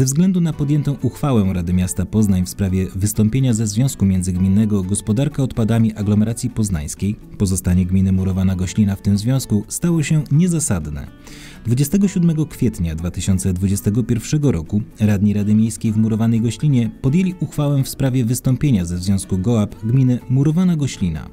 Ze względu na podjętą uchwałę Rady Miasta Poznań w sprawie wystąpienia ze Związku Międzygminnego Gospodarka Odpadami Aglomeracji Poznańskiej, pozostanie gminy Murowana Goślina w tym związku stało się niezasadne. 27 kwietnia 2021 roku radni Rady Miejskiej w Murowanej Goślinie podjęli uchwałę w sprawie wystąpienia ze Związku GOAP gminy Murowana Goślina.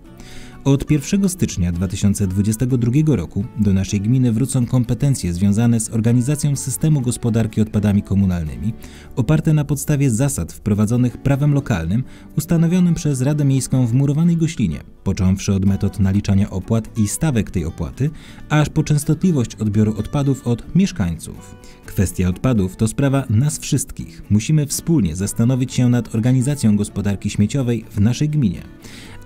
Od 1 stycznia 2022 roku do naszej gminy wrócą kompetencje związane z organizacją systemu gospodarki odpadami komunalnymi, oparte na podstawie zasad wprowadzonych prawem lokalnym ustanowionym przez Radę Miejską w Murowanej Goślinie, począwszy od metod naliczania opłat i stawek tej opłaty, aż po częstotliwość odbioru odpadów od mieszkańców. Kwestia odpadów to sprawa nas wszystkich. Musimy wspólnie zastanowić się nad organizacją gospodarki śmieciowej w naszej gminie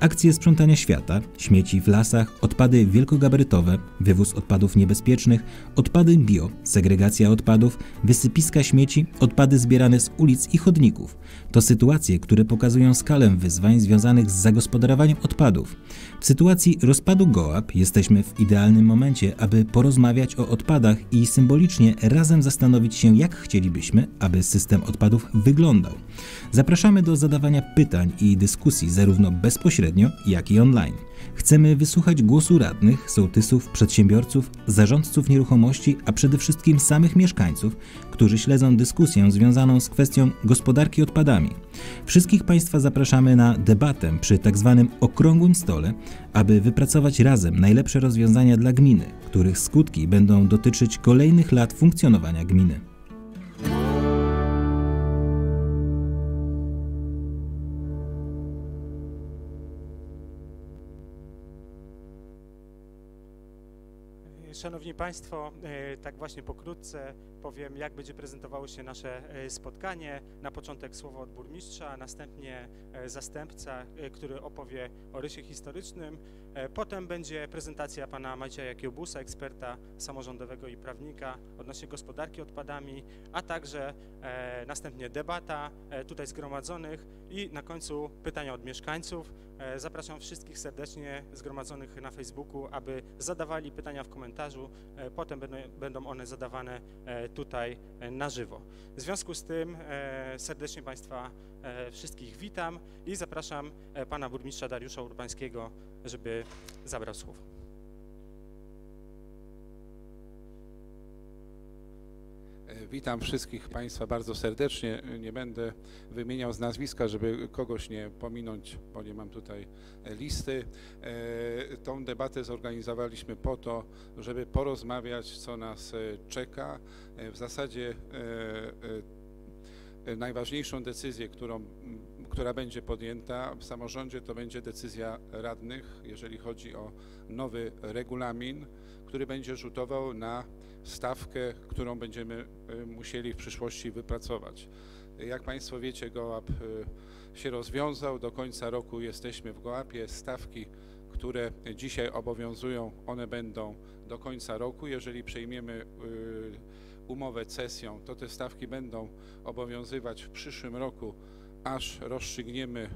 akcje sprzątania świata, śmieci w lasach, odpady wielkogabarytowe, wywóz odpadów niebezpiecznych, odpady bio, segregacja odpadów, wysypiska śmieci, odpady zbierane z ulic i chodników. To sytuacje, które pokazują skalę wyzwań związanych z zagospodarowaniem odpadów. W sytuacji rozpadu GOAP jesteśmy w idealnym momencie, aby porozmawiać o odpadach i symbolicznie razem zastanowić się, jak chcielibyśmy, aby system odpadów wyglądał. Zapraszamy do zadawania pytań i dyskusji zarówno bezpośrednio, jak i online. Chcemy wysłuchać głosu radnych, sołtysów, przedsiębiorców, zarządców nieruchomości, a przede wszystkim samych mieszkańców, którzy śledzą dyskusję związaną z kwestią gospodarki odpadami. Wszystkich Państwa zapraszamy na debatę przy tzw. Tak okrągłym stole, aby wypracować razem najlepsze rozwiązania dla gminy, których skutki będą dotyczyć kolejnych lat funkcjonowania gminy. Szanowni Państwo, e, tak właśnie pokrótce powiem, jak będzie prezentowało się nasze e, spotkanie. Na początek słowo od burmistrza, następnie e, zastępca, który opowie o rysie historycznym. Potem będzie prezentacja pana Macieja Jakiebusa, eksperta samorządowego i prawnika odnośnie gospodarki odpadami, a także następnie debata tutaj zgromadzonych i na końcu pytania od mieszkańców. Zapraszam wszystkich serdecznie zgromadzonych na Facebooku, aby zadawali pytania w komentarzu. Potem będą one zadawane tutaj e, na żywo. W związku z tym e, serdecznie Państwa e, wszystkich witam i zapraszam Pana Burmistrza Dariusza Urbańskiego, żeby zabrał słowo. Witam wszystkich Państwa bardzo serdecznie. Nie będę wymieniał z nazwiska, żeby kogoś nie pominąć, bo nie mam tutaj listy. E, tą debatę zorganizowaliśmy po to, żeby porozmawiać, co nas e, czeka. E, w zasadzie najważniejszą decyzję, którą, która będzie podjęta w samorządzie, to będzie decyzja radnych, jeżeli chodzi o nowy regulamin, który będzie rzutował na stawkę, którą będziemy y, musieli w przyszłości wypracować. Jak Państwo wiecie, GOAP y, się rozwiązał, do końca roku jesteśmy w GOAPie, stawki, które dzisiaj obowiązują, one będą do końca roku. Jeżeli przejmiemy y, umowę cesją, to te stawki będą obowiązywać w przyszłym roku, aż rozstrzygniemy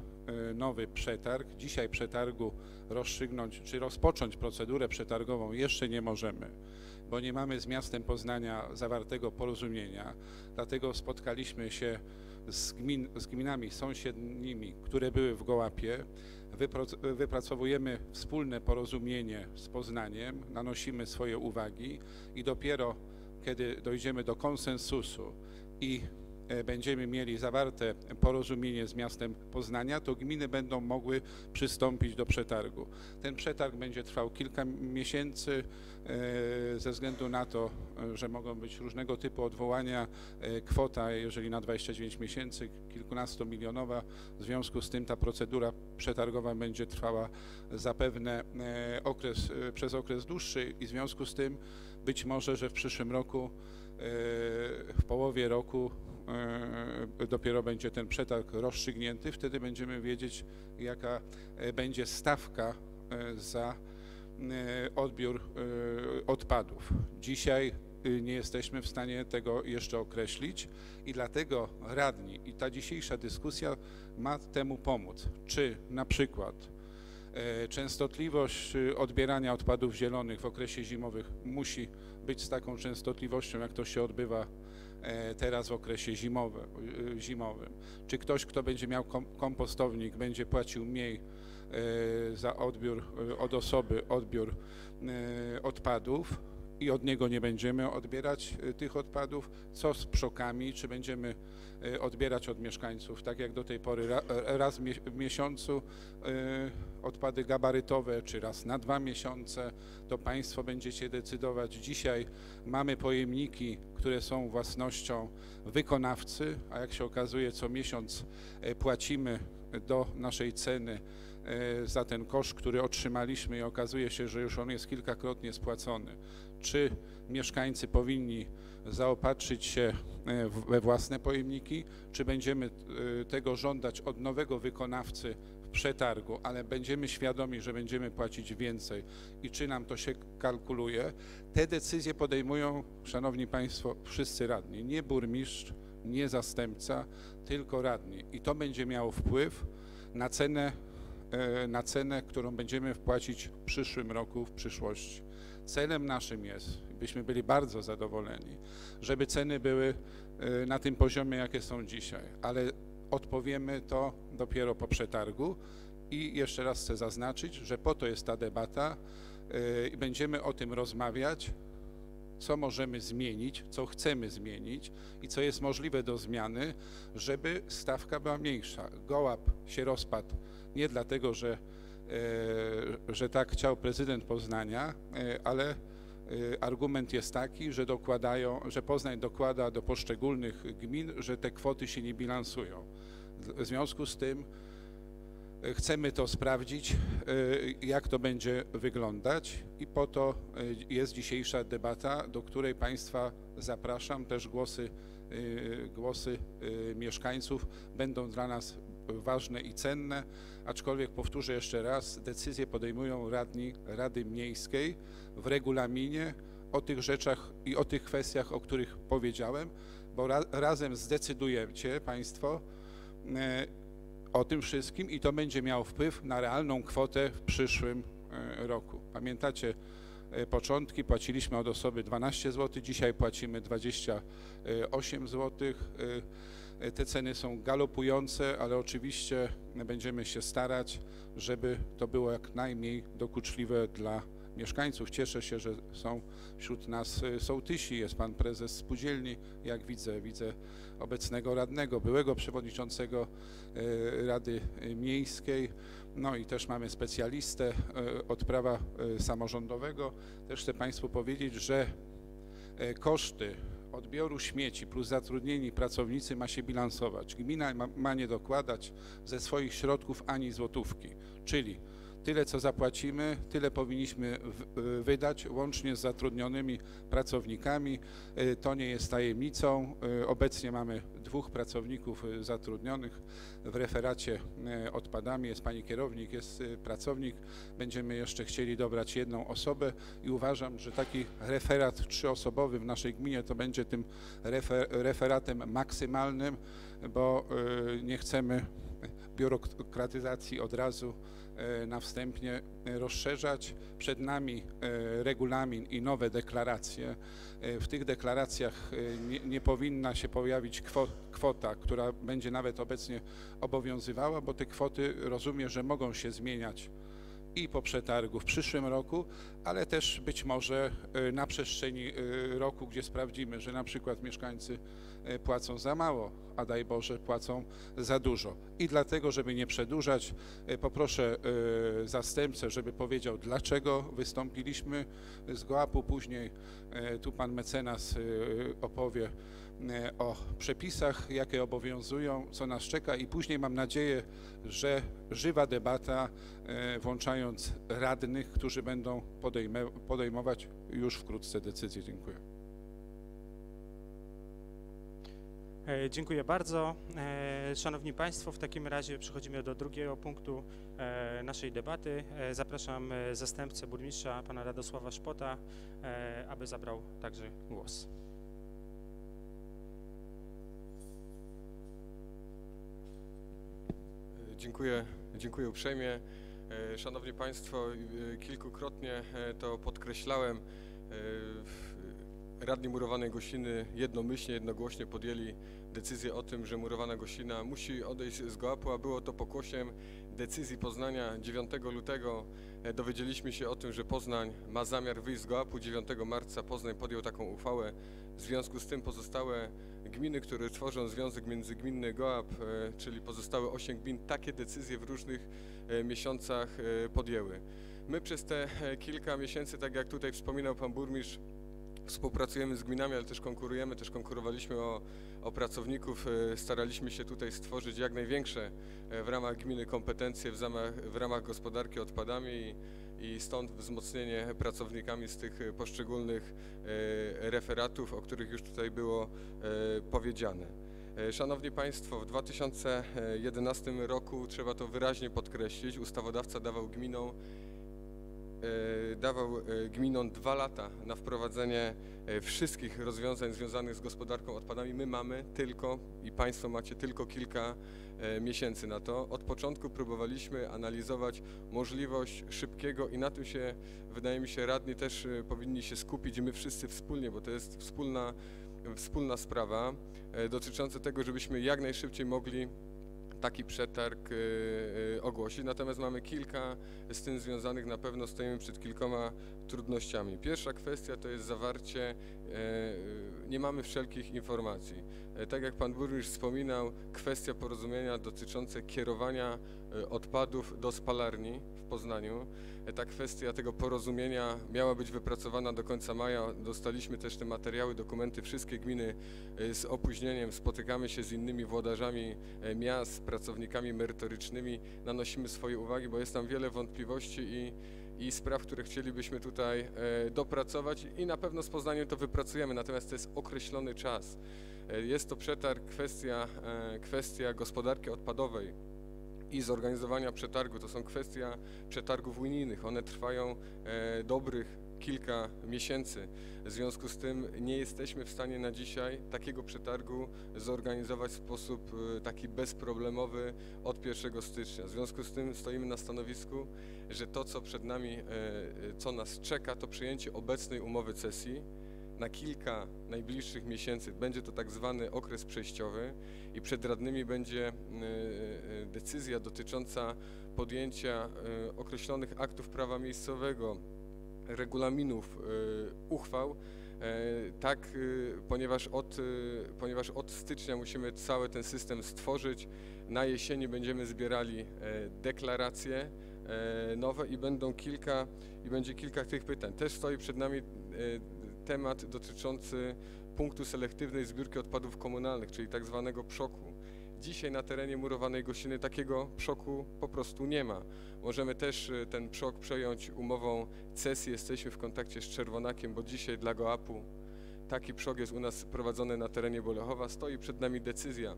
nowy przetarg. Dzisiaj przetargu rozstrzygnąć, czy rozpocząć procedurę przetargową jeszcze nie możemy bo nie mamy z miastem Poznania zawartego porozumienia. Dlatego spotkaliśmy się z, gmin, z gminami sąsiednimi, które były w Gołapie. Wypracowujemy wspólne porozumienie z Poznaniem, nanosimy swoje uwagi i dopiero kiedy dojdziemy do konsensusu i E, będziemy mieli zawarte porozumienie z miastem Poznania, to gminy będą mogły przystąpić do przetargu. Ten przetarg będzie trwał kilka miesięcy e, ze względu na to, że mogą być różnego typu odwołania. E, kwota, jeżeli na 29 miesięcy, kilkunastomilionowa, w związku z tym ta procedura przetargowa będzie trwała zapewne okres, przez okres dłuższy i w związku z tym być może, że w przyszłym roku w połowie roku E, dopiero będzie ten przetarg rozstrzygnięty, wtedy będziemy wiedzieć, jaka e, będzie stawka e, za odbiór odpadów. Dzisiaj nie jesteśmy w stanie tego jeszcze określić i dlatego radni i ta dzisiejsza dyskusja ma temu pomóc. Czy na przykład częstotliwość odbierania odpadów zielonych w okresie zimowym musi być z taką częstotliwością, jak to się odbywa e, teraz w okresie zimowe, e, zimowym. Czy ktoś, kto będzie miał kom, kompostownik, będzie płacił mniej e, za odbiór e, od osoby, odbiór e, odpadów i od niego nie będziemy odbierać e, tych odpadów. Co z przokami? Czy będziemy e, odbierać od mieszkańców, tak jak do tej pory, e, raz w mie- w miesiącu e, odpady gabarytowe, czy raz na dwa miesiące, to Państwo będziecie decydować. Dzisiaj mamy pojemniki, które są własnością wykonawcy, a jak się okazuje, co miesiąc e, płacimy do naszej ceny e, za ten koszt, który otrzymaliśmy i okazuje się, że już on jest kilkakrotnie spłacony. Czy mieszkańcy powinni zaopatrzyć się e, we własne pojemniki, czy będziemy e, tego żądać od nowego wykonawcy w przetargu, ale będziemy świadomi, że będziemy płacić więcej i czy nam to się kalkuluje. Te decyzje podejmują, Szanowni Państwo, wszyscy radni, nie burmistrz, nie zastępca, tylko radni. I to będzie miało wpływ na cenę, e, na cenę, którą będziemy wpłacić w przyszłym roku, w przyszłości. Celem naszym jest, byśmy byli bardzo zadowoleni, żeby ceny były e, na tym poziomie, jakie są dzisiaj, ale odpowiemy to dopiero po przetargu i jeszcze raz chcę zaznaczyć, że po to jest ta debata e, i będziemy o tym rozmawiać, co możemy zmienić, co chcemy zmienić i co jest możliwe do zmiany, żeby stawka była mniejsza. Gołap się rozpadł nie dlatego, że, że tak chciał prezydent Poznania, e, ale e, argument jest taki, że dokładają, że Poznań dokłada do poszczególnych gmin, że te kwoty się nie bilansują. W związku z tym e, chcemy to sprawdzić, e, jak to będzie wyglądać i po to e, jest dzisiejsza debata, do której Państwa zapraszam. Też głosy, e, głosy e, mieszkańców będą dla nas ważne i cenne, aczkolwiek powtórzę jeszcze raz, decyzje podejmują radni Rady Miejskiej w regulaminie o tych rzeczach i o tych kwestiach, o których powiedziałem, bo ra, razem zdecydujecie Państwo e, o tym wszystkim i to będzie miało wpływ na realną kwotę w przyszłym e, roku. Pamiętacie e, początki, płaciliśmy od osoby 12 zł, dzisiaj płacimy 28 zł. E, Te ceny są galopujące, ale oczywiście będziemy się starać, żeby to było jak najmniej dokuczliwe dla mieszkańców. Cieszę się, że są wśród nas e, sołtysi, jest pan prezes spółdzielni, jak widzę, widzę obecnego radnego, byłego przewodniczącego e, Rady Miejskiej, no i też mamy specjalistę od prawa samorządowego. Też chcę Państwu powiedzieć, że koszty odbioru śmieci plus zatrudnieni pracownicy ma się bilansować. Gmina ma, ma nie dokładać ze swoich środków ani złotówki, czyli tyle co zapłacimy, tyle powinniśmy y, wydać łącznie z zatrudnionymi pracownikami. Y, To nie jest tajemnicą. Y, Obecnie mamy dwóch pracowników y, zatrudnionych w referacie y, odpadami. Jest pani kierownik, jest y, pracownik. Będziemy jeszcze chcieli dobrać jedną osobę i uważam, że taki referat trzyosobowy w naszej gminie to będzie tym refer, referatem maksymalnym, bo nie chcemy biurokratyzacji od razu na wstępie e, rozszerzać. Przed nami e, regulamin i nowe deklaracje. E, W tych deklaracjach e, nie, nie powinna się pojawić kwo- kwota, która będzie nawet obecnie obowiązywała, bo te kwoty rozumiem, że mogą się zmieniać i po przetargu w przyszłym roku, ale też być może e, na przestrzeni e, roku, gdzie sprawdzimy, że na przykład mieszkańcy e, płacą za mało, a daj Boże płacą za dużo. I dlatego, żeby nie przedłużać, e, poproszę e, zastępcę, żeby powiedział, dlaczego wystąpiliśmy z GOAP-u. Później e, tu pan mecenas e, opowie e, o przepisach, jakie obowiązują, co nas czeka i później mam nadzieję, że żywa debata, e, włączając radnych, którzy będą podejmować już wkrótce decyzje. Dziękuję. Dziękuję bardzo. E, Szanowni Państwo, w takim razie przechodzimy do drugiego punktu e, naszej debaty. E, Zapraszam e, zastępcę burmistrza, pana Radosława Szpota, e, aby zabrał także głos. Dziękuję, dziękuję uprzejmie. E, Szanowni Państwo, e, kilkukrotnie e, to podkreślałem. Radni Murowanej Gościny jednomyślnie, jednogłośnie podjęli decyzję o tym, że Murowana Gościna musi odejść z Goapu, a było to pokłosiem decyzji Poznania 9 lutego. E, dowiedzieliśmy się o tym, że Poznań ma zamiar wyjść z Goapu. 9 marca Poznań podjął taką uchwałę. W związku z tym pozostałe gminy, które tworzą Związek Międzygminny Goap, e, czyli pozostałe 8 gmin, takie decyzje w różnych e, miesiącach podjęły. My przez te kilka miesięcy, tak jak tutaj wspominał Pan Burmistrz, współpracujemy z gminami, ale też konkurujemy, też konkurowaliśmy o, o pracowników. E, staraliśmy się tutaj stworzyć jak największe e, w ramach gminy kompetencje w ramach, w ramach gospodarki odpadami i, i stąd wzmocnienie pracownikami z tych poszczególnych e, referatów, o których już tutaj było powiedziane. Szanowni Państwo, w 2011 roku, trzeba to wyraźnie podkreślić, ustawodawca dawał gminom dawał e, gminom dwa lata na wprowadzenie e, wszystkich rozwiązań związanych z gospodarką odpadami. My mamy tylko i Państwo macie tylko kilka miesięcy na to. Od początku próbowaliśmy analizować możliwość szybkiego i na tym się, wydaje mi się, radni też powinni się skupić, my wszyscy wspólnie, bo to jest wspólna, wspólna sprawa dotycząca tego, żebyśmy jak najszybciej mogli taki przetarg y, y, ogłosić, natomiast mamy kilka z tym związanych, na pewno stoimy przed kilkoma trudnościami. Pierwsza kwestia to jest zawarcie, y, nie mamy wszelkich informacji. E, tak jak Pan Burmistrz wspominał, kwestia porozumienia dotyczące kierowania odpadów do spalarni w Poznaniu. E, ta kwestia tego porozumienia miała być wypracowana do końca maja. Dostaliśmy też te materiały, dokumenty, wszystkie gminy e, z opóźnieniem. Spotykamy się z innymi włodarzami e, miast, pracownikami merytorycznymi, nanosimy swoje uwagi, bo jest tam wiele wątpliwości i i spraw, które chcielibyśmy tutaj dopracować i na pewno z Poznaniem to wypracujemy, natomiast to jest określony czas. Jest to przetarg, kwestia, kwestia gospodarki odpadowej i zorganizowania przetargu. To są kwestia przetargów unijnych. One trwają e, dobrych kilka miesięcy. W związku z tym nie jesteśmy w stanie na dzisiaj takiego przetargu zorganizować w sposób e, taki bezproblemowy od 1 stycznia. W związku z tym stoimy na stanowisku, że to, co przed nami, e, e co nas czeka, to przyjęcie obecnej umowy cesji na kilka najbliższych miesięcy. Będzie to tak zwany okres przejściowy i przed radnymi będzie decyzja dotycząca podjęcia określonych aktów prawa miejscowego, regulaminów, uchwał, tak, ponieważ od, ponieważ od stycznia musimy cały ten system stworzyć. Na jesieni będziemy zbierali deklaracje nowe i będą kilka, i będzie kilka tych pytań. Też stoi przed nami temat dotyczący punktu selektywnej zbiórki odpadów komunalnych, czyli tak zwanego przoku. Dzisiaj na terenie murowanej Gościny takiego przoku po prostu nie ma. Możemy też y, ten przok przejąć umową cesji. Jesteśmy w kontakcie z Czerwonakiem, bo dzisiaj dla GoAP-u taki przok jest u nas prowadzony na terenie Bolechowa. Stoi przed nami decyzja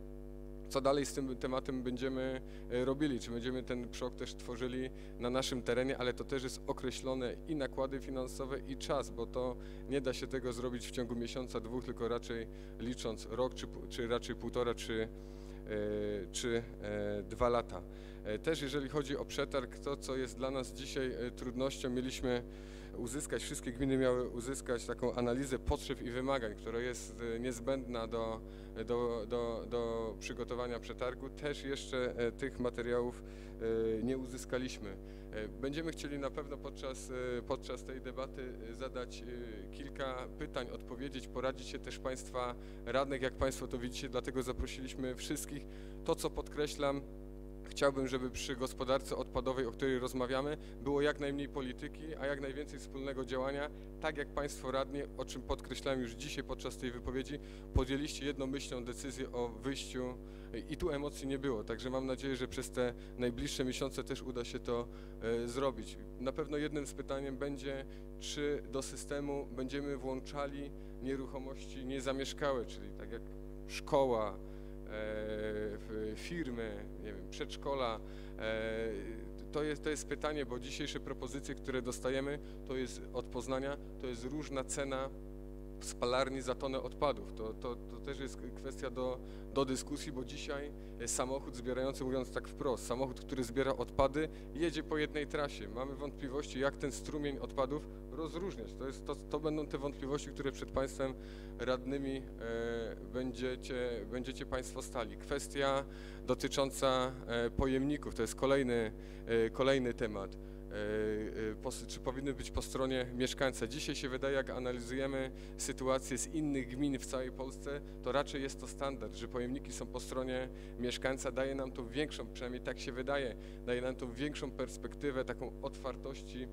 co dalej z tym tematem będziemy e, robili, czy będziemy ten przok też tworzyli na naszym terenie, ale to też jest określone i nakłady finansowe i czas, bo to nie da się tego zrobić w ciągu miesiąca, dwóch, tylko raczej licząc rok, czy, czy raczej półtora, czy, czy e, dwa lata. Też jeżeli chodzi o przetarg, to co jest dla nas dzisiaj trudnością, mieliśmy uzyskać, wszystkie gminy miały uzyskać taką analizę potrzeb i wymagań, która jest e, niezbędna do, do, do, do przygotowania przetargu. Też jeszcze e, tych materiałów e, nie uzyskaliśmy. Będziemy chcieli na pewno podczas, podczas tej debaty zadać kilka pytań, odpowiedzieć, poradzić się też Państwa radnych, jak Państwo to widzicie, dlatego zaprosiliśmy wszystkich. To, co podkreślam, Chciałbym, żeby przy gospodarce odpadowej, o której rozmawiamy, było jak najmniej polityki, a jak najwięcej wspólnego działania, tak jak Państwo radni, o czym podkreślałem już dzisiaj podczas tej wypowiedzi, podjęliście jednomyślną decyzję o wyjściu i tu emocji nie było, także mam nadzieję, że przez te najbliższe miesiące też uda się to e, zrobić. Na pewno jednym z pytaniem będzie, czy do systemu będziemy włączali nieruchomości niezamieszkałe, czyli tak jak szkoła, firmy, nie wiem, przedszkola. E, to jest, to jest pytanie, bo dzisiejsze propozycje, które dostajemy, to jest od Poznania, to jest różna cena spalarni za tonę odpadów. To, to, to też jest kwestia do, do dyskusji, bo dzisiaj samochód zbierający, mówiąc tak wprost, samochód, który zbiera odpady, jedzie po jednej trasie. Mamy wątpliwości, jak ten strumień odpadów rozróżniać. To, jest, to, to będą te wątpliwości, które przed Państwem radnymi e, będziecie, będziecie Państwo stali. Kwestia dotycząca e, pojemników, to jest kolejny, e, kolejny temat. E, e, czy powinny być po stronie mieszkańca. Dzisiaj się wydaje, jak analizujemy sytuację z innych gmin w całej Polsce, to raczej jest to standard, że pojemniki są po stronie mieszkańca. Daje nam to większą, przynajmniej tak się wydaje, daje nam to większą perspektywę, taką otwartości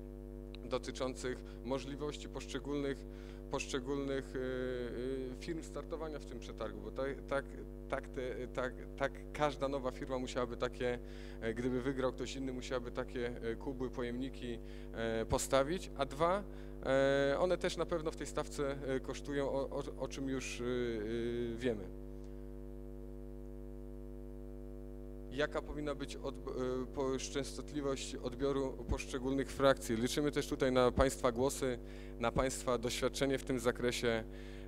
dotyczących możliwości poszczególnych, poszczególnych y, y, firm startowania w tym przetargu, bo tak, tak, tak, te, tak, tak każda nowa firma musiałaby takie, e, gdyby wygrał ktoś inny, musiałaby takie e, kubły, pojemniki e, postawić, a dwa, one też na pewno w tej stawce kosztują, o, o, o czym już y, wiemy. Jaka powinna być e, częstotliwość odbioru poszczególnych frakcji. Liczymy też tutaj na Państwa głosy, na Państwa doświadczenie w tym zakresie,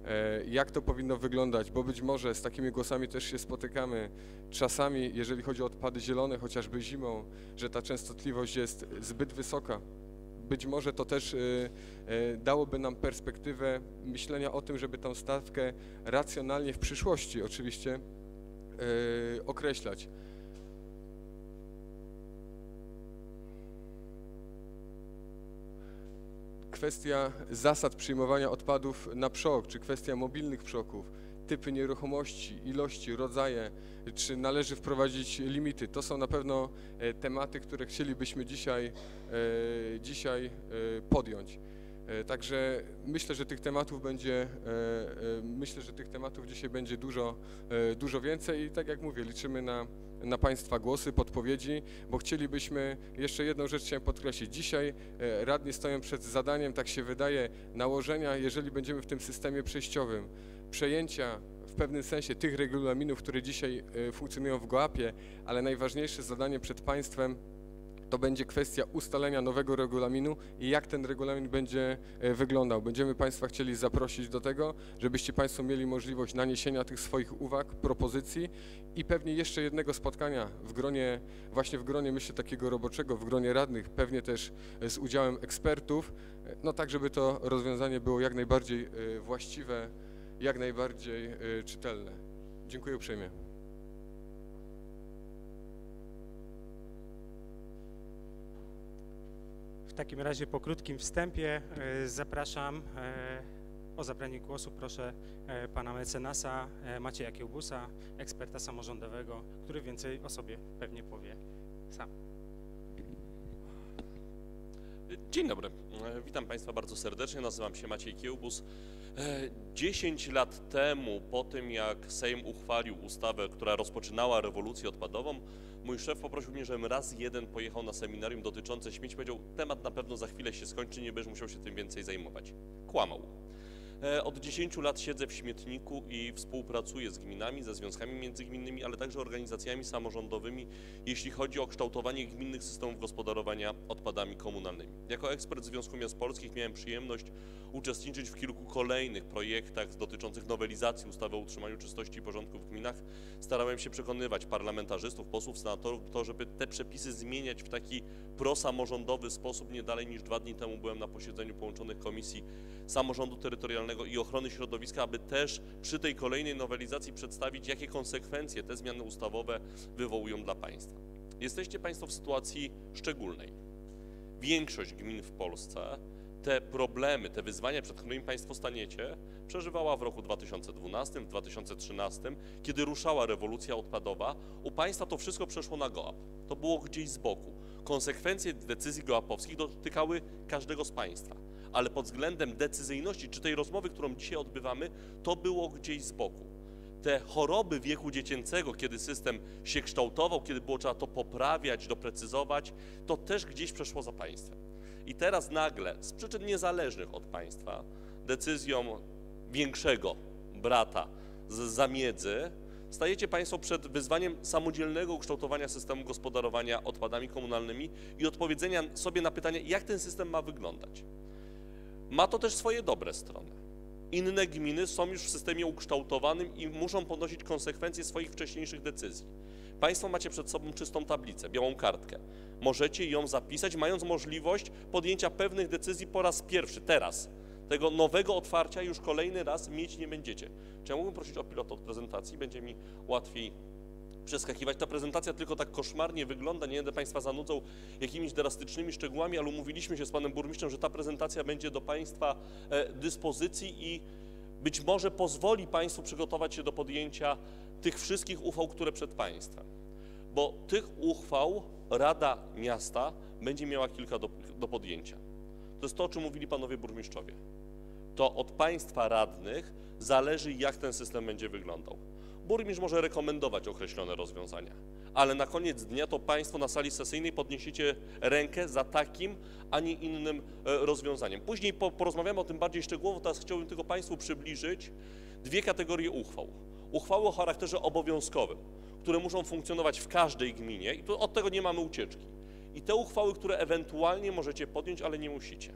e, jak to powinno wyglądać, bo być może z takimi głosami też się spotykamy. Czasami, jeżeli chodzi o odpady zielone, chociażby zimą, że ta częstotliwość jest zbyt wysoka. Być może to też e, dałoby nam perspektywę myślenia o tym, żeby tą stawkę racjonalnie w przyszłości oczywiście określać. Kwestia zasad przyjmowania odpadów na przok, czy kwestia mobilnych przoków, typy nieruchomości, ilości, rodzaje, czy należy wprowadzić limity. To są na pewno e, tematy, które chcielibyśmy dzisiaj, e, dzisiaj e, podjąć. Także myślę, że tych tematów będzie, myślę, że tych tematów dzisiaj będzie dużo, dużo więcej. I tak jak mówię, liczymy na na Państwa głosy, podpowiedzi, bo chcielibyśmy, jeszcze jedną rzecz chciałem podkreślić, dzisiaj e, radni stoją przed zadaniem, tak się wydaje, nałożenia, jeżeli będziemy w tym systemie przejściowym, przejęcia w pewnym sensie tych regulaminów, które dzisiaj e, funkcjonują w GOAP-ie, ale najważniejsze zadanie przed państwem to będzie kwestia ustalenia nowego regulaminu i jak ten regulamin będzie e, wyglądał. Będziemy Państwa chcieli zaprosić do tego, żebyście Państwo mieli możliwość naniesienia tych swoich uwag, propozycji i pewnie jeszcze jednego spotkania w gronie, właśnie w gronie myślę takiego roboczego, w gronie radnych, pewnie też e, z udziałem ekspertów, e, no tak, żeby to rozwiązanie było jak najbardziej właściwe, jak najbardziej czytelne. Dziękuję uprzejmie. Takim razie po krótkim wstępie e, zapraszam e, o zabranie głosu proszę e, pana mecenasa Macieja Kiełbusa, eksperta samorządowego, który więcej o sobie pewnie powie sam. Dzień dobry, witam Państwa bardzo serdecznie, nazywam się Maciej Kiełbus. 10 lat temu, po tym jak Sejm uchwalił ustawę, która rozpoczynała rewolucję odpadową, Mój szef poprosił mnie, żebym raz jeden pojechał na seminarium dotyczące śmieci. Powiedział, temat na pewno za chwilę się skończy, nie będziesz musiał się tym więcej zajmować. Kłamał. E, od 10 lat siedzę w śmietniku i współpracuję z gminami, ze związkami międzygminnymi, ale także organizacjami samorządowymi, jeśli chodzi o kształtowanie gminnych systemów gospodarowania odpadami komunalnymi. Jako ekspert Związku Miast Polskich miałem przyjemność uczestniczyć w kilku kolejnych projektach dotyczących nowelizacji ustawy o utrzymaniu czystości i porządku w gminach. Starałem się przekonywać parlamentarzystów, posłów, senatorów to, żeby te przepisy zmieniać w taki prosamorządowy sposób. Nie dalej niż dwa dni temu byłem na posiedzeniu połączonych komisji samorządu terytorialnego i ochrony środowiska, aby też przy tej kolejnej nowelizacji przedstawić, jakie konsekwencje te zmiany ustawowe wywołują dla państwa. Jesteście Państwo w sytuacji szczególnej. Większość gmin w Polsce te problemy, te wyzwania, przed którymi Państwo staniecie, przeżywała w roku 2012, w 2013, kiedy ruszała rewolucja odpadowa. U Państwa to wszystko przeszło na GOAP. To było gdzieś z boku. Konsekwencje decyzji goapowskich dotykały każdego z Państwa. Ale pod względem decyzyjności, czy tej rozmowy, którą dzisiaj odbywamy, to było gdzieś z boku. Te choroby wieku dziecięcego, kiedy system się kształtował, kiedy było trzeba to poprawiać, doprecyzować, to też gdzieś przeszło za państwem. I teraz nagle, z przyczyn niezależnych od państwa, decyzją większego brata z zamiedzy, stajecie Państwo przed wyzwaniem samodzielnego ukształtowania systemu gospodarowania odpadami komunalnymi i odpowiedzenia sobie na pytanie, jak ten system ma wyglądać. Ma to też swoje dobre strony. Inne gminy są już w systemie ukształtowanym i muszą ponosić konsekwencje swoich wcześniejszych decyzji. Państwo macie przed sobą czystą tablicę, białą kartkę. Możecie ją zapisać, mając możliwość podjęcia pewnych decyzji po raz pierwszy, teraz. Tego nowego otwarcia już kolejny raz mieć nie będziecie. Czy ja mógłbym prosić o pilot od prezentacji? Będzie mi łatwiej przeskakiwać. Ta prezentacja tylko tak koszmarnie wygląda, nie będę Państwa zanudzał jakimiś drastycznymi szczegółami, ale umówiliśmy się z Panem Burmistrzem, że ta prezentacja będzie do Państwa e, dyspozycji i być może pozwoli Państwu przygotować się do podjęcia tych wszystkich uchwał, które przed Państwem. Bo tych uchwał Rada Miasta będzie miała kilka do, do podjęcia. To jest to, o czym mówili Panowie Burmistrzowie. To od Państwa radnych zależy, jak ten system będzie wyglądał. Burmistrz może rekomendować określone rozwiązania, ale na koniec dnia to Państwo na sali sesyjnej podniesiecie rękę za takim, a nie innym e, rozwiązaniem. Później po, porozmawiamy o tym bardziej szczegółowo, teraz chciałbym tylko Państwu przybliżyć dwie kategorie uchwał. Uchwały o charakterze obowiązkowym, które muszą funkcjonować w każdej gminie i tu od tego nie mamy ucieczki. I te uchwały, które ewentualnie możecie podjąć, ale nie musicie.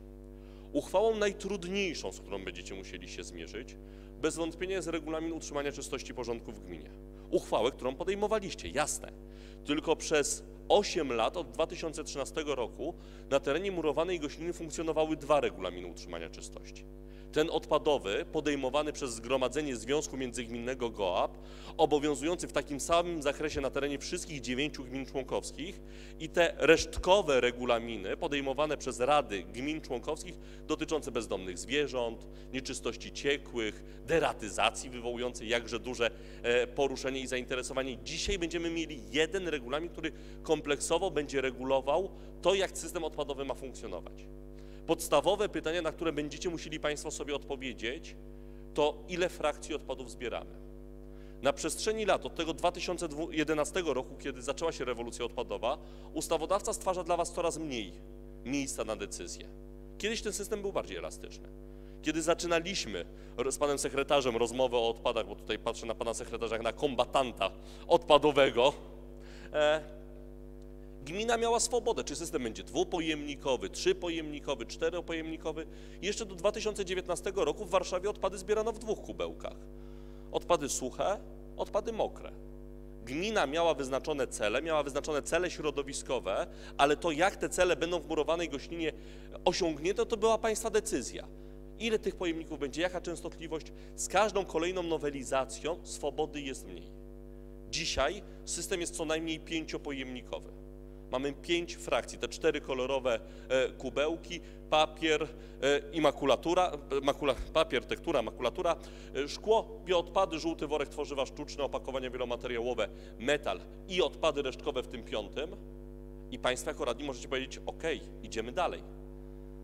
Uchwałą najtrudniejszą, z którą będziecie musieli się zmierzyć, bez wątpienia jest regulamin utrzymania czystości porządku w gminie. Uchwałę, którą podejmowaliście, jasne. Tylko przez 8 lat, od 2013 roku, na terenie murowanej Gośliny funkcjonowały dwa regulaminy utrzymania czystości. Ten odpadowy, podejmowany przez Zgromadzenie Związku Międzygminnego GOAP, obowiązujący w takim samym zakresie na terenie wszystkich dziewięciu gmin członkowskich i te resztkowe regulaminy podejmowane przez Rady Gmin Członkowskich dotyczące bezdomnych zwierząt, nieczystości ciekłych, deratyzacji wywołującej jakże duże e, poruszenie i zainteresowanie. Dzisiaj będziemy mieli jeden regulamin, który kompleksowo będzie regulował to, jak system odpadowy ma funkcjonować. Podstawowe pytania, na które będziecie musieli Państwo sobie odpowiedzieć, to ile frakcji odpadów zbieramy. Na przestrzeni lat, od tego 2011 roku, kiedy zaczęła się rewolucja odpadowa, ustawodawca stwarza dla Was coraz mniej miejsca na decyzje. Kiedyś ten system był bardziej elastyczny. Kiedy zaczynaliśmy z panem sekretarzem rozmowę o odpadach, bo tutaj patrzę na pana sekretarza jak na kombatanta odpadowego, e, Gmina miała swobodę, czy system będzie dwupojemnikowy, trzypojemnikowy, czteropojemnikowy. Jeszcze do 2019 roku w Warszawie odpady zbierano w dwóch kubełkach. Odpady suche, odpady mokre. Gmina miała wyznaczone cele, miała wyznaczone cele środowiskowe, ale to jak te cele będą w murowanej gościnie osiągnięte, to była państwa decyzja. Ile tych pojemników będzie, jaka częstotliwość? Z każdą kolejną nowelizacją swobody jest mniej. Dzisiaj system jest co najmniej pięciopojemnikowy. Mamy pięć frakcji, te cztery kolorowe e, kubełki, papier e, i makulatura, e, makula, papier, tektura, makulatura, szkło, bioodpady, żółty worek tworzywa sztuczne, opakowania wielomateriałowe, metal i odpady resztkowe w tym piątym. I Państwo jako radni możecie powiedzieć, ok, idziemy dalej.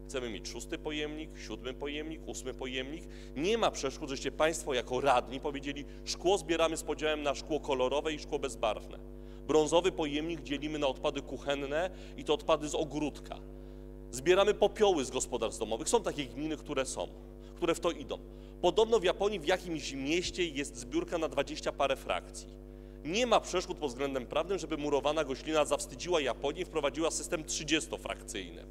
Chcemy mieć szósty pojemnik, siódmy pojemnik, ósmy pojemnik. Nie ma przeszkód, żeście Państwo jako radni powiedzieli, szkło zbieramy z podziałem na szkło kolorowe i szkło bezbarwne. Brązowy pojemnik dzielimy na odpady kuchenne i to odpady z ogródka. Zbieramy popioły z gospodarstw domowych. Są takie gminy, które są, które w to idą. Podobno w Japonii w jakimś mieście jest zbiórka na 20 parę frakcji. Nie ma przeszkód pod względem prawnym, żeby murowana goślina zawstydziła Japonię i wprowadziła system 30-frakcyjny.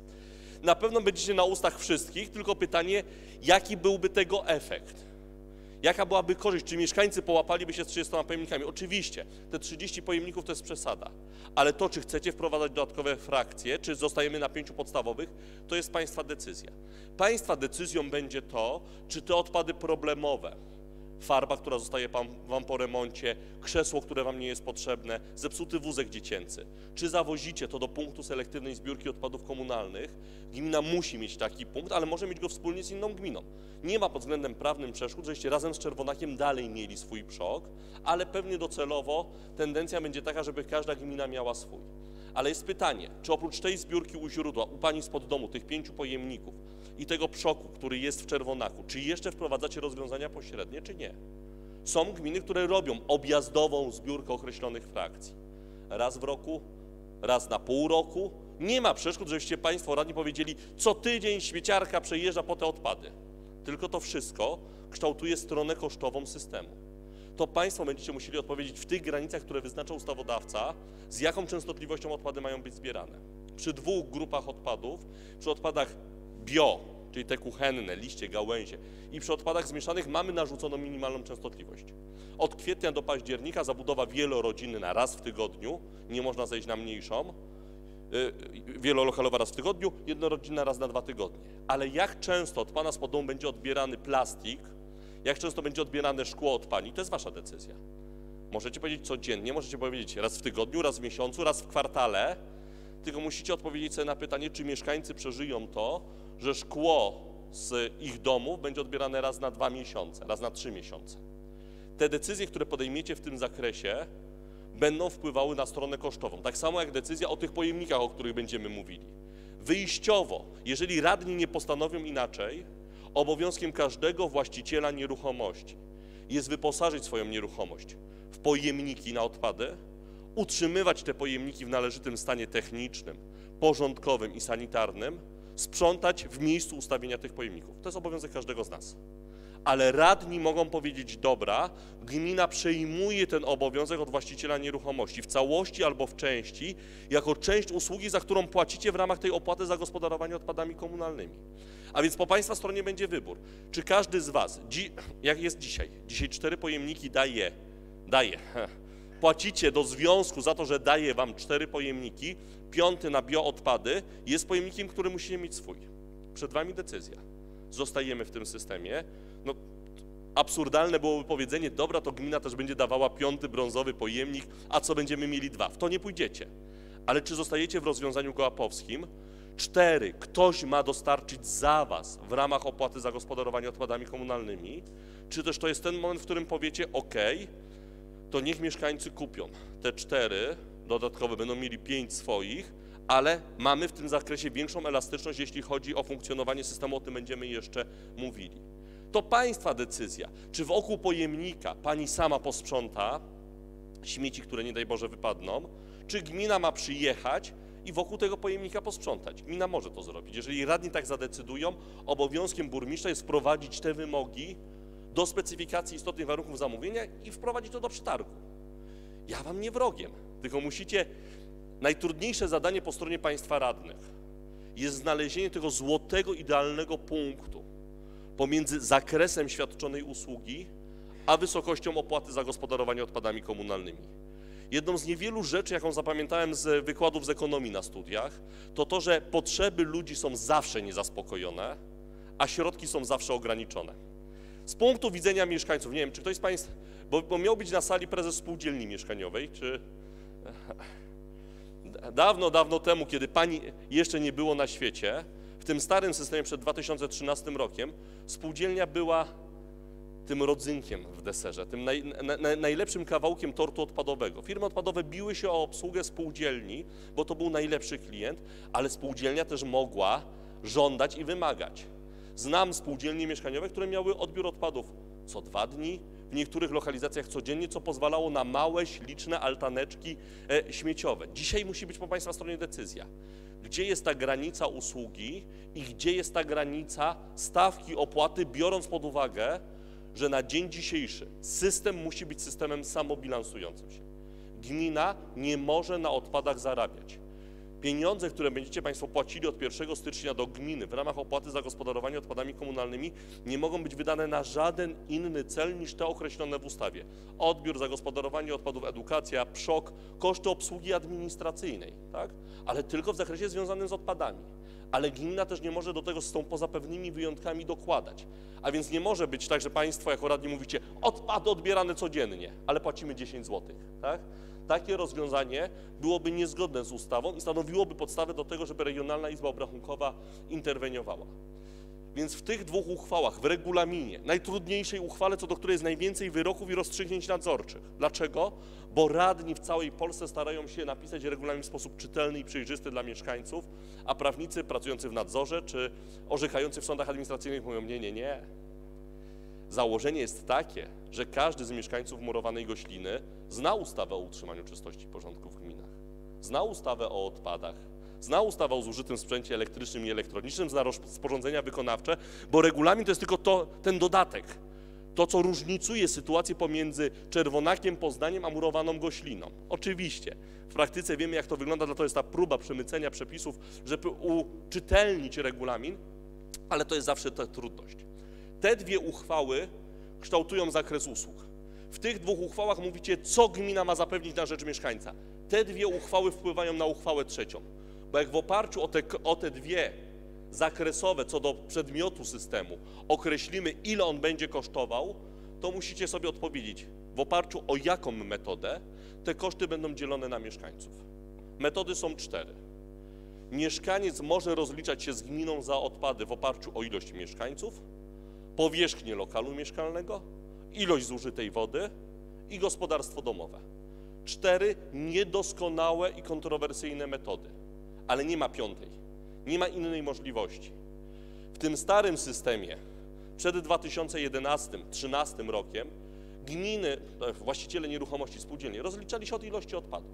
Na pewno będziecie na ustach wszystkich, tylko pytanie, jaki byłby tego efekt? Jaka byłaby korzyść? Czy mieszkańcy połapaliby się z 30 pojemnikami? Oczywiście, te 30 pojemników to jest przesada, ale to, czy chcecie wprowadzać dodatkowe frakcje, czy zostajemy na pięciu podstawowych, to jest Państwa decyzja. Państwa decyzją będzie to, czy te odpady problemowe, farba, która zostaje Wam po remoncie, krzesło, które Wam nie jest potrzebne, zepsuty wózek dziecięcy. Czy zawozicie to do punktu selektywnej zbiórki odpadów komunalnych? Gmina musi mieć taki punkt, ale może mieć go wspólnie z inną gminą. Nie ma pod względem prawnym przeszkód, żeście razem z Czerwonakiem dalej mieli swój przok, ale pewnie docelowo tendencja będzie taka, żeby każda gmina miała swój. Ale jest pytanie, czy oprócz tej zbiórki u źródła, u Pani spod domu, tych pięciu pojemników, i tego przoku, który jest w Czerwonaku, czy jeszcze wprowadzacie rozwiązania pośrednie, czy nie? Są gminy, które robią objazdową zbiórkę określonych frakcji. Raz w roku, raz na pół roku. Nie ma przeszkód, żebyście Państwo radni powiedzieli, co tydzień śmieciarka przejeżdża po te odpady. Tylko to wszystko kształtuje stronę kosztową systemu. To Państwo będziecie musieli odpowiedzieć w tych granicach, które wyznacza ustawodawca, z jaką częstotliwością odpady mają być zbierane. Przy dwóch grupach odpadów, przy odpadach bio, czyli te kuchenne, liście, gałęzie. I przy odpadach zmieszanych mamy narzuconą minimalną częstotliwość. Od kwietnia do października zabudowa wielorodzinna raz w tygodniu, nie można zejść na mniejszą, y, wielolokalowa raz w tygodniu, jednorodzinna raz na dwa tygodnie. Ale jak często od Pana spod domu będzie odbierany plastik, jak często będzie odbierane szkło od Pani, to jest Wasza decyzja. Możecie powiedzieć codziennie, możecie powiedzieć raz w tygodniu, raz w miesiącu, raz w kwartale, tylko musicie odpowiedzieć sobie na pytanie, czy mieszkańcy przeżyją to, że szkło z ich domów będzie odbierane raz na dwa miesiące, raz na trzy miesiące. Te decyzje, które podejmiecie w tym zakresie, będą wpływały na stronę kosztową. Tak samo jak decyzja o tych pojemnikach, o których będziemy mówili. Wyjściowo, jeżeli radni nie postanowią inaczej, obowiązkiem każdego właściciela nieruchomości jest wyposażyć swoją nieruchomość w pojemniki na odpady, utrzymywać te pojemniki w należytym stanie technicznym, porządkowym i sanitarnym, sprzątać w miejscu ustawienia tych pojemników. To jest obowiązek każdego z nas. Ale radni mogą powiedzieć, dobra, gmina przejmuje ten obowiązek od właściciela nieruchomości w całości albo w części, jako część usługi, za którą płacicie w ramach tej opłaty za gospodarowanie odpadami komunalnymi. A więc po Państwa stronie będzie wybór. Czy każdy z Was, jak jest dzisiaj, dzisiaj cztery pojemniki daje, daje, płacicie do związku za to, że daje Wam cztery pojemniki, piąty na bioodpady, jest pojemnikiem, który musicie mieć swój. Przed Wami decyzja. Zostajemy w tym systemie. No, absurdalne byłoby powiedzenie, dobra, to gmina też będzie dawała piąty brązowy pojemnik, a co będziemy mieli dwa? W to nie pójdziecie. Ale czy zostajecie w rozwiązaniu gołapowskim? Cztery, ktoś ma dostarczyć za Was w ramach opłaty za gospodarowanie odpadami komunalnymi, czy też to jest ten moment, w którym powiecie, ok, to niech mieszkańcy kupią te cztery dodatkowe, będą mieli pięć swoich, ale mamy w tym zakresie większą elastyczność, jeśli chodzi o funkcjonowanie systemu, o tym będziemy jeszcze mówili. To Państwa decyzja, czy wokół pojemnika Pani sama posprząta śmieci, które nie daj Boże wypadną, czy gmina ma przyjechać i wokół tego pojemnika posprzątać. Gmina może to zrobić. Jeżeli radni tak zadecydują, obowiązkiem burmistrza jest wprowadzić te wymogi do specyfikacji istotnych warunków zamówienia i wprowadzić to do przetargu. Ja wam nie wrogiem, tylko musicie. Najtrudniejsze zadanie po stronie państwa radnych jest znalezienie tego złotego, idealnego punktu pomiędzy zakresem świadczonej usługi a wysokością opłaty za gospodarowanie odpadami komunalnymi. Jedną z niewielu rzeczy, jaką zapamiętałem z wykładów z ekonomii na studiach, to to, że potrzeby ludzi są zawsze niezaspokojone, a środki są zawsze ograniczone. Z punktu widzenia mieszkańców, nie wiem, czy ktoś z Państwa, bo, bo miał być na sali prezes spółdzielni mieszkaniowej, czy dawno, dawno temu, kiedy Pani jeszcze nie było na świecie, w tym starym systemie przed 2013 rokiem, spółdzielnia była tym rodzynkiem w deserze, tym naj, na, najlepszym kawałkiem tortu odpadowego. Firmy odpadowe biły się o obsługę spółdzielni, bo to był najlepszy klient, ale spółdzielnia też mogła żądać i wymagać. Znam spółdzielnie mieszkaniowe, które miały odbiór odpadów co dwa dni, w niektórych lokalizacjach codziennie, co pozwalało na małe, śliczne altaneczki e, śmieciowe. Dzisiaj musi być po Państwa stronie decyzja. Gdzie jest ta granica usługi i gdzie jest ta granica stawki opłaty, biorąc pod uwagę, że na dzień dzisiejszy system musi być systemem samobilansującym się. Gmina nie może na odpadach zarabiać. Pieniądze, które będziecie Państwo płacili od 1 stycznia do gminy w ramach opłaty za gospodarowanie odpadami komunalnymi, nie mogą być wydane na żaden inny cel niż te określone w ustawie. Odbiór, zagospodarowanie odpadów, edukacja, PSZOK, koszty obsługi administracyjnej, tak? ale tylko w zakresie związanym z odpadami. Ale gmina też nie może do tego z tą poza pewnymi wyjątkami dokładać. A więc nie może być tak, że Państwo jako radni mówicie, odpady odbierane codziennie, ale płacimy 10 zł. Tak? Takie rozwiązanie byłoby niezgodne z ustawą i stanowiłoby podstawę do tego, żeby Regionalna Izba Obrachunkowa interweniowała. Więc w tych dwóch uchwałach, w regulaminie, najtrudniejszej uchwale, co do której jest najwięcej wyroków i rozstrzygnięć nadzorczych. Dlaczego? Bo radni w całej Polsce starają się napisać regulamin w sposób czytelny i przejrzysty dla mieszkańców, a prawnicy pracujący w nadzorze czy orzekający w sądach administracyjnych mówią nie, nie, nie. Założenie jest takie, że każdy z mieszkańców murowanej Gośliny zna ustawę o utrzymaniu czystości i porządku w gminach, zna ustawę o odpadach, zna ustawę o zużytym sprzęcie elektrycznym i elektronicznym, zna rozporządzenia wykonawcze, bo regulamin to jest tylko to, ten dodatek, to co różnicuje sytuację pomiędzy Czerwonakiem, Poznaniem, a murowaną Gośliną. Oczywiście, w praktyce wiemy jak to wygląda, dlatego jest ta próba przemycenia przepisów, żeby uczytelnić regulamin, ale to jest zawsze ta trudność. Te dwie uchwały kształtują zakres usług. W tych dwóch uchwałach mówicie, co gmina ma zapewnić na rzecz mieszkańca. Te dwie uchwały wpływają na uchwałę trzecią, bo jak w oparciu o te, o te dwie zakresowe co do przedmiotu systemu określimy, ile on będzie kosztował, to musicie sobie odpowiedzieć, w oparciu o jaką metodę te koszty będą dzielone na mieszkańców. Metody są cztery. Mieszkaniec może rozliczać się z gminą za odpady w oparciu o ilość mieszkańców, powierzchnię lokalu mieszkalnego, ilość zużytej wody i gospodarstwo domowe. Cztery niedoskonałe i kontrowersyjne metody, ale nie ma piątej, nie ma innej możliwości. W tym starym systemie przed 2011-2013 rokiem gminy, e, właściciele nieruchomości, spółdzielnie rozliczali się od ilości odpadów.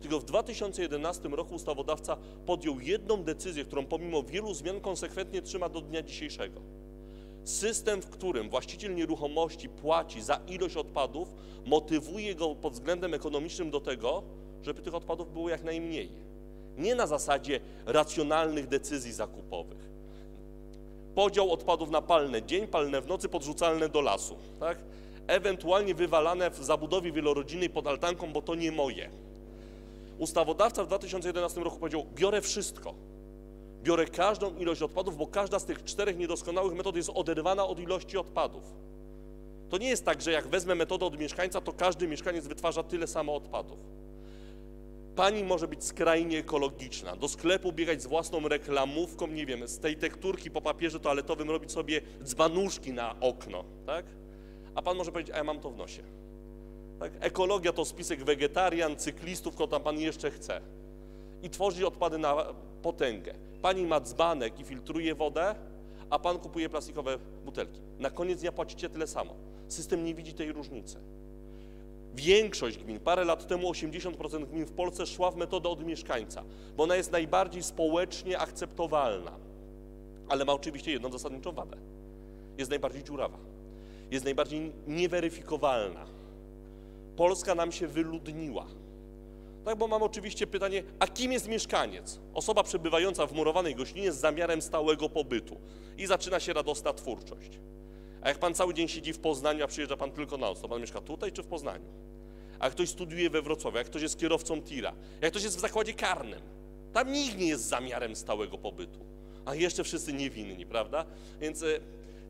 Tylko w 2011 roku ustawodawca podjął jedną decyzję, którą pomimo wielu zmian konsekwentnie trzyma do dnia dzisiejszego. System, w którym właściciel nieruchomości płaci za ilość odpadów, motywuje go pod względem ekonomicznym do tego, żeby tych odpadów było jak najmniej. Nie na zasadzie racjonalnych decyzji zakupowych. Podział odpadów na palne dzień, palne w nocy, podrzucalne do lasu. Tak? Ewentualnie wywalane w zabudowie wielorodzinnej pod altanką, bo to nie moje. Ustawodawca w 2011 roku powiedział: Biorę wszystko. Biorę każdą ilość odpadów, bo każda z tych czterech niedoskonałych metod jest oderwana od ilości odpadów. To nie jest tak, że jak wezmę metodę od mieszkańca, to każdy mieszkaniec wytwarza tyle samo odpadów. Pani może być skrajnie ekologiczna, do sklepu biegać z własną reklamówką, nie wiem, z tej tekturki po papierze toaletowym robić sobie dzbanuszki na okno, tak? A pan może powiedzieć, a ja mam to w nosie. Tak? Ekologia to spisek wegetarian, cyklistów, kto tam pan jeszcze chce. I tworzy odpady na potęgę. Pani ma dzbanek i filtruje wodę, a pan kupuje plastikowe butelki. Na koniec dnia płacicie tyle samo. System nie widzi tej różnicy. Większość gmin, parę lat temu 80% gmin w Polsce szła w metodę od mieszkańca, bo ona jest najbardziej społecznie akceptowalna. Ale ma oczywiście jedną zasadniczą wadę. Jest najbardziej dziurawa. Jest najbardziej nieweryfikowalna. Polska nam się wyludniła. Tak, bo mam oczywiście pytanie, a kim jest mieszkaniec? Osoba przebywająca w murowanej gościnie z zamiarem stałego pobytu. I zaczyna się radosna twórczość. A jak pan cały dzień siedzi w Poznaniu, a przyjeżdża pan tylko na noc, to pan mieszka tutaj czy w Poznaniu? A jak ktoś studiuje we Wrocławiu, jak ktoś jest kierowcą tira, jak ktoś jest w zakładzie karnym, tam nikt nie jest zamiarem stałego pobytu. A jeszcze wszyscy niewinni, prawda? Więc e,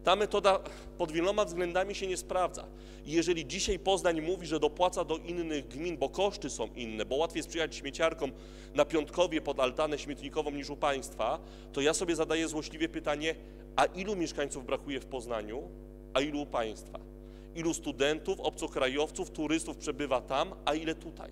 ta metoda pod wieloma względami się nie sprawdza. I jeżeli dzisiaj Poznań mówi, że dopłaca do innych gmin, bo koszty są inne, bo łatwiej jest przyjechać śmieciarkom na Piątkowie pod altanę śmietnikową niż u państwa, to ja sobie zadaję złośliwie pytanie, a ilu mieszkańców brakuje w Poznaniu, a ilu u państwa? Ilu studentów, obcokrajowców, turystów przebywa tam, a ile tutaj?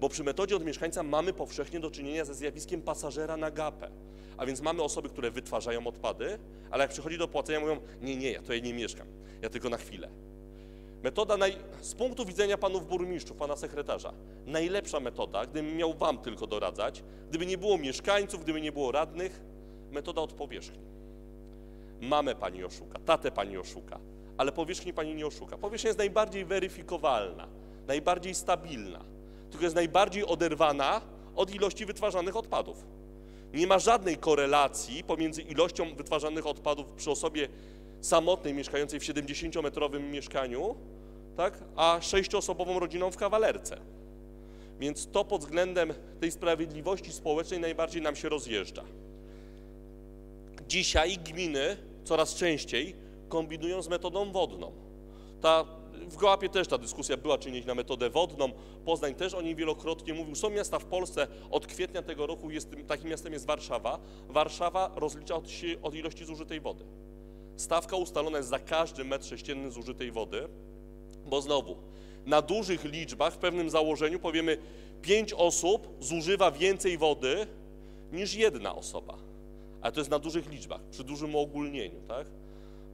Bo przy metodzie od mieszkańca mamy powszechnie do czynienia ze zjawiskiem pasażera na gapę. A więc mamy osoby, które wytwarzają odpady, ale jak przychodzi do płacenia, mówią: Nie, nie, ja tutaj nie mieszkam, ja tylko na chwilę. Metoda naj... z punktu widzenia panów burmistrzów, pana sekretarza, najlepsza metoda, gdybym miał wam tylko doradzać, gdyby nie było mieszkańców, gdyby nie było radnych, metoda od powierzchni. Mamę pani oszuka, tatę pani oszuka, ale powierzchni pani nie oszuka. Powierzchnia jest najbardziej weryfikowalna, najbardziej stabilna, tylko jest najbardziej oderwana od ilości wytwarzanych odpadów. Nie ma żadnej korelacji pomiędzy ilością wytwarzanych odpadów przy osobie samotnej mieszkającej w 70-metrowym mieszkaniu, tak, a sześcioosobową rodziną w kawalerce. Więc to pod względem tej sprawiedliwości społecznej najbardziej nam się rozjeżdża. Dzisiaj gminy coraz częściej kombinują z metodą wodną. Ta, w Gołapie też ta dyskusja była, czy nie na metodę wodną. Poznań też o niej wielokrotnie mówił. Są miasta w Polsce, od kwietnia tego roku jest, takim miastem jest Warszawa. Warszawa rozlicza od, od ilości zużytej wody. Stawka ustalona jest za każdy metr sześcienny zużytej wody, bo znowu, na dużych liczbach w pewnym założeniu powiemy, pięć osób zużywa więcej wody niż jedna osoba. Ale to jest na dużych liczbach, przy dużym uogólnieniu, tak?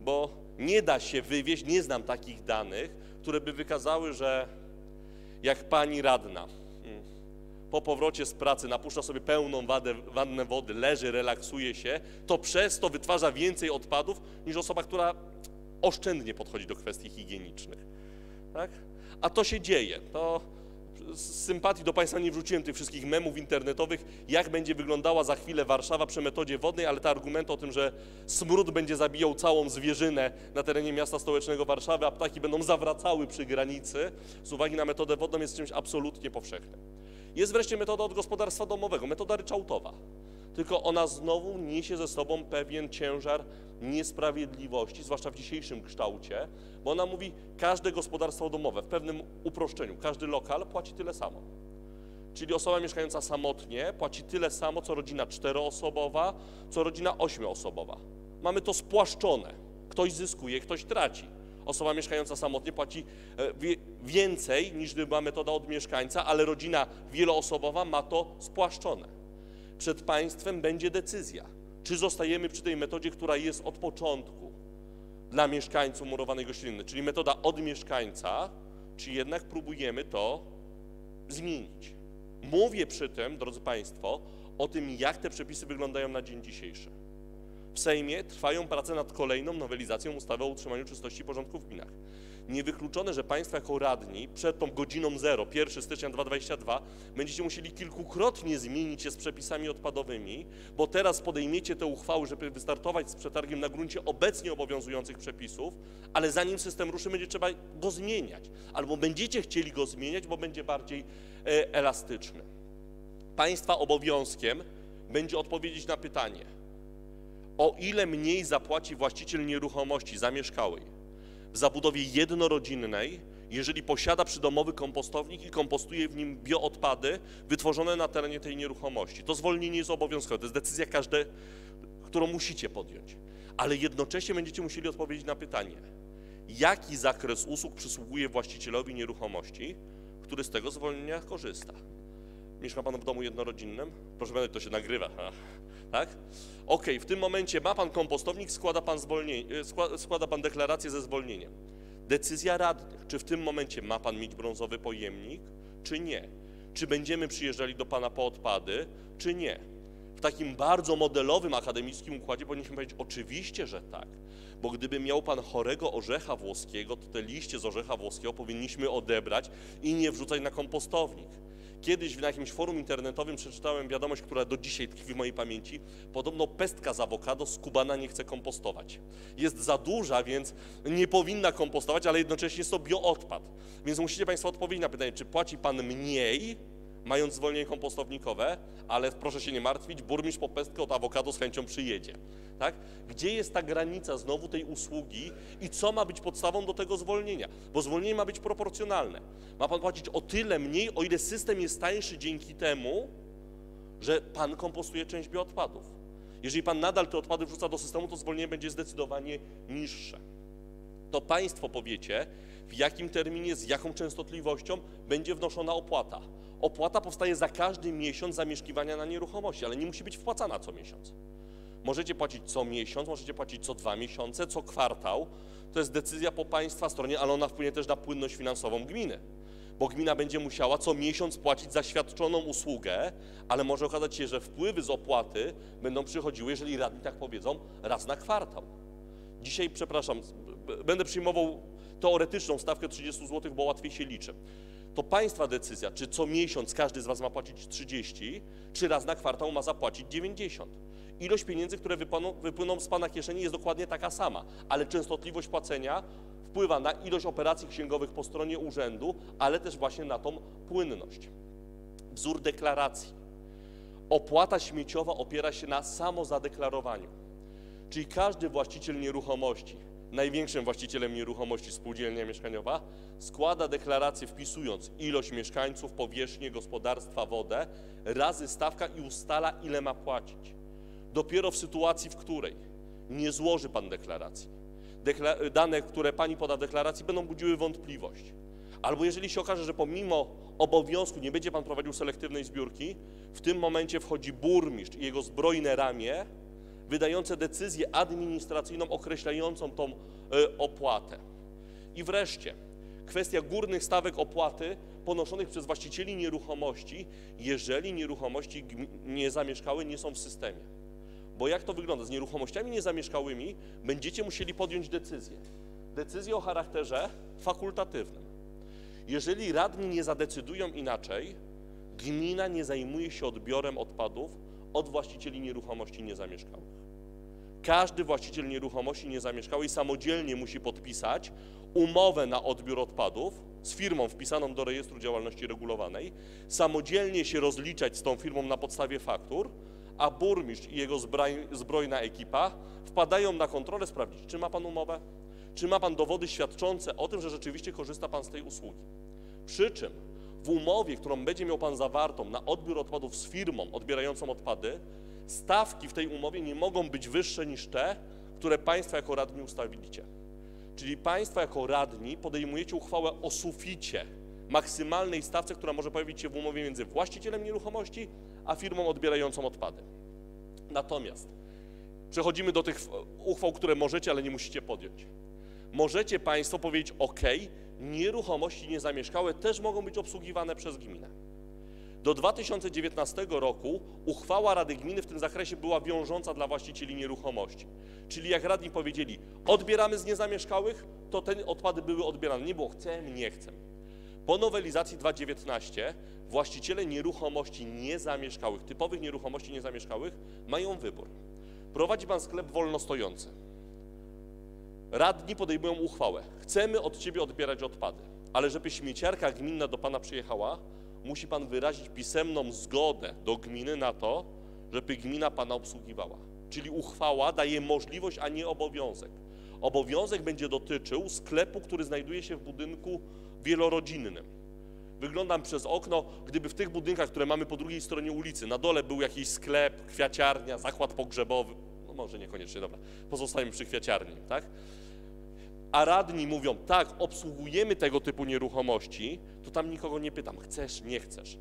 Bo nie da się wywieźć, nie znam takich danych, które by wykazały, że jak pani radna hmm, po powrocie z pracy napuszcza sobie pełną wadę, wannę wody, leży, relaksuje się, to przez to wytwarza więcej odpadów niż osoba, która oszczędnie podchodzi do kwestii higienicznych. Tak? A to się dzieje. To z sympatii do Państwa nie wrzuciłem tych wszystkich memów internetowych, jak będzie wyglądała za chwilę Warszawa przy metodzie wodnej, ale te argumenty o tym, że smród będzie zabijał całą zwierzynę na terenie miasta stołecznego Warszawy, a ptaki będą zawracały przy granicy z uwagi na metodę wodną jest czymś absolutnie powszechnym. Jest wreszcie metoda od gospodarstwa domowego, metoda ryczałtowa. Tylko ona znowu niesie ze sobą pewien ciężar niesprawiedliwości, zwłaszcza w dzisiejszym kształcie, bo ona mówi, każde gospodarstwo domowe w pewnym uproszczeniu, każdy lokal płaci tyle samo. Czyli osoba mieszkająca samotnie płaci tyle samo, co rodzina czteroosobowa, co rodzina ośmioosobowa. Mamy to spłaszczone. Ktoś zyskuje, ktoś traci. Osoba mieszkająca samotnie płaci e, więcej niż gdyby była metoda od mieszkańca, ale rodzina wieloosobowa ma to spłaszczone. Przed państwem będzie decyzja, czy zostajemy przy tej metodzie, która jest od początku dla mieszkańców murowanej gościny, czyli metoda od mieszkańca, czy jednak próbujemy to zmienić. Mówię przy tym, drodzy Państwo, o tym, jak te przepisy wyglądają na dzień dzisiejszy. W Sejmie trwają prace nad kolejną nowelizacją ustawy o utrzymaniu czystości i porządku w gminach. Niewykluczone, że Państwo jako radni przed tą godziną zero, 1 stycznia 2022, będziecie musieli kilkukrotnie zmienić się z przepisami odpadowymi, bo teraz podejmiecie te uchwały, żeby wystartować z przetargiem na gruncie obecnie obowiązujących przepisów, ale zanim system ruszy, będzie trzeba go zmieniać. Albo będziecie chcieli go zmieniać, bo będzie bardziej e, elastyczny. Państwa obowiązkiem będzie odpowiedzieć na pytanie, o ile mniej zapłaci właściciel nieruchomości zamieszkałej w zabudowie jednorodzinnej, jeżeli posiada przydomowy kompostownik i kompostuje w nim bioodpady wytworzone na terenie tej nieruchomości. To zwolnienie jest obowiązkowe, to jest decyzja każde, którą musicie podjąć. Ale jednocześnie będziecie musieli odpowiedzieć na pytanie, jaki zakres usług przysługuje właścicielowi nieruchomości, który z tego zwolnienia korzysta. Mieszka Pan w domu jednorodzinnym? Proszę Pana, to się nagrywa, tak? Ok, w tym momencie ma Pan kompostownik, składa Pan, zwolnienie, składa Pan deklarację ze zwolnieniem. Decyzja radnych, czy w tym momencie ma Pan mieć brązowy pojemnik, czy nie. Czy będziemy przyjeżdżali do Pana po odpady, czy nie. W takim bardzo modelowym akademickim układzie powinniśmy powiedzieć, oczywiście, że tak. Bo gdyby miał Pan chorego orzecha włoskiego, to te liście z orzecha włoskiego powinniśmy odebrać i nie wrzucać na kompostownik. Kiedyś na jakimś forum internetowym przeczytałem wiadomość, która do dzisiaj tkwi w mojej pamięci. Podobno pestka z awokado z Kubana nie chce kompostować. Jest za duża, więc nie powinna kompostować, ale jednocześnie jest to bioodpad. Więc musicie Państwo odpowiedzieć na pytanie, czy płaci Pan mniej, mając zwolnienie kompostownikowe, ale proszę się nie martwić, burmistrz po pestkę od awokado z chęcią przyjedzie. Tak? Gdzie jest ta granica znowu tej usługi i co ma być podstawą do tego zwolnienia? Bo zwolnienie ma być proporcjonalne. Ma Pan płacić o tyle mniej, o ile system jest tańszy dzięki temu, że Pan kompostuje część bioodpadów. Jeżeli Pan nadal te odpady wrzuca do systemu, to zwolnienie będzie zdecydowanie niższe. To Państwo powiecie, w jakim terminie, z jaką częstotliwością będzie wnoszona opłata. Opłata powstaje za każdy miesiąc zamieszkiwania na nieruchomości, ale nie musi być wpłacana co miesiąc. Możecie płacić co miesiąc, możecie płacić co dwa miesiące, co kwartał. To jest decyzja po Państwa stronie, ale ona wpłynie też na płynność finansową gminy. Bo gmina będzie musiała co miesiąc płacić za świadczoną usługę, ale może okazać się, że wpływy z opłaty będą przychodziły, jeżeli radni tak powiedzą, raz na kwartał. Dzisiaj, przepraszam, będę przyjmował teoretyczną stawkę 30 zł, bo łatwiej się liczy. To Państwa decyzja, czy co miesiąc każdy z Was ma płacić 30, czy raz na kwartał ma zapłacić 90 ilość pieniędzy, które wypłyną, wypłyną z Pana kieszeni jest dokładnie taka sama, ale częstotliwość płacenia wpływa na ilość operacji księgowych po stronie urzędu, ale też właśnie na tą płynność. Wzór deklaracji. Opłata śmieciowa opiera się na samozadeklarowaniu. Czyli każdy właściciel nieruchomości, największym właścicielem nieruchomości spółdzielnia mieszkaniowa, składa deklarację wpisując ilość mieszkańców, powierzchnię gospodarstwa, wodę, razy stawka i ustala ile ma płacić dopiero w sytuacji, w której nie złoży Pan deklaracji, dekla dane, które Pani poda w deklaracji, będą budziły wątpliwość. Albo jeżeli się okaże, że pomimo obowiązku nie będzie Pan prowadził selektywnej zbiórki, w tym momencie wchodzi burmistrz i jego zbrojne ramię, wydające decyzję administracyjną określającą tą y, opłatę. I wreszcie, kwestia górnych stawek opłaty ponoszonych przez właścicieli nieruchomości, jeżeli nieruchomości niezamieszkałe nie są w systemie. Bo jak to wygląda? Z nieruchomościami niezamieszkałymi będziecie musieli podjąć decyzję. Decyzję o charakterze fakultatywnym. Jeżeli radni nie zadecydują inaczej, gmina nie zajmuje się odbiorem odpadów od właścicieli nieruchomości niezamieszkałych. Każdy właściciel nieruchomości niezamieszkałej samodzielnie musi podpisać umowę na odbiór odpadów z firmą wpisaną do rejestru działalności regulowanej, samodzielnie się rozliczać z tą firmą na podstawie faktur, a burmistrz i jego zbrojna ekipa wpadają na kontrolę sprawdzić, czy ma pan umowę, czy ma pan dowody świadczące o tym, że rzeczywiście korzysta pan z tej usługi. Przy czym w umowie, którą będzie miał pan zawartą na odbiór odpadów z firmą odbierającą odpady, stawki w tej umowie nie mogą być wyższe niż te, które państwo jako radni ustawiliście. Czyli państwo jako radni podejmujecie uchwałę o suficie, maksymalnej stawce, która może pojawić się w umowie między właścicielem nieruchomości a firmą odbierającą odpady. Natomiast przechodzimy do tych uchwał, które możecie, ale nie musicie podjąć. Możecie Państwo powiedzieć: OK, nieruchomości niezamieszkałe też mogą być obsługiwane przez gminę. Do 2019 roku uchwała Rady Gminy w tym zakresie była wiążąca dla właścicieli nieruchomości. Czyli jak radni powiedzieli, odbieramy z niezamieszkałych, to te odpady były odbierane. Nie było chcemy, nie chcemy. Po nowelizacji 2.19 właściciele nieruchomości niezamieszkałych, typowych nieruchomości niezamieszkałych mają wybór. Prowadzi pan sklep wolnostojący. Radni podejmują uchwałę. Chcemy od ciebie odbierać odpady, ale żeby śmieciarka gminna do pana przyjechała, musi pan wyrazić pisemną zgodę do gminy na to, żeby gmina pana obsługiwała. Czyli uchwała daje możliwość, a nie obowiązek. Obowiązek będzie dotyczył sklepu, który znajduje się w budynku wielorodzinnym. Wyglądam przez okno, gdyby w tych budynkach, które mamy po drugiej stronie ulicy, na dole był jakiś sklep, kwiaciarnia, zakład pogrzebowy, no może niekoniecznie, dobra, pozostajemy przy kwiaciarni, tak? A radni mówią, tak, obsługujemy tego typu nieruchomości, to tam nikogo nie pytam, chcesz, nie chcesz.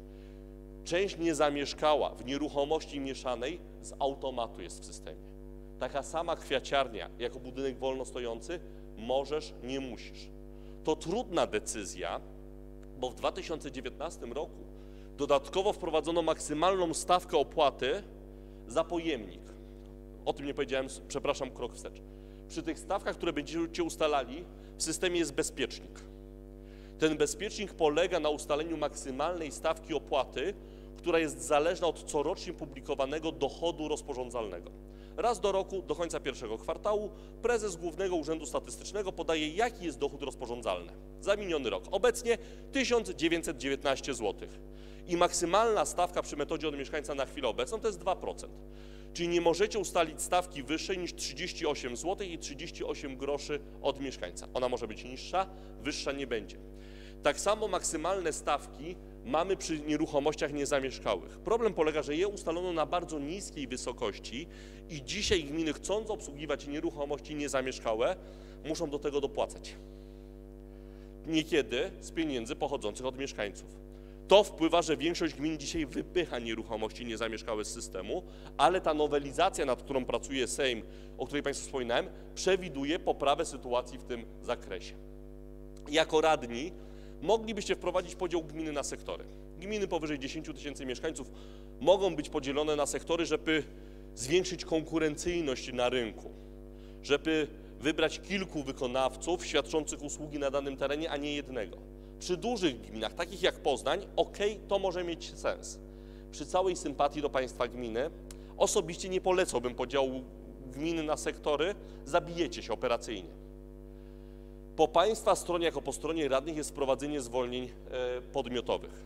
Część niezamieszkała w nieruchomości mieszanej z automatu jest w systemie. Taka sama kwiaciarnia jako budynek wolno stojący możesz, nie musisz. To trudna decyzja, bo w 2019 roku dodatkowo wprowadzono maksymalną stawkę opłaty za pojemnik. O tym nie powiedziałem, przepraszam, krok wstecz. Przy tych stawkach, które będziecie ustalali, w systemie jest bezpiecznik. Ten bezpiecznik polega na ustaleniu maksymalnej stawki opłaty, która jest zależna od corocznie publikowanego dochodu rozporządzalnego. Raz do roku, do końca pierwszego kwartału, prezes Głównego Urzędu Statystycznego podaje, jaki jest dochód rozporządzalny za miniony rok. Obecnie 1919 zł. I maksymalna stawka przy metodzie od mieszkańca na chwilę obecną to jest 2%. Czyli nie możecie ustalić stawki wyższej niż 38 zł i 38 groszy od mieszkańca. Ona może być niższa, wyższa nie będzie. Tak samo maksymalne stawki mamy przy nieruchomościach niezamieszkałych. Problem polega, że je ustalono na bardzo niskiej wysokości i dzisiaj gminy chcąc obsługiwać nieruchomości niezamieszkałe muszą do tego dopłacać. Niekiedy z pieniędzy pochodzących od mieszkańców. To wpływa, że większość gmin dzisiaj wypycha nieruchomości niezamieszkałe z systemu, ale ta nowelizacja, nad którą pracuje Sejm, o której Państwu wspominałem, przewiduje poprawę sytuacji w tym zakresie. Jako radni moglibyście wprowadzić podział gminy na sektory. Gminy powyżej 10 tysięcy mieszkańców mogą być podzielone na sektory, żeby zwiększyć konkurencyjność na rynku, żeby wybrać kilku wykonawców świadczących usługi na danym terenie, a nie jednego. Przy dużych gminach, takich jak Poznań, ok, to może mieć sens. Przy całej sympatii do państwa gminy, osobiście nie polecałbym podziału gminy na sektory, zabijecie się operacyjnie. Po Państwa stronie, jako po stronie radnych jest wprowadzenie zwolnień e, podmiotowych.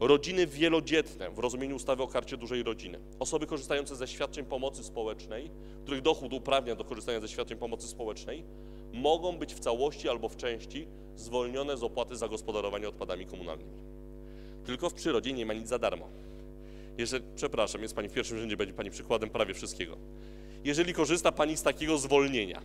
Rodziny wielodzietne w rozumieniu ustawy o karcie dużej rodziny. Osoby korzystające ze świadczeń pomocy społecznej, których dochód uprawnia do korzystania ze świadczeń pomocy społecznej, mogą być w całości albo w części zwolnione z opłaty za gospodarowanie odpadami komunalnymi. Tylko w przyrodzie nie ma nic za darmo. Jeżeli, przepraszam, jest Pani w pierwszym rzędzie, będzie Pani przykładem prawie wszystkiego. Jeżeli korzysta Pani z takiego zwolnienia,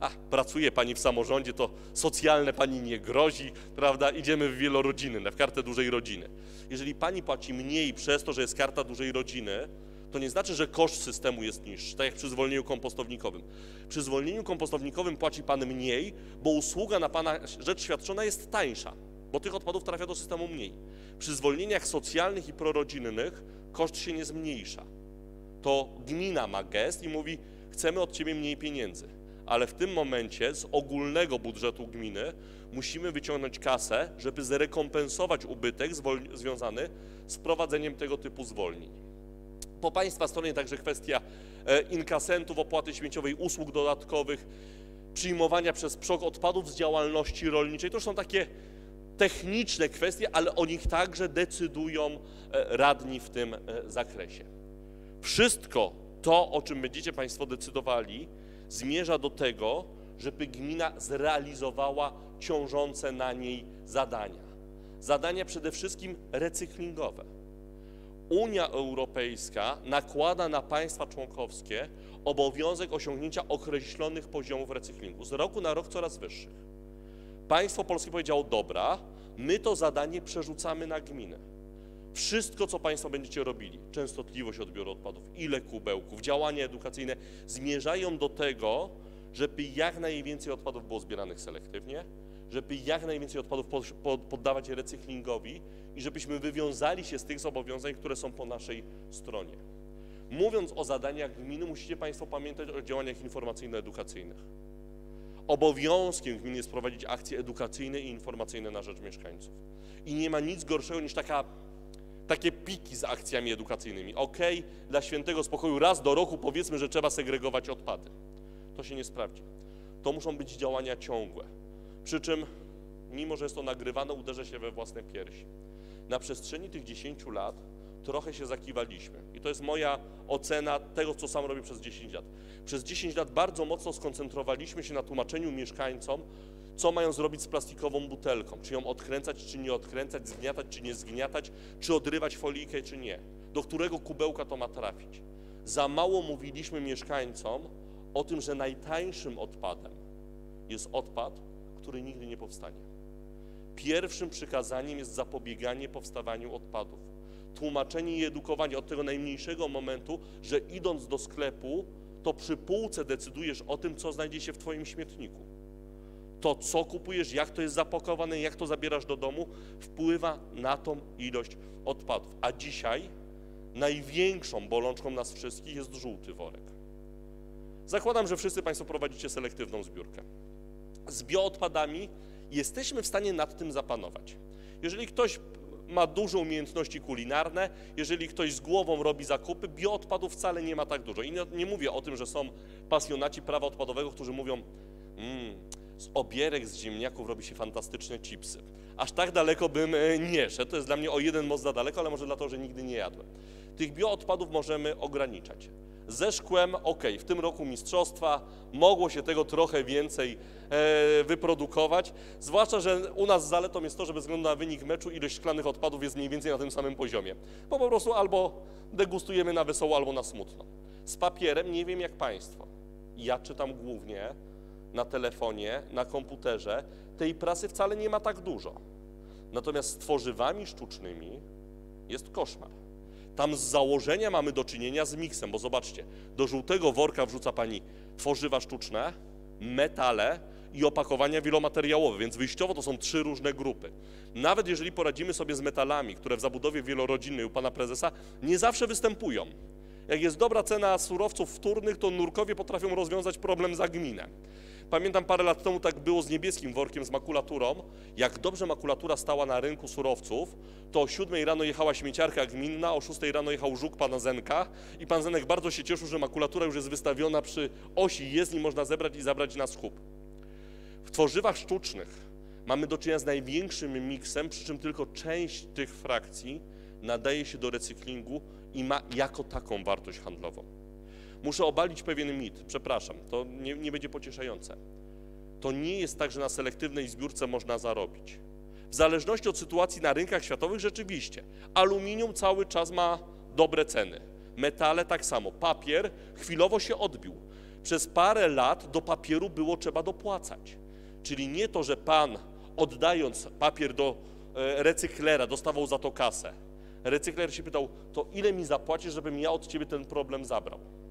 a pracuje pani w samorządzie, to socjalne pani nie grozi, prawda? Idziemy w wielorodzinne, w kartę dużej rodziny. Jeżeli pani płaci mniej przez to, że jest karta dużej rodziny, to nie znaczy, że koszt systemu jest niższy, tak jak przy zwolnieniu kompostownikowym. Przy zwolnieniu kompostownikowym płaci pan mniej, bo usługa na pana rzecz świadczona jest tańsza, bo tych odpadów trafia do systemu mniej. Przy zwolnieniach socjalnych i prorodzinnych koszt się nie zmniejsza. To gmina ma gest i mówi, chcemy od ciebie mniej pieniędzy ale w tym momencie z ogólnego budżetu gminy musimy wyciągnąć kasę, żeby zrekompensować ubytek związany z prowadzeniem tego typu zwolnień. Po Państwa stronie także kwestia e, inkasentów, opłaty śmieciowej, usług dodatkowych, przyjmowania przez PSZOK odpadów z działalności rolniczej. To są takie techniczne kwestie, ale o nich także decydują e, radni w tym e, zakresie. Wszystko to, o czym będziecie Państwo decydowali, zmierza do tego, żeby gmina zrealizowała ciążące na niej zadania. Zadania przede wszystkim recyklingowe. Unia Europejska nakłada na państwa członkowskie obowiązek osiągnięcia określonych poziomów recyklingu, z roku na rok coraz wyższych. Państwo polskie powiedziało: Dobra, my to zadanie przerzucamy na gminę. Wszystko, co Państwo będziecie robili, częstotliwość odbioru odpadów, ile kubełków, działania edukacyjne, zmierzają do tego, żeby jak najwięcej odpadów było zbieranych selektywnie, żeby jak najwięcej odpadów pod- pod- poddawać recyklingowi i żebyśmy wywiązali się z tych zobowiązań, które są po naszej stronie. Mówiąc o zadaniach gminy, musicie Państwo pamiętać o działaniach informacyjno-edukacyjnych. Obowiązkiem gminy jest prowadzić akcje edukacyjne i informacyjne na rzecz mieszkańców. I nie ma nic gorszego niż taka, takie piki z akcjami edukacyjnymi. Ok, dla świętego spokoju raz do roku powiedzmy, że trzeba segregować odpady. To się nie sprawdzi. To muszą być działania ciągłe. Przy czym, mimo że jest to nagrywane, uderzę się we własne piersi. Na przestrzeni tych 10 lat trochę się zakiwaliśmy. I to jest moja ocena tego, co sam robię przez 10 lat. Przez 10 lat bardzo mocno skoncentrowaliśmy się na tłumaczeniu mieszkańcom, co mają zrobić z plastikową butelką. Czy ją odkręcać, czy nie odkręcać, zgniatać, czy nie zgniatać, czy odrywać folijkę, czy nie. Do którego kubełka to ma trafić. Za mało mówiliśmy mieszkańcom o tym, że najtańszym odpadem jest odpad, który nigdy nie powstanie. Pierwszym przykazaniem jest zapobieganie powstawaniu odpadów. Tłumaczenie i edukowanie od tego najmniejszego momentu, że idąc do sklepu, to przy półce decydujesz o tym, co znajdzie się w Twoim śmietniku. To, co kupujesz, jak to jest zapakowane, jak to zabierasz do domu, wpływa na tą ilość odpadów. A dzisiaj największą bolączką nas wszystkich jest żółty worek. Zakładam, że wszyscy Państwo prowadzicie selektywną zbiórkę. Z bioodpadami jesteśmy w stanie nad tym zapanować. Jeżeli ktoś ma duże umiejętności kulinarne, jeżeli ktoś z głową robi zakupy, bioodpadów wcale nie ma tak dużo. I nie, nie mówię o tym, że są pasjonaci prawa odpadowego, którzy mówią, mmm, z obierek z ziemniaków robi się fantastyczne chipsy. Aż tak daleko bym e, nie szedł, to jest dla mnie o jeden most za daleko, ale może dlatego, że nigdy nie jadłem. Tych bioodpadów możemy ograniczać. Ze szkłem, ok, w tym roku mistrzostwa, mogło się tego trochę więcej e, wyprodukować, zwłaszcza, że u nas zaletą jest to, że bez względu na wynik meczu ilość szklanych odpadów jest mniej więcej na tym samym poziomie, bo po prostu albo degustujemy na wesoło, albo na smutno. Z papierem nie wiem jak Państwo. Ja czytam głównie na telefonie, na komputerze, tej prasy wcale nie ma tak dużo. Natomiast z tworzywami sztucznymi jest koszmar. Tam z założenia mamy do czynienia z miksem, bo zobaczcie, do żółtego worka wrzuca pani tworzywa sztuczne, metale i opakowania wielomateriałowe, więc wyjściowo to są trzy różne grupy. Nawet jeżeli poradzimy sobie z metalami, które w zabudowie wielorodzinnej u pana prezesa nie zawsze występują. Jak jest dobra cena surowców wtórnych, to nurkowie potrafią rozwiązać problem za gminę. Pamiętam parę lat temu tak było z niebieskim workiem z makulaturą. Jak dobrze makulatura stała na rynku surowców, to o 7 rano jechała śmieciarka gminna, o 6 rano jechał żuk pana Zenka i pan Zenek bardzo się cieszył, że makulatura już jest wystawiona przy osi jezdni, można zebrać i zabrać na skup. W tworzywach sztucznych mamy do czynienia z największym miksem, przy czym tylko część tych frakcji nadaje się do recyklingu i ma jako taką wartość handlową. Muszę obalić pewien mit, przepraszam, to nie, nie będzie pocieszające. To nie jest tak, że na selektywnej zbiórce można zarobić. W zależności od sytuacji na rynkach światowych rzeczywiście. Aluminium cały czas ma dobre ceny. Metale tak samo. Papier chwilowo się odbił. Przez parę lat do papieru było trzeba dopłacać. Czyli nie to, że pan oddając papier do e, recyklera dostawał za to kasę. Recykler się pytał, to ile mi zapłacisz, żebym ja od ciebie ten problem zabrał?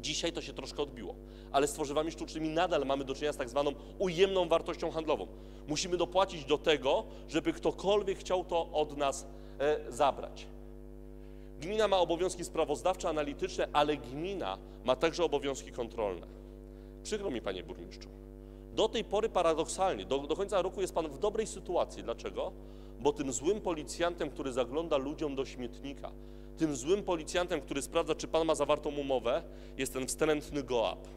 Dzisiaj to się troszkę odbiło, ale z tworzywami sztucznymi nadal mamy do czynienia z tak zwaną ujemną wartością handlową. Musimy dopłacić do tego, żeby ktokolwiek chciał to od nas e, zabrać. Gmina ma obowiązki sprawozdawcze, analityczne, ale gmina ma także obowiązki kontrolne. Przykro mi, panie burmistrzu. Do tej pory paradoksalnie, do, do końca roku jest pan w dobrej sytuacji. Dlaczego? Bo tym złym policjantem, który zagląda ludziom do śmietnika, tym złym policjantem, który sprawdza, czy pan ma zawartą umowę, jest ten wstrętny gołap.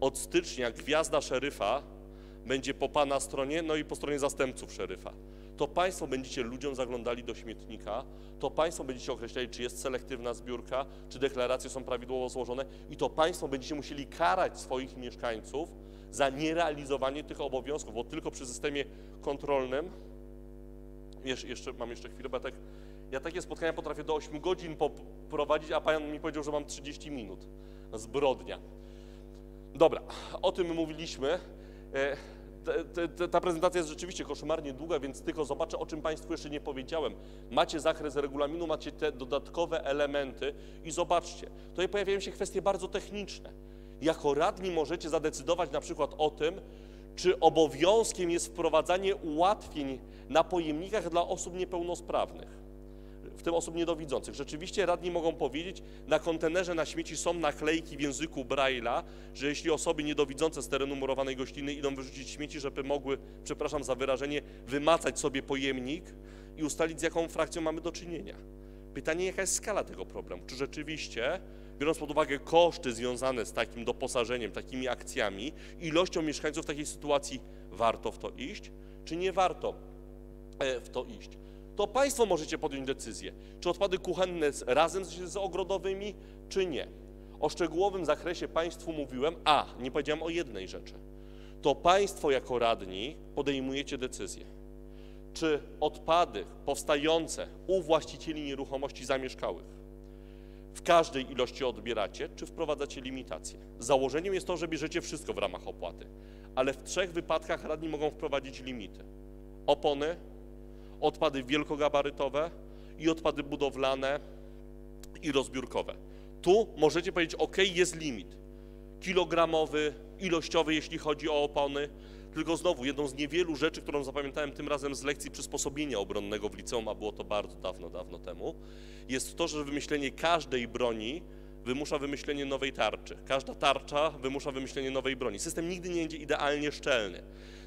Od stycznia gwiazda szeryfa będzie po pana stronie, no i po stronie zastępców szeryfa. To państwo będziecie ludziom zaglądali do śmietnika, to państwo będziecie określali, czy jest selektywna zbiórka, czy deklaracje są prawidłowo złożone i to państwo będziecie musieli karać swoich mieszkańców za nierealizowanie tych obowiązków, bo tylko przy systemie kontrolnym, jeszcze, mam jeszcze chwilę, bo tak, ja takie spotkania potrafię do 8 godzin poprowadzić, a pan mi powiedział, że mam 30 minut. Zbrodnia. Dobra, o tym mówiliśmy. E, ta prezentacja jest rzeczywiście koszmarnie długa, więc tylko zobaczę, o czym Państwu jeszcze nie powiedziałem. Macie zakres regulaminu, macie te dodatkowe elementy i zobaczcie, tutaj pojawiają się kwestie bardzo techniczne. Jako radni możecie zadecydować na przykład o tym, czy obowiązkiem jest wprowadzanie ułatwień na pojemnikach dla osób niepełnosprawnych w tym osób niedowidzących. Rzeczywiście radni mogą powiedzieć, na kontenerze na śmieci są naklejki w języku Braille'a, że jeśli osoby niedowidzące z terenu murowanej gościny idą wyrzucić śmieci, żeby mogły, przepraszam za wyrażenie, wymacać sobie pojemnik i ustalić z jaką frakcją mamy do czynienia. Pytanie, jaka jest skala tego problemu? Czy rzeczywiście, biorąc pod uwagę koszty związane z takim doposażeniem, takimi akcjami, ilością mieszkańców w takiej sytuacji, warto w to iść, czy nie warto e, w to iść? To Państwo możecie podjąć decyzję, czy odpady kuchenne razem z, z ogrodowymi, czy nie. O szczegółowym zakresie Państwu mówiłem, a nie powiedziałem o jednej rzeczy. To Państwo jako radni podejmujecie decyzję, czy odpady powstające u właścicieli nieruchomości zamieszkałych w każdej ilości odbieracie, czy wprowadzacie limitację. Założeniem jest to, że bierzecie wszystko w ramach opłaty, ale w trzech wypadkach radni mogą wprowadzić limity. Opony, odpady wielkogabarytowe i odpady budowlane i rozbiórkowe. Tu możecie powiedzieć, ok, jest limit kilogramowy, ilościowy, jeśli chodzi o opony, tylko znowu jedną z niewielu rzeczy, którą zapamiętałem tym razem z lekcji przysposobienia obronnego w liceum, a było to bardzo dawno, dawno temu, jest to, że wymyślenie każdej broni wymusza wymyślenie nowej tarczy. Każda tarcza wymusza wymyślenie nowej broni. System nigdy nie będzie idealnie szczelny.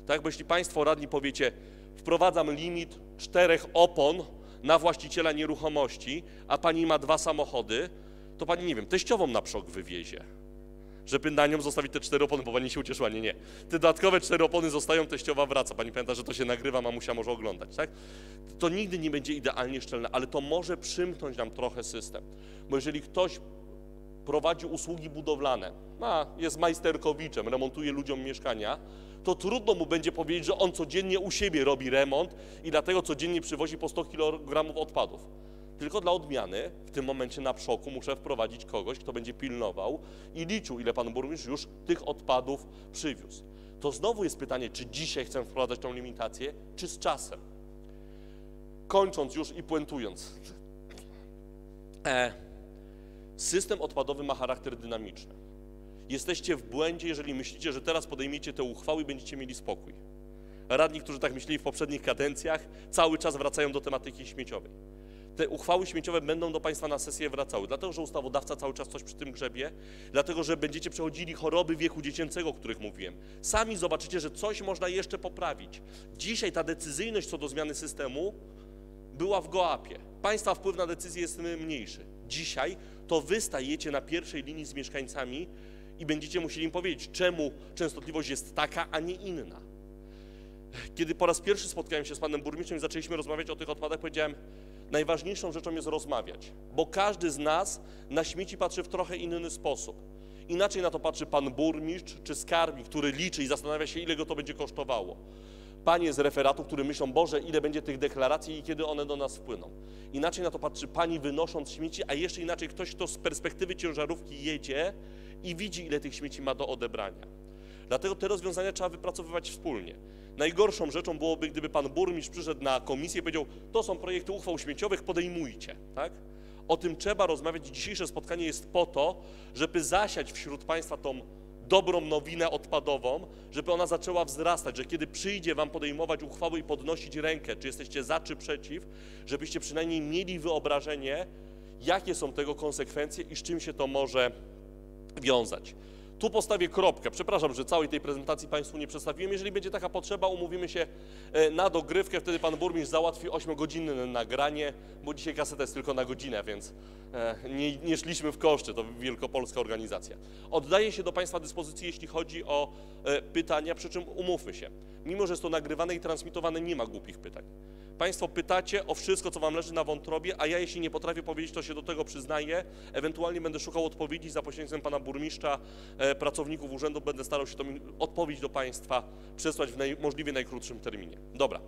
Tak, bo jeśli Państwo radni powiecie, wprowadzam limit czterech opon na właściciela nieruchomości, a pani ma dwa samochody, to pani, nie wiem, teściową na przok wywiezie. Żeby na nią zostawić te cztery opony, bo pani się ucieszyła. Nie, nie. Te dodatkowe cztery opony zostają, teściowa wraca. Pani pamięta, że to się nagrywa, mamusia może oglądać, tak? To nigdy nie będzie idealnie szczelne, ale to może przymknąć nam trochę system. Bo jeżeli ktoś prowadzi usługi budowlane, ma, jest majsterkowiczem, remontuje ludziom mieszkania, to trudno mu będzie powiedzieć, że on codziennie u siebie robi remont i dlatego codziennie przywozi po 100 kg odpadów. Tylko dla odmiany w tym momencie na przoku muszę wprowadzić kogoś, kto będzie pilnował i liczył, ile pan burmistrz już tych odpadów przywiózł. To znowu jest pytanie, czy dzisiaj chcę wprowadzać tą limitację, czy z czasem. Kończąc już i puentując. E, system odpadowy ma charakter dynamiczny. Jesteście w błędzie, jeżeli myślicie, że teraz podejmiecie te uchwały i będziecie mieli spokój. Radni, którzy tak myśleli w poprzednich kadencjach, cały czas wracają do tematyki śmieciowej. Te uchwały śmieciowe będą do Państwa na sesję wracały, dlatego że ustawodawca cały czas coś przy tym grzebie, dlatego że będziecie przechodzili choroby wieku dziecięcego, o których mówiłem. Sami zobaczycie, że coś można jeszcze poprawić. Dzisiaj ta decyzyjność co do zmiany systemu była w gołapie. Państwa wpływ na decyzję jest mniejszy. Dzisiaj to wy stajecie na pierwszej linii z mieszkańcami, i będziecie musieli im powiedzieć, czemu częstotliwość jest taka, a nie inna. Kiedy po raz pierwszy spotkałem się z panem burmistrzem i zaczęliśmy rozmawiać o tych odpadach, powiedziałem, najważniejszą rzeczą jest rozmawiać, bo każdy z nas na śmieci patrzy w trochę inny sposób. Inaczej na to patrzy pan burmistrz czy skarbnik, który liczy i zastanawia się, ile go to będzie kosztowało. Panie z referatu, który myślą, Boże, ile będzie tych deklaracji i kiedy one do nas wpłyną. Inaczej na to patrzy pani wynosząc śmieci, a jeszcze inaczej ktoś, kto z perspektywy ciężarówki jedzie i widzi, ile tych śmieci ma do odebrania. Dlatego te rozwiązania trzeba wypracowywać wspólnie. Najgorszą rzeczą byłoby, gdyby pan burmistrz przyszedł na komisję i powiedział, to są projekty uchwał śmieciowych, podejmujcie, tak? O tym trzeba rozmawiać. Dzisiejsze spotkanie jest po to, żeby zasiać wśród państwa tą dobrą nowinę odpadową, żeby ona zaczęła wzrastać, że kiedy przyjdzie Wam podejmować uchwały i podnosić rękę, czy jesteście za, czy przeciw, żebyście przynajmniej mieli wyobrażenie, jakie są tego konsekwencje i z czym się to może wiązać. Tu postawię kropkę. Przepraszam, że całej tej prezentacji Państwu nie przedstawiłem. Jeżeli będzie taka potrzeba, umówimy się e, na dogrywkę. Wtedy Pan Burmistrz załatwi 8-godzinne nagranie, bo dzisiaj kaseta jest tylko na godzinę, więc e, nie, nie szliśmy w koszty. To wielkopolska organizacja. Oddaję się do Państwa dyspozycji, jeśli chodzi o e, pytania, przy czym umówmy się. Mimo, że jest to nagrywane i transmitowane, nie ma głupich pytań. Państwo pytacie o wszystko, co Wam leży na wątrobie, a ja jeśli nie potrafię powiedzieć, to się do tego przyznaję. Ewentualnie będę szukał odpowiedzi za pośrednictwem Pana Burmistrza, e, pracowników urzędu, będę starał się tą odpowiedź do Państwa przesłać w naj, możliwie najkrótszym terminie. Dobra,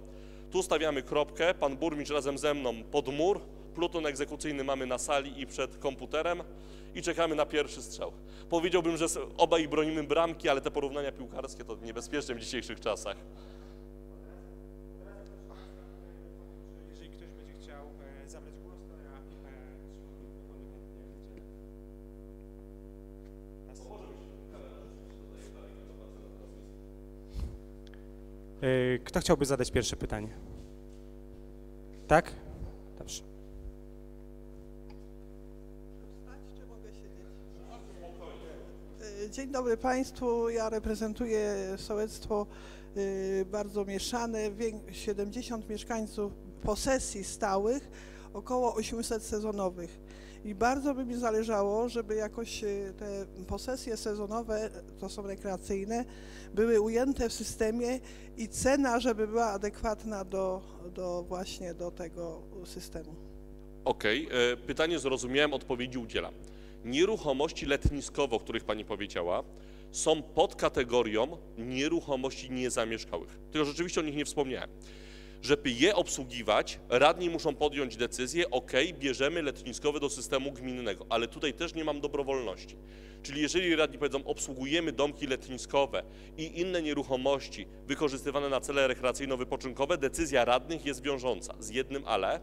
tu stawiamy kropkę, Pan Burmistrz razem ze mną pod mur, pluton egzekucyjny mamy na sali i przed komputerem i czekamy na pierwszy strzał. Powiedziałbym, że obaj bronimy bramki, ale te porównania piłkarskie to niebezpieczne w dzisiejszych czasach. Kto chciałby zadać pierwsze pytanie? Tak? Dobrze. Y, Dzień dobry Państwu. Ja reprezentuję sołectwo y, bardzo mieszane. Wię- 70 mieszkańców posesji stałych, około 800 sezonowych. I bardzo by mi zależało, żeby jakoś y, te posesje sezonowe, to są rekreacyjne, były ujęte w systemie i cena, żeby była adekwatna do, do właśnie do tego systemu. Okej, e, pytanie zrozumiałem, odpowiedzi udzielam. Nieruchomości letniskowe, o których Pani powiedziała, są pod kategorią nieruchomości niezamieszkałych. Tylko rzeczywiście o nich nie wspomniałem. Żeby je obsługiwać, radni muszą podjąć decyzję, ok, bierzemy letniskowe do systemu gminnego, ale tutaj też nie mam dobrowolności. Czyli jeżeli radni powiedzą, obsługujemy domki letniskowe i inne nieruchomości wykorzystywane na cele rekreacyjno-wypoczynkowe, decyzja radnych jest wiążąca. Z jednym ale,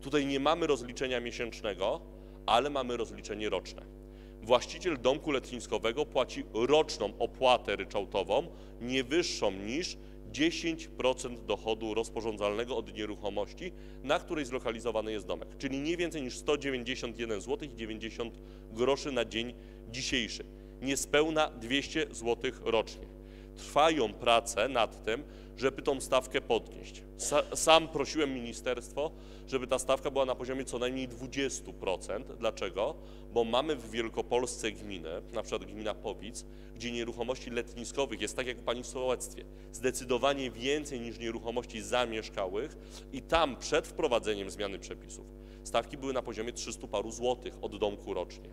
Tutaj nie mamy rozliczenia miesięcznego, ale mamy rozliczenie roczne. Właściciel domku letniskowego płaci roczną opłatę ryczałtową nie wyższą niż 10% dochodu rozporządzalnego od nieruchomości, na której zlokalizowany jest domek, czyli nie więcej niż 191 zł i 90 groszy na dzień dzisiejszy. Niespełna 200 zł rocznie. Trwają prace nad tym, żeby tą stawkę podnieść. Sa- Sam prosiłem ministerstwo, żeby ta stawka była na poziomie co najmniej 20%. Dlaczego? Bo mamy w Wielkopolsce gminy, na przykład gmina Powic, gdzie nieruchomości letniskowych jest tak jak u Pani w sołectwie, zdecydowanie więcej niż nieruchomości zamieszkałych i tam przed wprowadzeniem zmiany przepisów stawki były na poziomie 300 paru złotych od domku rocznie.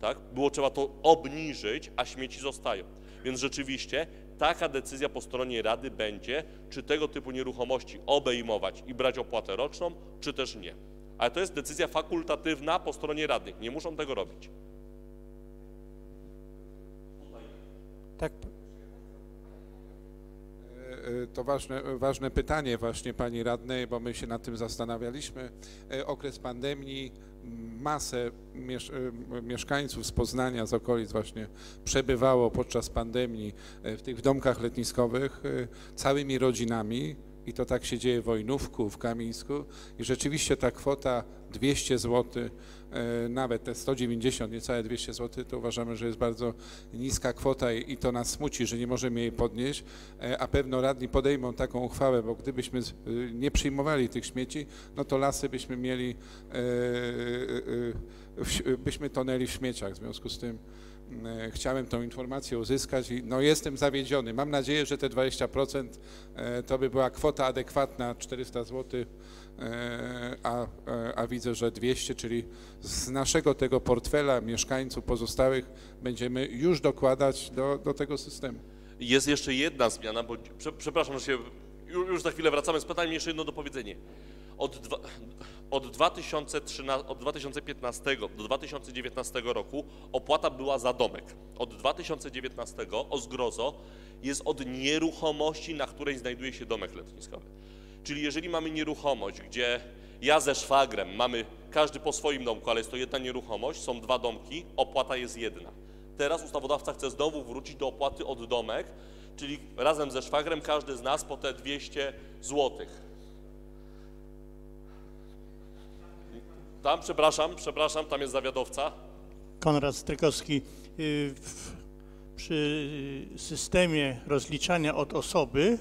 Tak? Było trzeba to obniżyć, a śmieci zostają. Więc rzeczywiście taka decyzja po stronie Rady będzie, czy tego typu nieruchomości obejmować i brać opłatę roczną, czy też nie. Ale to jest decyzja fakultatywna po stronie radnych. Nie muszą tego robić. Tak. E, To ważne, ważne pytanie właśnie Pani Radnej, bo my się nad tym zastanawialiśmy. E, Okres pandemii, masę e, mieszkańców z Poznania, z okolic właśnie przebywało podczas pandemii e, w tych domkach letniskowych e, całymi rodzinami. I to tak się dzieje w Wojnówku, w Kamińsku. I rzeczywiście ta kwota 200 zł, nawet te 190, niecałe 200 zł, to uważamy, że jest bardzo niska kwota i, to nas smuci, że nie możemy jej podnieść, e, a pewno radni podejmą taką uchwałę, bo gdybyśmy y, nie przyjmowali tych śmieci, no to lasy byśmy mieli, e, e, e, byśmy tonęli w śmieciach, w związku z tym e, chciałem tą informację uzyskać i no jestem zawiedziony. Mam nadzieję, że te 20% e, to by była kwota adekwatna 400 zł, e, a, e, a widzę, że 200, czyli z naszego tego portfela mieszkańców pozostałych będziemy już dokładać do, do tego systemu. Jest jeszcze jedna zmiana, bo prze, przepraszam, że się już, już za chwilę wracamy z pytaniem, jeszcze jedno dopowiedzenie. Od, dwa, od, 2013, od 2015 do 2019 roku opłata była za domek. Od 2019 o zgrozo jest od nieruchomości, na której znajduje się domek letniskowy. Czyli jeżeli mamy nieruchomość, gdzie ja ze szwagrem mamy każdy po swoim domku, ale jest to jedna nieruchomość, są dwa domki, opłata jest jedna. Teraz ustawodawca chce znowu wrócić do opłaty od domek, czyli razem ze szwagrem każdy z nas po te 200 złotych. Tam, przepraszam, przepraszam, tam jest zawiadowca. Konrad Strykowski. Y, przy systemie rozliczania od osoby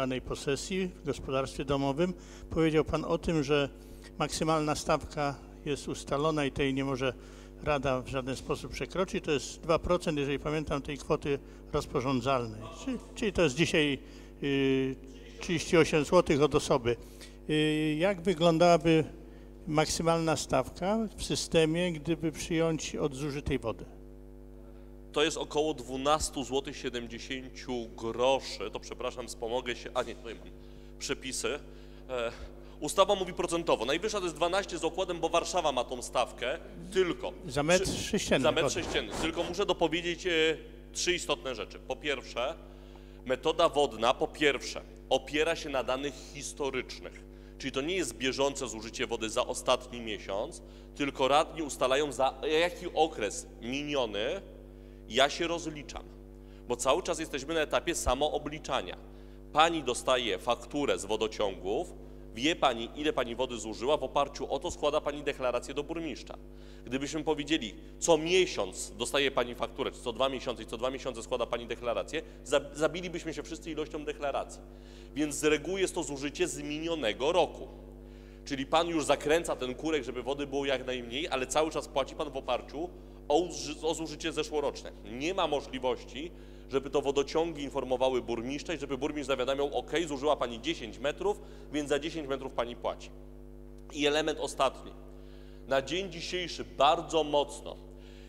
danej posesji w gospodarstwie domowym powiedział Pan o tym, że maksymalna stawka jest ustalona i tej nie może Rada w żaden sposób przekroczyć. To jest 2%, jeżeli pamiętam, tej kwoty rozporządzalnej. Czyli, czyli to jest dzisiaj y, 38 zł od osoby. Y, jak wyglądałaby maksymalna stawka w systemie, gdyby przyjąć od zużytej wody? To jest około 12 zł 70 groszy. To przepraszam, wspomogę się. A nie, tutaj mam przepisy. E, ustawa mówi procentowo. Najwyższa to jest 12 z okładem, bo Warszawa ma tą stawkę. Tylko. Za metr sześcienny. Za metr sześcienny. Tylko muszę dopowiedzieć e, trzy istotne rzeczy. Po pierwsze, metoda wodna, po pierwsze, opiera się na danych historycznych. Czyli to nie jest bieżące zużycie wody za ostatni miesiąc, tylko radni ustalają za jaki okres miniony ja się rozliczam. Bo cały czas jesteśmy na etapie samoobliczania. Pani dostaje fakturę z wodociągów, wie pani, ile pani wody zużyła, w oparciu o to składa pani deklarację do burmistrza. Gdybyśmy powiedzieli, co miesiąc dostaje pani fakturę, czy co dwa miesiące i co dwa miesiące składa pani deklarację, za- zabilibyśmy się wszyscy ilością deklaracji. Więc z reguły jest to zużycie z minionego roku. Czyli pan już zakręca ten kurek, żeby wody było jak najmniej, ale cały czas płaci pan w oparciu o, o zużycie zeszłoroczne. Nie ma możliwości, żeby to wodociągi informowały burmistrza i żeby burmistrz zawiadamiał, ok, zużyła pani 10 metrów, więc za 10 metrów pani płaci. I element ostatni. Na dzień dzisiejszy bardzo mocno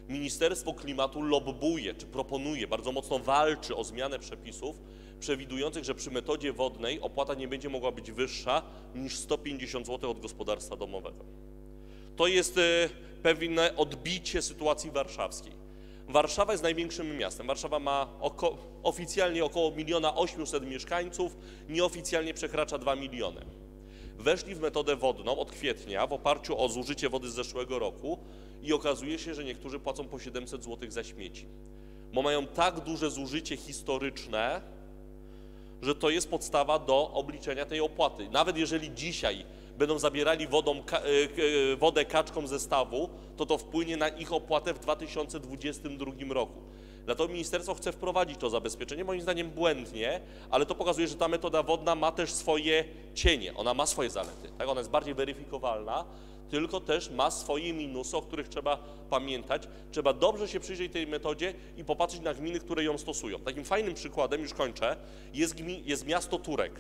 Ministerstwo Klimatu lobbuje, czy proponuje, bardzo mocno walczy o zmianę przepisów przewidujących, że przy metodzie wodnej opłata nie będzie mogła być wyższa niż 150 zł od gospodarstwa domowego. To jest e, pewne odbicie sytuacji warszawskiej. Warszawa jest największym miastem. Warszawa ma oko, oficjalnie około 1 800 mieszkańców, nieoficjalnie przekracza 2 miliony. Weszli w metodę wodną od kwietnia w oparciu o zużycie wody z zeszłego roku i okazuje się, że niektórzy płacą po 700 zł za śmieci. Bo mają tak duże zużycie historyczne, że to jest podstawa do obliczenia tej opłaty. Nawet jeżeli dzisiaj będą zabierali wodą, e, e, wodę kaczką zestawu, to to wpłynie na ich opłatę w 2022 roku. Dlatego ministerstwo chce wprowadzić to zabezpieczenie, moim zdaniem błędnie, ale to pokazuje, że ta metoda wodna ma też swoje cienie, ona ma swoje zalety, tak? ona jest bardziej weryfikowalna, tylko też ma swoje minusy, o których trzeba pamiętać. Trzeba dobrze się przyjrzeć tej metodzie i popatrzeć na gminy, które ją stosują. Takim fajnym przykładem, już kończę, jest, gmi, jest miasto Turek.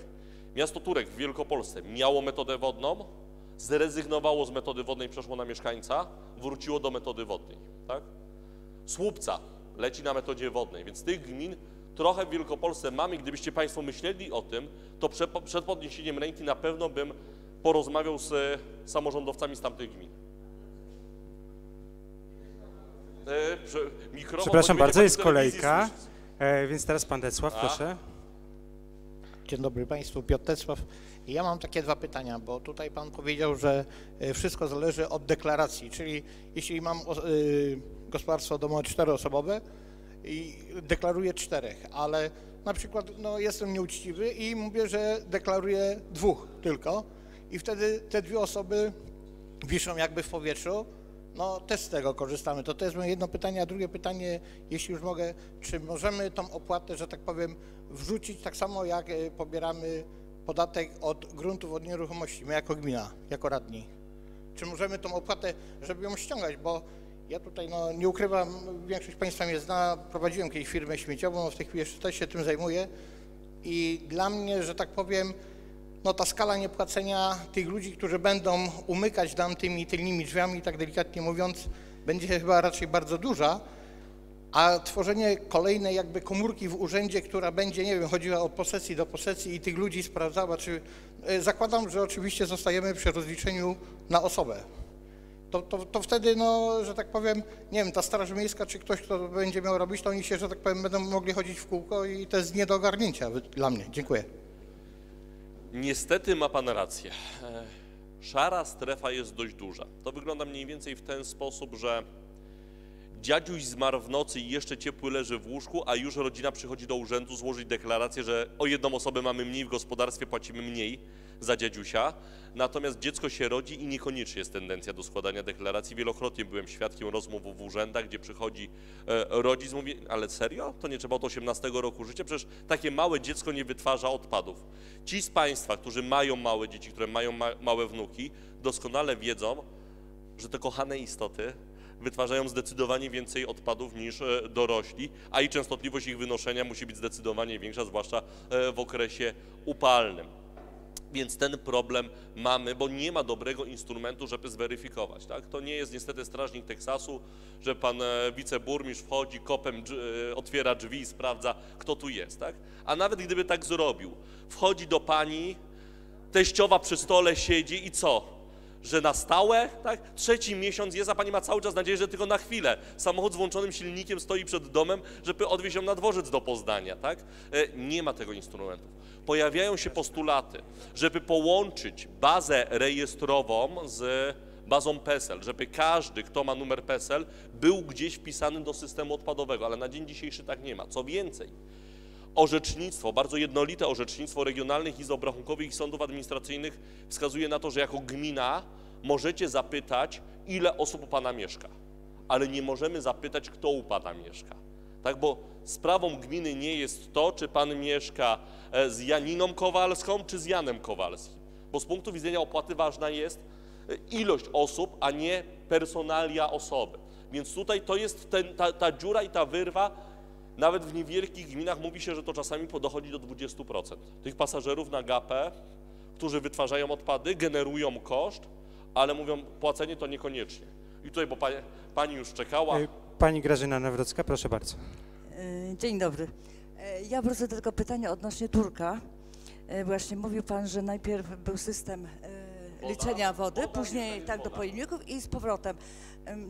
Miasto Turek w Wielkopolsce miało metodę wodną, zrezygnowało z metody wodnej, przeszło na mieszkańca, wróciło do metody wodnej. Tak? Słupca leci na metodzie wodnej, więc tych gmin trochę w Wielkopolsce mamy. Gdybyście Państwo myśleli o tym, to przed, podniesieniem ręki na pewno bym porozmawiał z e, samorządowcami z tamtych gmin. E, Przepraszam bardzo, jest kolejka. E, więc teraz pan Decław, A? proszę. Dzień dobry Państwu, Piotr Tecław. Ja mam takie dwa pytania, bo tutaj Pan powiedział, że e, wszystko zależy od deklaracji, czyli jeśli mam y, gospodarstwo domowe czteroosobowe i deklaruję czterech, ale na przykład no, jestem nieuczciwy i mówię, że deklaruję dwóch tylko i wtedy te dwie osoby wiszą jakby w powietrzu, no też z tego korzystamy. To to jest moje jedno pytanie, a drugie pytanie, jeśli już mogę, czy możemy tą opłatę, że tak powiem, wrzucić tak samo jak e, pobieramy podatek od gruntów od nieruchomości, my jako gmina, jako radni. Czy możemy tą opłatę, żeby ją ściągać, bo ja tutaj no, nie ukrywam, większość Państwa mnie zna, prowadziłem kiedyś firmę śmieciową, w tej chwili jeszcze też się tym zajmuję. I dla mnie, że tak powiem, no ta skala niepłacenia tych ludzi, którzy będą umykać nam tymi tylnymi drzwiami, tak delikatnie mówiąc, będzie chyba raczej bardzo duża, a tworzenie kolejnej jakby komórki w urzędzie, która będzie, nie wiem, chodziła od posesji do posesji i tych ludzi sprawdzała, czy e, zakładam, że oczywiście zostajemy przy rozliczeniu na osobę. To, to, to wtedy, no, że tak powiem, nie wiem, ta straż miejska, czy ktoś, kto będzie miał robić, to oni się, że tak powiem, będą mogli chodzić w kółko i to jest nie do ogarnięcia dla mnie. Dziękuję. Niestety ma Pan rację. E, Szara strefa jest dość duża. To wygląda mniej więcej w ten sposób, że dziadziuś zmarł w nocy i jeszcze ciepły leży w łóżku, a już rodzina przychodzi do urzędu złożyć deklarację, że o jedną osobę mamy mniej w gospodarstwie, płacimy mniej za dziadziusia, natomiast dziecko się rodzi i niekoniecznie jest tendencja do składania deklaracji. Wielokrotnie byłem świadkiem rozmów w urzędach, gdzie przychodzi e, rodzic, mówi, ale serio? To nie trzeba od 18 roku życia? Przecież takie małe dziecko nie wytwarza odpadów. Ci z Państwa, którzy mają małe dzieci, które mają ma małe wnuki, doskonale wiedzą, że te kochane istoty wytwarzają zdecydowanie więcej odpadów niż e, dorośli, a i częstotliwość ich wynoszenia musi być zdecydowanie większa, zwłaszcza e, w okresie upalnym. Więc ten problem mamy, bo nie ma dobrego instrumentu, żeby zweryfikować. Tak? To nie jest niestety strażnik Teksasu, że pan e, wiceburmistrz wchodzi, kopem otwiera drzwi i sprawdza, kto tu jest. Tak? A nawet gdyby tak zrobił, wchodzi do pani, teściowa przy stole siedzi i co? Że na stałe, tak? Trzeci miesiąc jest, a pani ma cały czas nadzieję, że tylko na chwilę. Samochód z włączonym silnikiem stoi przed domem, żeby odwieźć ją na dworzec do Poznania, tak? E, nie ma tego instrumentu. Pojawiają się postulaty, żeby połączyć bazę rejestrową z bazą PESEL, żeby każdy, kto ma numer PESEL, był gdzieś wpisany do systemu odpadowego, ale na dzień dzisiejszy tak nie ma. Co więcej, orzecznictwo, bardzo jednolite orzecznictwo regionalnych izb obrachunkowych i sądów administracyjnych wskazuje na to, że jako gmina możecie zapytać, ile osób u Pana mieszka, ale nie możemy zapytać, kto u Pana mieszka. Tak, bo sprawą gminy nie jest to, czy Pan mieszka e, z Janiną Kowalską, czy z Janem Kowalskim. Bo z punktu widzenia opłaty ważna jest e, ilość osób, a nie personalia osoby. Więc tutaj to jest ten, ta, ta dziura i ta wyrwa, nawet w niewielkich gminach mówi się, że to czasami dochodzi do 20%. Tych pasażerów na gapę, którzy wytwarzają odpady, generują koszt, ale mówią, płacenie to niekoniecznie. I tutaj, bo pani, pani już czekała. Y, pani Grażyna Nawrocka, proszę bardzo. Y, dzień dobry. Y, ja proszę tylko pytanie odnośnie Turka. Właśnie mówił Pan, że najpierw był system liczenia wody, później tak do pojemników i z powrotem.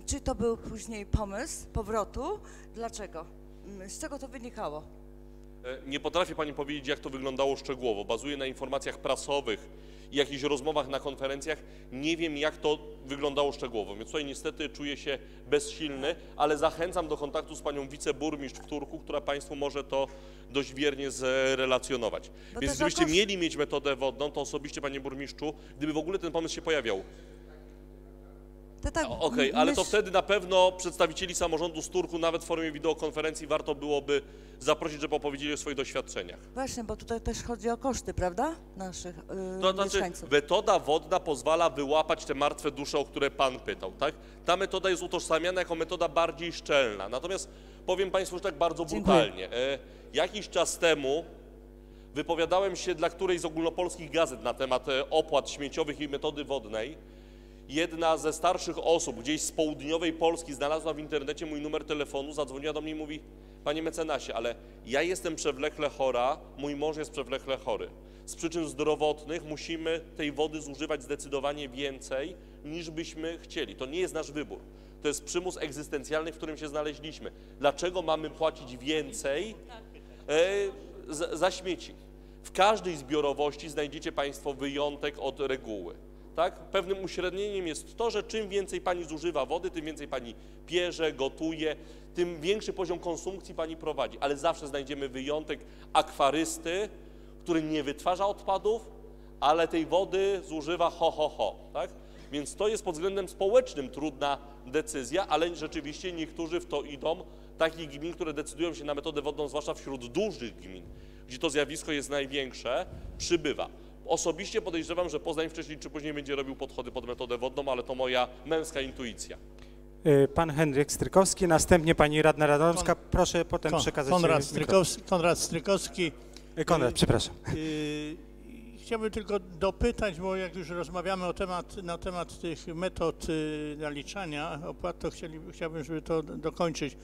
Czy to był później pomysł powrotu? Dlaczego? Z czego to wynikało? E, nie potrafię Pani powiedzieć, jak to wyglądało szczegółowo. Bazuję na informacjach prasowych i jakichś rozmowach na konferencjach. Nie wiem, jak to wyglądało szczegółowo, więc tutaj niestety czuję się bezsilny, ale zachęcam do kontaktu z Panią wiceburmistrz w Turku, która Państwu może to dość wiernie zrelacjonować. Bo więc gdybyście mieli mieć metodę wodną, to osobiście, Panie Burmistrzu, gdyby w ogóle ten pomysł się pojawiał, tak, Okej, okay, ale to wtedy na pewno przedstawicieli samorządu z Turku, nawet w formie wideokonferencji, warto byłoby zaprosić, żeby opowiedzieli o swoich doświadczeniach. Właśnie, bo tutaj też chodzi o koszty, prawda? Naszych yy, to znaczy, mieszkańców. metoda wodna pozwala wyłapać te martwe dusze, o które Pan pytał, tak? Ta metoda jest utożsamiana jako metoda bardziej szczelna. Natomiast powiem Państwu już tak bardzo brutalnie. E, jakiś czas temu wypowiadałem się dla którejś z ogólnopolskich gazet na temat e, opłat śmieciowych i metody wodnej jedna ze starszych osób gdzieś z południowej Polski znalazła w internecie mój numer telefonu, zadzwoniła do mnie i mówi, panie mecenasie, ale ja jestem przewlekle chora, mój mąż jest przewlekle chory. Z przyczyn zdrowotnych musimy tej wody zużywać zdecydowanie więcej, niż byśmy chcieli. To nie jest nasz wybór. To jest przymus egzystencjalny, w którym się znaleźliśmy. Dlaczego mamy płacić więcej e, za, za śmieci? W każdej zbiorowości znajdziecie Państwo wyjątek od reguły tak? Pewnym uśrednieniem jest to, że czym więcej pani zużywa wody, tym więcej pani pierze, gotuje, tym większy poziom konsumpcji pani prowadzi. Ale zawsze znajdziemy wyjątek akwarysty, który nie wytwarza odpadów, ale tej wody zużywa ho, ho, ho, tak? Więc to jest pod względem społecznym trudna decyzja, ale rzeczywiście niektórzy w to idą, takich gmin, które decydują się na metodę wodną, zwłaszcza wśród dużych gmin, gdzie to zjawisko jest największe, przybywa. Osobiście podejrzewam, że Poznań wcześniej czy później będzie robił podchody pod metodę wodną, ale to moja męska intuicja. Y, pan Henryk Strykowski, następnie pani radna Radomska. Proszę potem Kon, przekazać... Konrad Strykowski. Konrad Strykowski. Y, Konrad, przepraszam. chciałbym tylko dopytać, bo jak już rozmawiamy o temat, na temat tych metod naliczania opłat, to chcieli, chciałbym, żeby to dokończyć.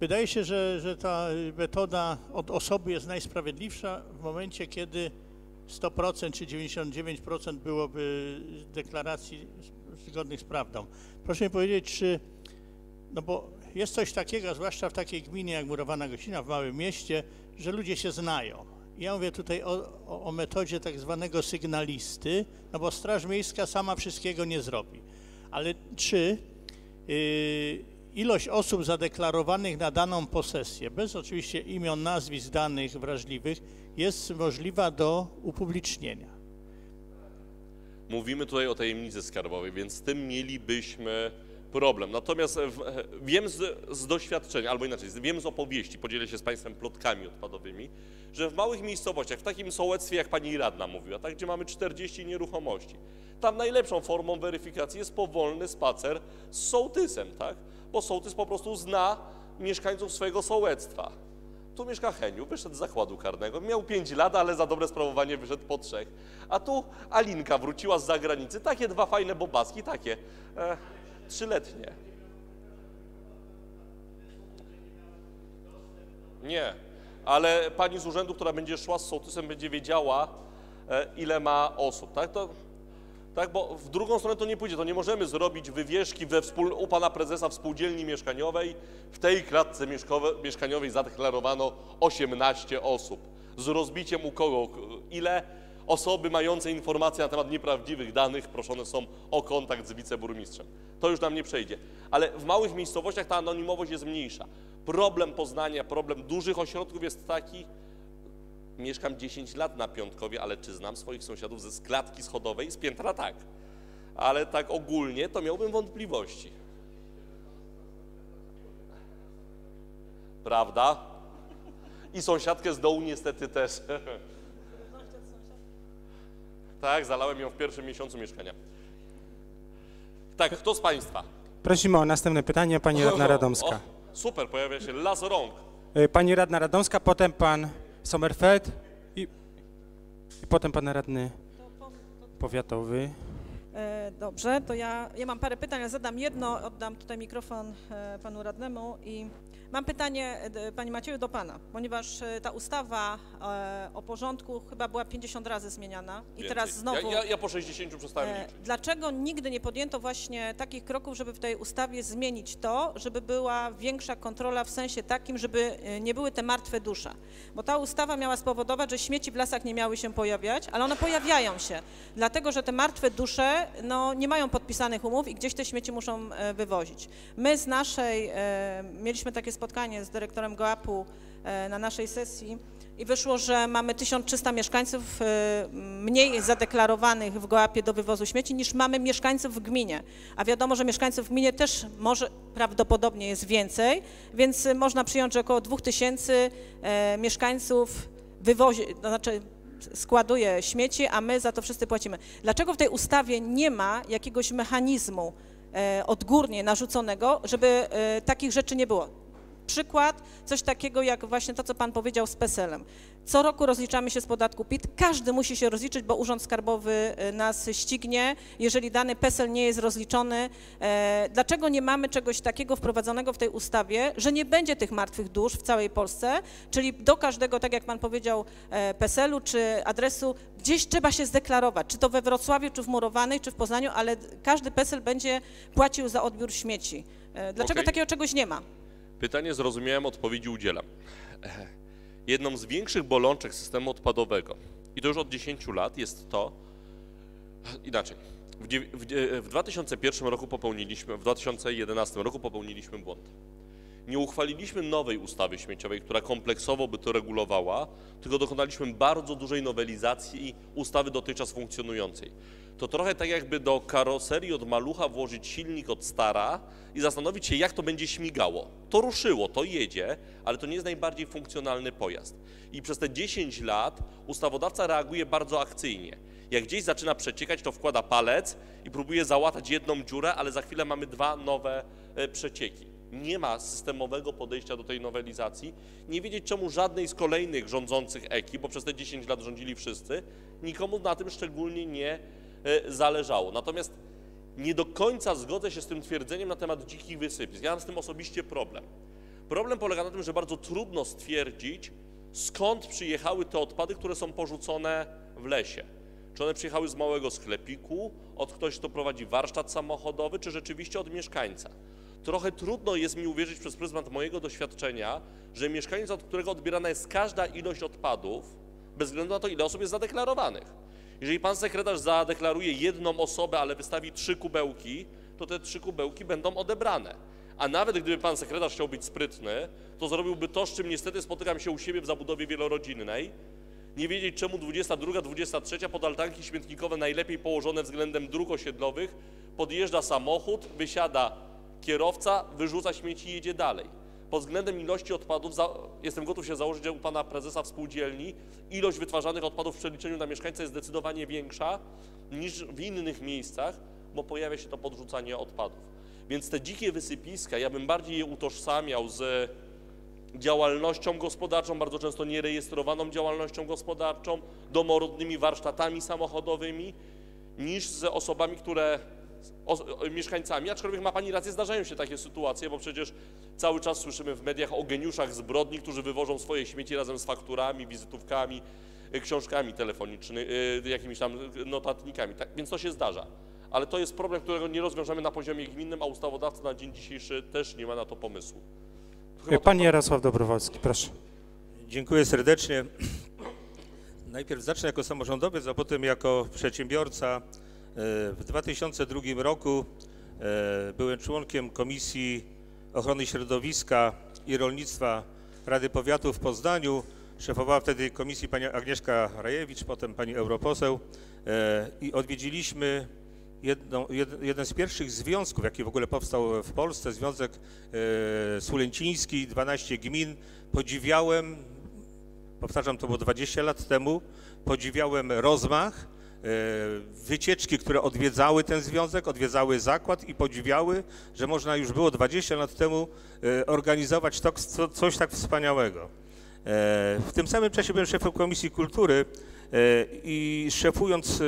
Wydaje się, że, że ta metoda od osoby jest najsprawiedliwsza w momencie, kiedy 100% czy 99% byłoby deklaracji zgodnych z prawdą. Proszę mi powiedzieć, czy, no bo jest coś takiego, zwłaszcza w takiej gminie jak Murowana Gościna, w małym mieście, że ludzie się znają. Ja mówię tutaj o, o, o metodzie tak zwanego sygnalisty, no bo Straż Miejska sama wszystkiego nie zrobi. Ale czy yy, ilość osób zadeklarowanych na daną posesję, bez oczywiście imion, nazwisk, danych wrażliwych, jest możliwa do upublicznienia. Mówimy tutaj o tajemnicy skarbowej, więc z tym mielibyśmy problem. Natomiast e, e, wiem z, z doświadczenia, albo inaczej, wiem z opowieści, podzielę się z Państwem plotkami odpadowymi, że w małych miejscowościach, w takim sołectwie, jak Pani Radna mówiła, tak, gdzie mamy 40 nieruchomości, tam najlepszą formą weryfikacji jest powolny spacer z sołtysem, tak? Bo sołtys po prostu zna mieszkańców swojego sołectwa. Tu mieszka Heniu, wyszedł z zakładu karnego, miał 5 lat, ale za dobre sprawowanie wyszedł po trzech. A tu Alinka wróciła z zagranicy, takie dwa fajne bobaski, takie, e, trzyletnie. Nie, ale pani z urzędu, która będzie szła z sołtysem, będzie wiedziała, e, ile ma osób, tak? To, tak, bo w drugą stronę to nie pójdzie. To nie możemy zrobić wywieszki we wspól, u pana prezesa w spółdzielni mieszkaniowej. W tej klatce mieszkaniowej zadeklarowano 18 osób. Z rozbiciem u kogo? Ile osoby mające informacje na temat nieprawdziwych danych proszone są o kontakt z wiceburmistrzem. To już nam nie przejdzie. Ale w małych miejscowościach ta anonimowość jest mniejsza. Problem Poznania, problem dużych ośrodków jest taki, Mieszkam 10 lat na Piątkowie, ale czy znam swoich sąsiadów ze klatki schodowej? Z piętra tak. Ale tak ogólnie to miałbym wątpliwości. Prawda? I sąsiadkę z dołu niestety też. Tak, zalałem ją w pierwszym miesiącu mieszkania. Tak, kto z Państwa? Prosimy o następne pytanie, pani radna Radomska. O, super, pojawia się las rąk. Y, Pani radna Radomska, potem pan Sommerfeld i, i potem pan radny powiatowy. Dobrze, to ja, ja mam parę pytań, ale zadam jedno, oddam tutaj mikrofon e, panu radnemu i mam pytanie, e, panie Macieju, do pana, ponieważ e, ta ustawa o porządku chyba była 50 razy zmieniana i Więcej. teraz znowu... Ja, ja, ja po 60 przestałem liczyć. Dlaczego nigdy nie podjęto właśnie takich kroków, żeby w tej ustawie zmienić to, żeby była większa kontrola w sensie takim, żeby nie były te martwe dusze? Bo ta ustawa miała spowodować, że śmieci w lasach nie miały się pojawiać, ale one pojawiają się, dlatego że te martwe dusze no, nie mają podpisanych umów i gdzieś te śmieci muszą e, wywozić. My z naszej, e, mieliśmy takie spotkanie z dyrektorem GOAP-u e, na naszej sesji i wyszło, że mamy 1300 mieszkańców mniej zadeklarowanych w Gołapie do wywozu śmieci niż mamy mieszkańców w gminie. A wiadomo, że mieszkańców w gminie też może prawdopodobnie jest więcej, więc można przyjąć, że około 2000 e, mieszkańców wywozi, to znaczy składuje śmieci, a my za to wszyscy płacimy. Dlaczego w tej ustawie nie ma jakiegoś mechanizmu e, odgórnie narzuconego, żeby e, takich rzeczy nie było? Przykład, coś takiego jak właśnie to, co Pan powiedział z PESEL-em. Co roku rozliczamy się z podatku PIT, każdy musi się rozliczyć, bo Urząd Skarbowy e, nas ścignie, jeżeli dany PESEL nie jest rozliczony. E, Dlaczego nie mamy czegoś takiego wprowadzonego w tej ustawie, że nie będzie tych martwych dusz w całej Polsce, czyli do każdego, tak jak Pan powiedział, e, PESEL-u czy adresu, gdzieś trzeba się zdeklarować, czy to we Wrocławiu, czy w Murowanej, czy w Poznaniu, ale każdy PESEL będzie płacił za odbiór śmieci. E, Dlaczego Okej. takiego czegoś nie ma? Pytanie zrozumiałem, odpowiedzi udzielam. Jedną z większych bolączek systemu odpadowego, i to już od 10 lat, jest to, inaczej, w, w, dzie- w 2001 roku popełniliśmy, w 2011 roku popełniliśmy błąd. Nie uchwaliliśmy nowej ustawy śmieciowej, która kompleksowo by to regulowała, tylko dokonaliśmy bardzo dużej nowelizacji ustawy dotychczas funkcjonującej. To trochę tak jakby do karoserii od malucha włożyć silnik od stara i zastanowić się, jak to będzie śmigało. To ruszyło, to jedzie, ale to nie jest najbardziej funkcjonalny pojazd. I przez te 10 lat ustawodawca reaguje bardzo akcyjnie. Jak gdzieś zaczyna przeciekać, to wkłada palec i próbuje załatać jedną dziurę, ale za chwilę mamy dwa nowe e, przecieki. Nie ma systemowego podejścia do tej nowelizacji. Nie wiedzieć czemu żadnej z kolejnych rządzących ekip, bo przez te 10 lat rządzili wszyscy, nikomu na tym szczególnie nie e, zależało. Natomiast nie do końca zgodzę się z tym twierdzeniem na temat dzikich wysypisk. Ja mam z tym osobiście problem. Problem polega na tym, że bardzo trudno stwierdzić, skąd przyjechały te odpady, które są porzucone w lesie. Czy one przyjechały z małego sklepiku, od ktoś, kto prowadzi warsztat samochodowy, czy rzeczywiście od mieszkańca. Trochę trudno jest mi uwierzyć przez pryzmat mojego doświadczenia, że mieszkaniec, od którego odbierana jest każda ilość odpadów, bez względu na to, ile osób jest zadeklarowanych. Jeżeli pan sekretarz zadeklaruje jedną osobę, ale wystawi trzy kubełki, to te trzy kubełki będą odebrane. A nawet gdyby pan sekretarz chciał być sprytny, to zrobiłby to, z czym niestety spotykam się u siebie w zabudowie wielorodzinnej. nie wiedzieć czemu 22, 23 pod altanki śmietnikowe najlepiej położone względem dróg osiedlowych podjeżdża samochód, wysiada kierowca, wyrzuca śmieci i jedzie dalej. Pod względem ilości odpadów za, jestem gotów się założyć, że u pana prezesa w spółdzielni ilość wytwarzanych odpadów w przeliczeniu na mieszkańca jest zdecydowanie większa niż w innych miejscach, bo pojawia się to podrzucanie odpadów. Więc te dzikie wysypiska, ja bym bardziej je utożsamiał z działalnością gospodarczą, bardzo często nierejestrowaną działalnością gospodarczą, domorodnymi warsztatami samochodowymi, niż z osobami, które, mieszkańcami, aczkolwiek ma Pani rację, zdarzają się takie sytuacje, bo przecież cały czas słyszymy w mediach o geniuszach zbrodni, którzy wywożą swoje śmieci razem z fakturami, wizytówkami, y, książkami telefonicznymi, y, jakimiś tam notatnikami, tak, więc to się zdarza. Ale to jest problem, którego nie rozwiążemy na poziomie gminnym, a ustawodawca na dzień dzisiejszy też nie ma na to pomysłu. Chyba to- Pan Jarosław Dobrowolski, proszę. Dziękuję serdecznie. Najpierw zacznę jako samorządowiec, a potem jako przedsiębiorca. W 2002 roku e, byłem członkiem Komisji Ochrony Środowiska i Rolnictwa Rady Powiatu w Poznaniu. Szefowała wtedy komisji pani Agnieszka Rajewicz, potem pani europoseł e, i odwiedziliśmy jed, jeden z pierwszych związków, jaki w ogóle powstał w Polsce, Związek e, Sulęciński, 12 gmin. Podziwiałem, powtarzam, to było 20 lat temu, podziwiałem rozmach, wycieczki, które odwiedzały ten związek, odwiedzały zakład i podziwiały, że można już było 20 lat temu e, organizować to, co, coś tak wspaniałego. E, W tym samym czasie byłem szefem Komisji Kultury e, i szefując e,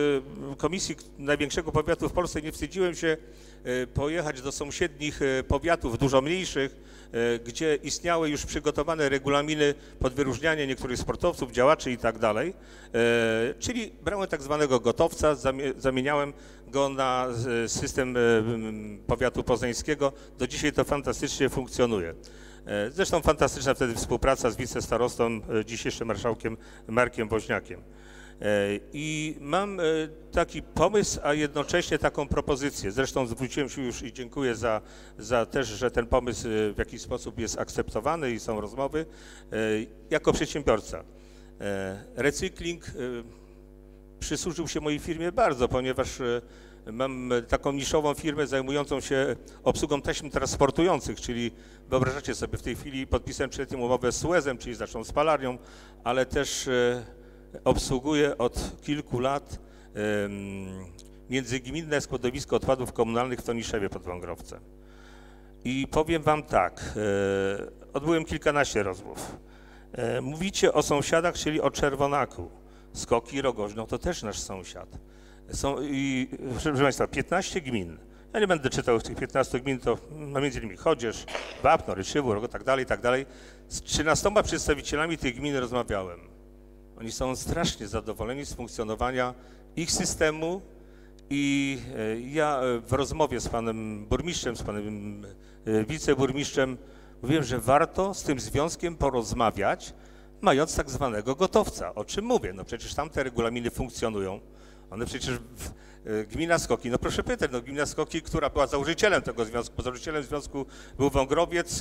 Komisji największego powiatu w Polsce nie wstydziłem się e, pojechać do sąsiednich e, powiatów, dużo mniejszych, e, gdzie istniały już przygotowane regulaminy pod wyróżnianie niektórych sportowców, działaczy i tak dalej. E, Czyli brałem tak zwanego gotowca, zamie- zamieniałem go na e, system e, powiatu poznańskiego. Do dzisiaj to fantastycznie funkcjonuje. E, Zresztą fantastyczna wtedy współpraca z wicestarostą, e, dzisiejszym marszałkiem Markiem Woźniakiem. E, I mam e, taki pomysł, a jednocześnie taką propozycję. Zresztą zwróciłem się już i dziękuję za, za też, że ten pomysł e, w jakiś sposób jest akceptowany i są rozmowy. Jako przedsiębiorca. Recykling przysłużył się mojej firmie bardzo, ponieważ mam taką niszową firmę zajmującą się obsługą taśm transportujących, czyli wyobrażacie sobie, w tej chwili podpisałem przed tym umowę z Suezem, czyli z spalarnią, ale też e, obsługuję od kilku lat międzygminne składowisko odpadów komunalnych w Toniszewie pod Wągrowcem. I powiem wam tak, e, odbyłem kilkanaście rozmów. E, Mówicie o sąsiadach, czyli o Czerwonaku. Skoki Rogoźno to też nasz sąsiad. Są i, proszę Państwa, 15 gmin. Ja nie będę czytał tych 15 gmin, to no między innymi Chodzież, Wapno, Ryczywór, tak dalej, tak dalej. Z 13 przedstawicielami tych gmin rozmawiałem. Oni są strasznie zadowoleni z funkcjonowania ich systemu i e, ja e, w rozmowie z panem burmistrzem, z panem e, wiceburmistrzem mówiłem, że warto z tym związkiem porozmawiać, mając tak zwanego gotowca. O czym mówię? No przecież tam te regulaminy funkcjonują. One przecież w, gmina Skoki, no proszę pytać, no gmina Skoki, która była założycielem tego związku, bo założycielem związku był Wągrowiec,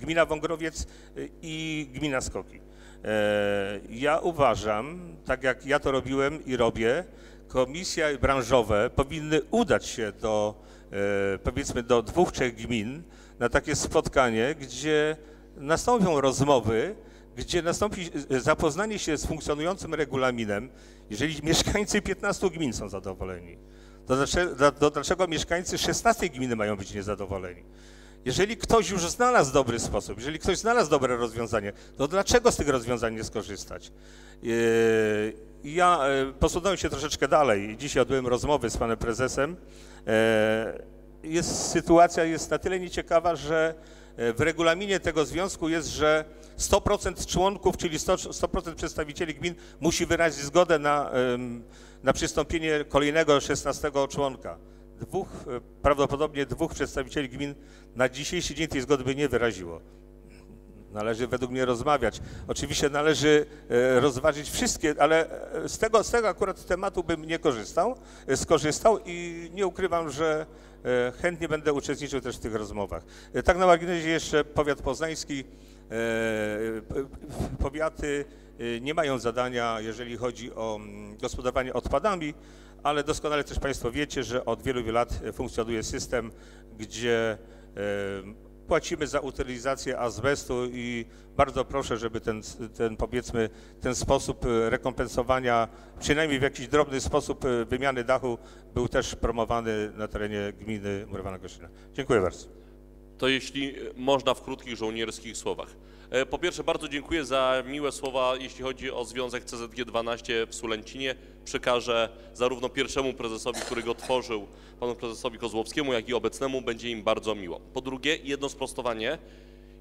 gmina Wągrowiec i gmina Skoki. E, Ja uważam, tak jak ja to robiłem i robię, komisje branżowe powinny udać się do, e, powiedzmy, do dwóch, trzech gmin na takie spotkanie, gdzie nastąpią rozmowy, gdzie nastąpi e, zapoznanie się z funkcjonującym regulaminem, jeżeli mieszkańcy 15 gmin są zadowoleni, to dlaczego, dla- to dlaczego mieszkańcy 16 gminy mają być niezadowoleni? Jeżeli ktoś już znalazł dobry sposób, jeżeli ktoś znalazł dobre rozwiązanie, to dlaczego z tych rozwiązań nie skorzystać? Yy, Ja e, posunąłem się troszeczkę dalej. Dzisiaj odbyłem rozmowy z panem prezesem. E, Jest, sytuacja jest na tyle nieciekawa, że w regulaminie tego związku jest, że 100% członków, czyli 100%, 100% przedstawicieli gmin musi wyrazić zgodę na, na przystąpienie kolejnego 16 członka. Dwóch, prawdopodobnie dwóch przedstawicieli gmin na dzisiejszy dzień tej zgody by nie wyraziło. Należy według mnie rozmawiać. Oczywiście należy e, rozważyć wszystkie, ale e, z tego, z tego akurat tematu bym nie korzystał, e, skorzystał i nie ukrywam, że chętnie będę uczestniczył też w tych rozmowach. Tak na marginesie jeszcze powiat poznański, powiaty nie mają zadania, jeżeli chodzi o mm, gospodarowanie odpadami, ale doskonale też Państwo wiecie, że od wielu, wielu lat funkcjonuje system, gdzie płacimy za utylizację azbestu i bardzo proszę, żeby ten, ten powiedzmy, ten sposób y, rekompensowania, przynajmniej w jakiś drobny sposób y, wymiany dachu był też promowany na terenie gminy Murowana Gościna. Dziękuję bardzo. To jeśli e, można w krótkich żołnierskich słowach. E, Po pierwsze, bardzo dziękuję za miłe słowa, jeśli chodzi o związek CZG12 w Sulęcinie. Przekażę zarówno pierwszemu prezesowi, który go tworzył, panu prezesowi Kozłowskiemu, jak i obecnemu. Będzie im bardzo miło. Po drugie, jedno sprostowanie.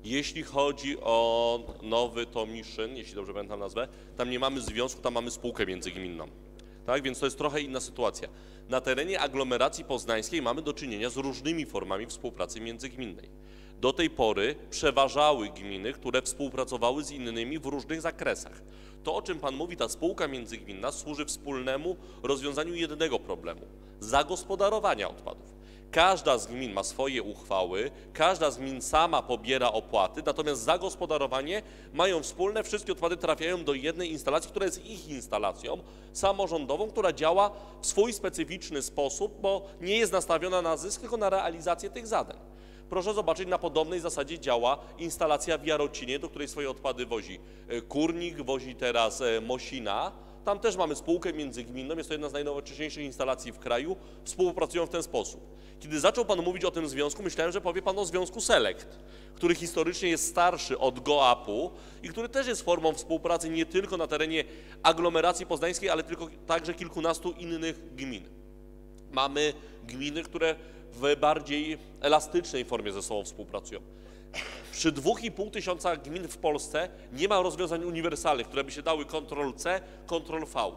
Jeśli chodzi o nowy Tomiszyn, jeśli dobrze pamiętam nazwę, tam nie mamy związku, tam mamy spółkę międzygminną. Tak, więc to jest trochę inna sytuacja. Na terenie aglomeracji poznańskiej mamy do czynienia z różnymi formami współpracy międzygminnej. Do tej pory przeważały gminy, które współpracowały z innymi w różnych zakresach. To, o czym Pan mówi, ta spółka międzygminna służy wspólnemu rozwiązaniu jednego problemu zagospodarowania odpadów. Każda z gmin ma swoje uchwały, każda z gmin sama pobiera opłaty, natomiast zagospodarowanie mają wspólne, wszystkie odpady trafiają do jednej instalacji, która jest ich instalacją samorządową, która działa w swój specyficzny sposób, bo nie jest nastawiona na zysk, tylko na realizację tych zadań. Proszę zobaczyć, na podobnej zasadzie działa instalacja w Jarocinie, do której swoje odpady wozi e, Kurnik, wozi teraz e, Mosina. Tam też mamy spółkę międzygminną, jest to jedna z najnowocześniejszych instalacji w kraju, współpracują w ten sposób. Kiedy zaczął Pan mówić o tym związku, myślałem, że powie Pan o związku Select, który historycznie jest starszy od GOAP-u i który też jest formą współpracy nie tylko na terenie aglomeracji poznańskiej, ale tylko także kilkunastu innych gmin. Mamy gminy, które w bardziej elastycznej formie ze sobą współpracują. Przy 2,5 tysiąca gmin w Polsce nie ma rozwiązań uniwersalnych, które by się dały Ctrl-C, Ctrl-V.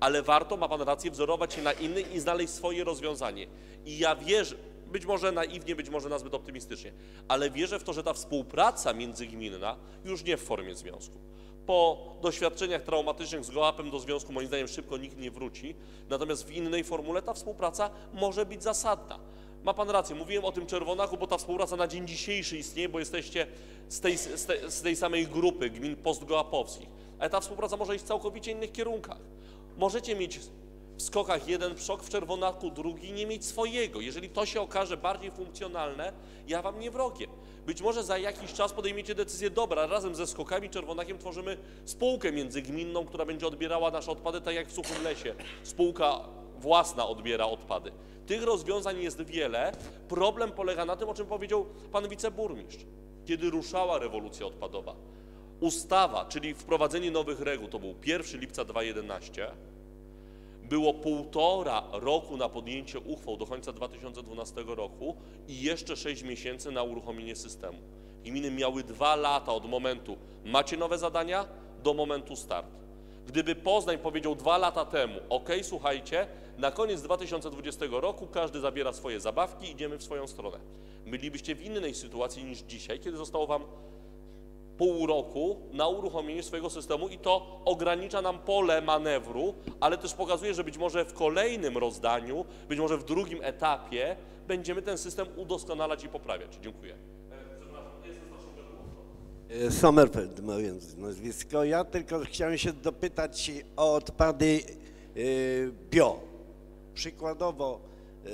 Ale warto, ma Pan rację, wzorować się na innych i znaleźć swoje rozwiązanie. I ja wierzę, być może naiwnie, być może nazbyt optymistycznie, ale wierzę w to, że ta współpraca międzygminna już nie w formie związku. Po doświadczeniach traumatycznych z gołapem do związku moim zdaniem szybko nikt nie wróci, natomiast w innej formule ta współpraca może być zasadna. Ma Pan rację, mówiłem o tym Czerwonaku, bo ta współpraca na dzień dzisiejszy istnieje, bo jesteście z tej, z z tej samej grupy gmin postgołapowskich, ale ta współpraca może iść w całkowicie innych kierunkach. Możecie mieć w skokach jeden przok, w Czerwonaku drugi, nie mieć swojego. Jeżeli to się okaże bardziej funkcjonalne, ja Wam nie wrogiem. Być może za jakiś czas podejmiecie decyzję, dobra, razem ze skokami Czerwonakiem tworzymy spółkę międzygminną, która będzie odbierała nasze odpady, tak jak w Suchym Lesie. Spółka własna odbiera odpady. Tych rozwiązań jest wiele. Problem polega na tym, o czym powiedział pan wiceburmistrz. Kiedy ruszała rewolucja odpadowa, ustawa, czyli wprowadzenie nowych reguł, to był 1 lipca 2011, było półtora roku na podjęcie uchwał do końca 2012 roku i jeszcze 6 miesięcy na uruchomienie systemu. Gminy miały dwa lata od momentu macie nowe zadania do momentu start. Gdyby Poznań powiedział dwa lata temu, ok, słuchajcie, na koniec 2020 roku każdy zabiera swoje zabawki, idziemy w swoją stronę. Bylibyście w innej sytuacji niż dzisiaj, kiedy zostało Wam pół roku na uruchomienie swojego systemu i to ogranicza nam pole manewru, ale też pokazuje, że być może w kolejnym rozdaniu, być może w drugim etapie będziemy ten system udoskonalać i poprawiać. Dziękuję. E, Sommerfeld moje nazwisko. Ja tylko chciałem się dopytać o odpady e, bio. Przykładowo e,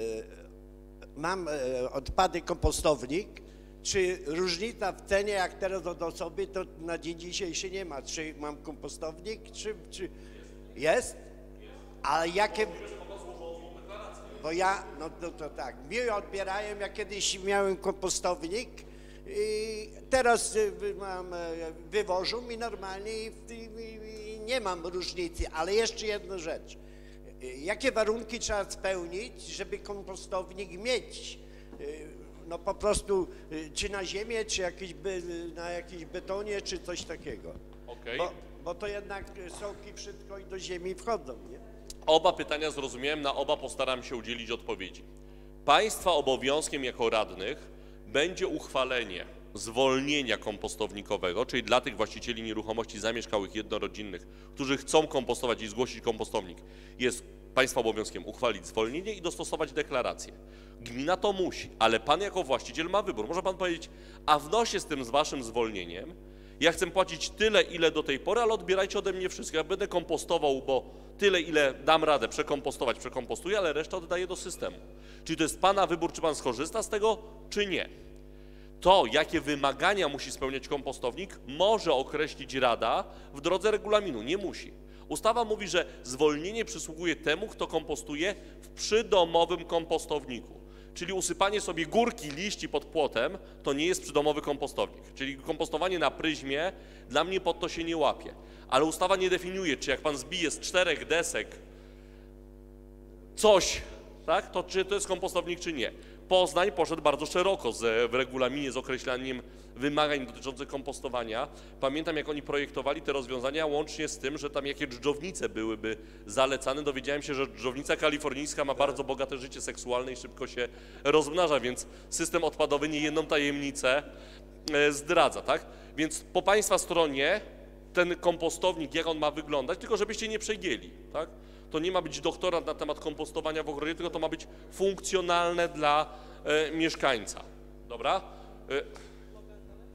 mam odpady kompostownik, czy różnica w cenie jak teraz od osoby to na dzień dzisiejszy nie ma. Czy mam kompostownik, czy, czy jest? Ale jakie... Bo ja, no to, to tak, mi odbierają, ja kiedyś miałem kompostownik i teraz y, mam, e, wywożą mi normalnie i, i, i nie mam różnicy, ale jeszcze jedna rzecz. Y, Jakie warunki trzeba spełnić, żeby kompostownik mieć? Y, No po prostu czy na ziemię, czy jakiś by, na jakimś betonie, czy coś takiego. Okej. Bo, bo to jednak sołki wszystko i do ziemi wchodzą, nie? Oba pytania zrozumiałem, na oba postaram się udzielić odpowiedzi. Państwa obowiązkiem jako radnych będzie uchwalenie zwolnienia kompostownikowego, czyli dla tych właścicieli nieruchomości zamieszkałych jednorodzinnych, którzy chcą kompostować i zgłosić kompostownik, jest Państwa obowiązkiem uchwalić zwolnienie i dostosować deklarację. Gmina to musi, ale Pan jako właściciel ma wybór. Może Pan powiedzieć, a w nosie z tym z Waszym zwolnieniem Ja chcę płacić tyle, ile do tej pory, ale odbierajcie ode mnie wszystko. Ja będę kompostował, bo tyle, ile dam radę przekompostować, przekompostuję, ale resztę oddaję do systemu. Czyli to jest Pana wybór, czy Pan skorzysta z tego, czy nie. To, jakie wymagania musi spełniać kompostownik, może określić Rada w drodze regulaminu, nie musi. Ustawa mówi, że zwolnienie przysługuje temu, kto kompostuje w przydomowym kompostowniku. Czyli usypanie sobie górki liści pod płotem to nie jest przydomowy kompostownik. Czyli kompostowanie na pryzmie dla mnie pod to się nie łapie. Ale ustawa nie definiuje, czy jak pan zbije z czterech desek coś, tak, to czy to jest kompostownik, czy nie. Poznań poszedł bardzo szeroko z, w regulaminie z określaniem wymagań dotyczących kompostowania. Pamiętam, jak oni projektowali te rozwiązania, łącznie z tym, że tam jakie dżdżownice byłyby zalecane. Dowiedziałem się, że dżdżownica kalifornijska ma bardzo bogate życie seksualne i szybko się rozmnaża, więc system odpadowy nie jedną tajemnicę e, zdradza, tak? Więc po Państwa stronie ten kompostownik, jak on ma wyglądać, tylko żebyście nie przegięli, tak? To nie ma być doktorat na temat kompostowania w ogrodzie, tylko to ma być funkcjonalne dla e, mieszkańca, dobra? E,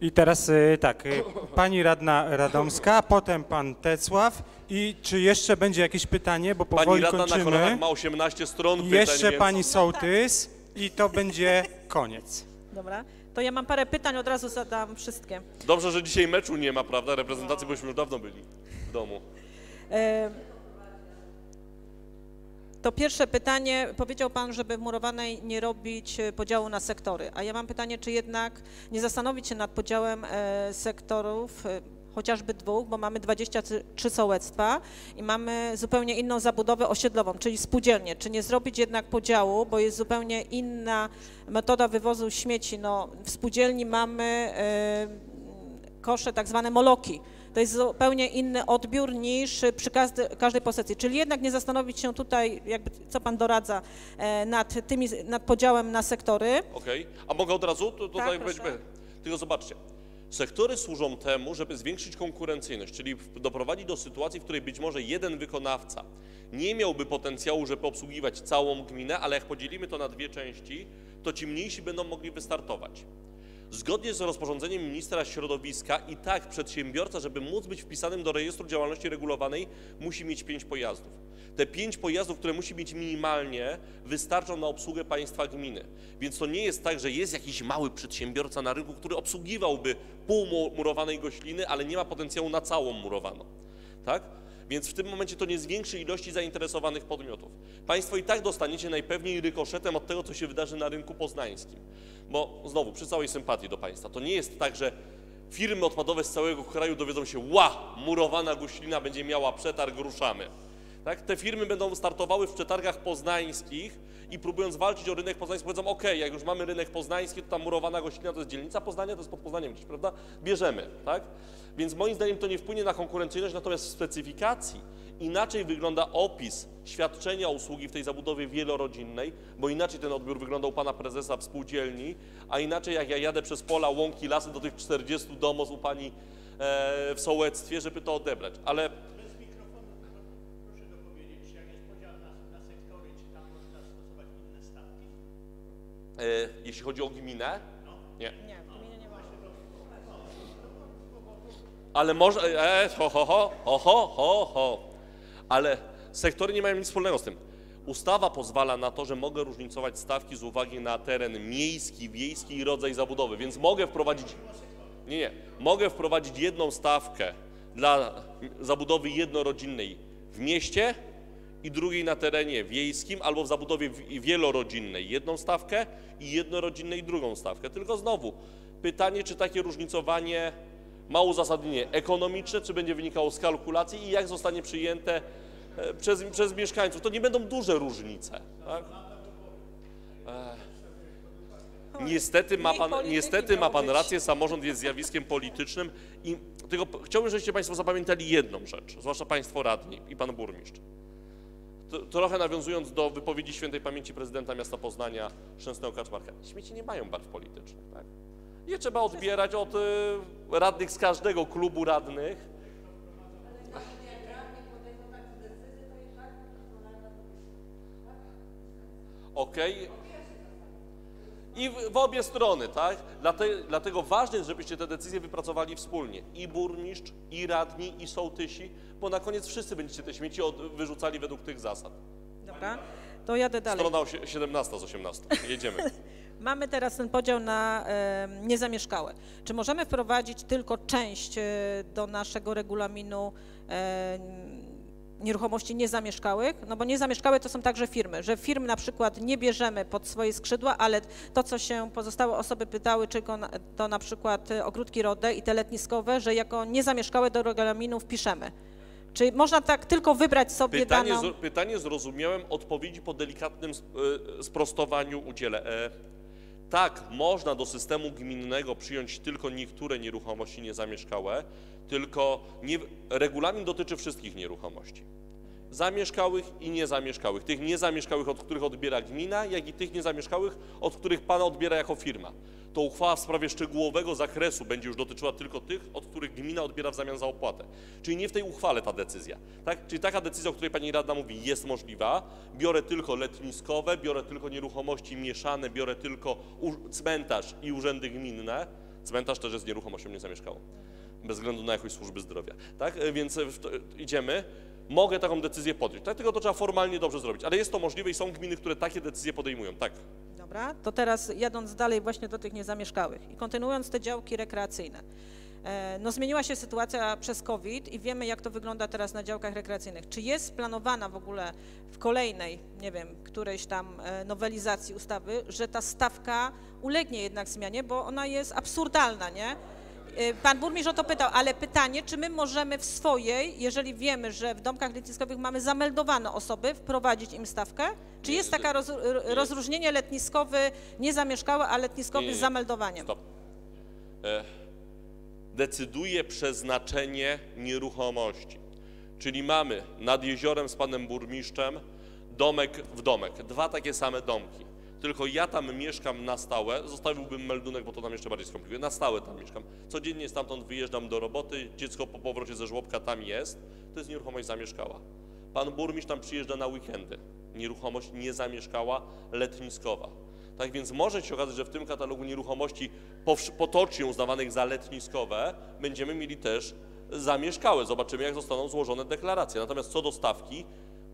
I teraz y, tak, y, pani radna Radomska, potem pan Tecław i czy jeszcze będzie jakieś pytanie, bo Pani powoli radna na kończymy. koronach ma 18 stron pytań, jeszcze więc... pani Sołtys i to będzie koniec. Dobra, to ja mam parę pytań, od razu zadam wszystkie. Dobrze, że dzisiaj meczu nie ma, prawda? Reprezentacji, bośmy już dawno byli w domu. E, To pierwsze pytanie, powiedział Pan, żeby w murowanej nie robić e, podziału na sektory, a ja mam pytanie, czy jednak nie zastanowić się nad podziałem e, sektorów, e, chociażby dwóch, bo mamy 23 sołectwa i mamy zupełnie inną zabudowę osiedlową, czyli spółdzielnie. Czy nie zrobić jednak podziału, bo jest zupełnie inna metoda wywozu śmieci. No, w spółdzielni mamy kosze, tak zwane moloki. To jest zupełnie inny odbiór niż przy każdej posesji. Czyli jednak nie zastanowić się tutaj, jakby, co Pan doradza, e, nad, tymi, nad podziałem na sektory. Okej, a mogę od razu? To, to Tak. Tylko zobaczcie, sektory służą temu, żeby zwiększyć konkurencyjność, czyli doprowadzić do sytuacji, w której być może jeden wykonawca nie miałby potencjału, żeby obsługiwać całą gminę, ale jak podzielimy to na dwie części, to ci mniejsi będą mogli wystartować. Zgodnie z rozporządzeniem ministra środowiska i tak przedsiębiorca, żeby móc być wpisanym do rejestru działalności regulowanej, musi mieć pięć pojazdów. Te pięć pojazdów, które musi mieć minimalnie, wystarczą na obsługę państwa gminy. Więc to nie jest tak, że jest jakiś mały przedsiębiorca na rynku, który obsługiwałby pół mu- murowanej gośliny, ale nie ma potencjału na całą murowaną. Tak? Więc w tym momencie to nie zwiększy ilości zainteresowanych podmiotów. Państwo i tak dostaniecie najpewniej rykoszetem od tego, co się wydarzy na rynku poznańskim. Bo znowu, przy całej sympatii do Państwa, to nie jest tak, że firmy odpadowe z całego kraju dowiedzą się, ła, murowana goślina będzie miała przetarg, ruszamy. Tak? Te firmy będą startowały w przetargach poznańskich i próbując walczyć o rynek poznański, powiedzą, ok, jak już mamy rynek poznański, to ta murowana goślina to jest dzielnica Poznania, to jest pod Poznaniem gdzieś, prawda? Bierzemy, tak? Więc moim zdaniem to nie wpłynie na konkurencyjność, natomiast w specyfikacji inaczej wygląda opis świadczenia usługi w tej zabudowie wielorodzinnej, bo inaczej ten odbiór wygląda u pana prezesa w spółdzielni, a inaczej jak ja jadę przez pola, łąki, lasy do tych 40 domów u pani e, w sołectwie, żeby to odebrać. Ale jeśli chodzi o gminę, nie. Nie, nie ma. Ale może, e, ho, ho, ho, ho, ho, ho, ho. Ale sektory nie mają nic wspólnego z tym. Ustawa pozwala na to, że mogę różnicować stawki z uwagi na teren miejski, wiejski i rodzaj zabudowy, więc mogę wprowadzić, nie, nie, mogę wprowadzić jedną stawkę dla zabudowy jednorodzinnej w mieście i drugiej na terenie wiejskim albo w zabudowie wi- wielorodzinnej jedną stawkę i jednorodzinnej drugą stawkę. Tylko znowu pytanie, czy takie różnicowanie ma uzasadnienie ekonomiczne, czy będzie wynikało z kalkulacji i jak zostanie przyjęte e, przez, przez mieszkańców. To nie będą duże różnice. Tak? E, Niestety ma, pan, niestety ma pan rację, samorząd jest zjawiskiem politycznym i tylko chciałbym, żebyście Państwo zapamiętali jedną rzecz, zwłaszcza Państwo radni i Pan Burmistrz. Trochę nawiązując do wypowiedzi świętej pamięci prezydenta miasta Poznania, Szczęsnego Kaczmarka. Śmieci nie mają barw politycznych, tak? Je trzeba odbierać od y, radnych z każdego klubu radnych. Okej. I w, w obie strony, tak? Dlate, dlatego ważne jest, żebyście te decyzje wypracowali wspólnie. I burmistrz, i radni, i sołtysi, bo na koniec wszyscy będziecie te śmieci od, wyrzucali według tych zasad. Dobra, to jadę dalej. Strona osie- 17 z 18. Jedziemy. Mamy teraz ten podział na e, niezamieszkałe. Czy możemy wprowadzić tylko część e, do naszego regulaminu e, nieruchomości niezamieszkałych? No bo niezamieszkałe to są także firmy, że firm na przykład nie bierzemy pod swoje skrzydła, ale to, co się pozostałe osoby pytały, czy to na przykład e, ogródki rodne i te letniskowe, że jako niezamieszkałe do regulaminu wpiszemy. Czy można tak tylko wybrać sobie Pytanie, daną... zro- pytanie zrozumiałem, odpowiedzi po delikatnym e, sprostowaniu udzielę. E, tak, można do systemu gminnego przyjąć tylko niektóre nieruchomości niezamieszkałe, tylko nie, regulamin dotyczy wszystkich nieruchomości. Zamieszkałych i niezamieszkałych. Tych niezamieszkałych, od których odbiera gmina, jak i tych niezamieszkałych, od których Pana odbiera jako firma. To uchwała w sprawie szczegółowego zakresu będzie już dotyczyła tylko tych, od których gmina odbiera w zamian za opłatę. Czyli nie w tej uchwale ta decyzja. Tak? Czyli taka decyzja, o której Pani Radna mówi, jest możliwa. Biorę tylko letniskowe, biorę tylko nieruchomości mieszane, biorę tylko cmentarz i urzędy gminne. Cmentarz też jest nieruchomością niezamieszkałą bez względu na jakość służby zdrowia. Tak? E, Więc idziemy. Mogę taką decyzję podjąć. Tylko to trzeba formalnie dobrze zrobić. Ale jest to możliwe i są gminy, które takie decyzje podejmują. Tak. Dobra, to teraz jadąc dalej właśnie do tych niezamieszkałych i kontynuując te działki rekreacyjne. E, No zmieniła się sytuacja przez COVID i wiemy, jak to wygląda teraz na działkach rekreacyjnych. Czy jest planowana w ogóle w kolejnej, nie wiem, którejś tam e, nowelizacji ustawy, że ta stawka ulegnie jednak zmianie, bo ona jest absurdalna, nie? E, Pan burmistrz o to pytał, ale pytanie, czy my możemy w swojej, jeżeli wiemy, że w domkach letniskowych mamy zameldowane osoby, wprowadzić im stawkę? Czy jest taka roz, rozróżnienie letniskowy niezamieszkały, a letniskowy Nie, nie, z nie. zameldowaniem? Stop. E, decyduje przeznaczenie nieruchomości. Czyli mamy nad jeziorem z panem burmistrzem domek w domek, dwa takie same domki. Tylko ja tam mieszkam na stałe, zostawiłbym meldunek, bo to nam jeszcze bardziej skomplikuje. Na stałe tam mieszkam. Codziennie stamtąd wyjeżdżam do roboty, dziecko po powrocie ze żłobka tam jest. To jest nieruchomość zamieszkała. Pan burmistrz tam przyjeżdża na weekendy. Nieruchomość niezamieszkała, letniskowa. Tak więc może się okazać, że w tym katalogu nieruchomości potocznie uznawanych za letniskowe będziemy mieli też zamieszkałe. Zobaczymy, jak zostaną złożone deklaracje. Natomiast co do stawki,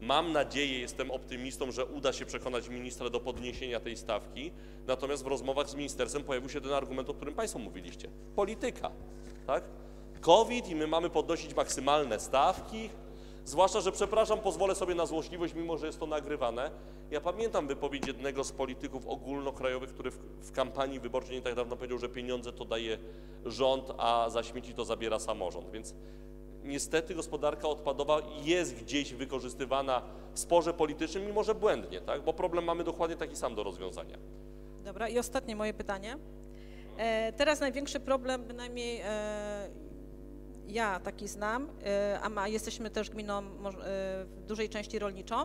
mam nadzieję, jestem optymistą, że uda się przekonać ministra do podniesienia tej stawki. Natomiast w rozmowach z ministerstwem pojawił się ten argument, o którym Państwo mówiliście. Polityka, tak? COVID i my mamy podnosić maksymalne stawki, Zwłaszcza, że przepraszam, pozwolę sobie na złośliwość, mimo że jest to nagrywane. Ja pamiętam wypowiedź jednego z polityków ogólnokrajowych, który w, w kampanii wyborczej nie tak dawno powiedział, że pieniądze to daje rząd, a za śmieci to zabiera samorząd. Więc niestety gospodarka odpadowa jest gdzieś wykorzystywana w sporze politycznym, mimo że błędnie, tak? bo problem mamy dokładnie taki sam do rozwiązania. Dobra, i ostatnie moje pytanie. E, teraz największy problem, bynajmniej e, ja taki znam, e, a ma, jesteśmy też gminą e, w dużej części rolniczą,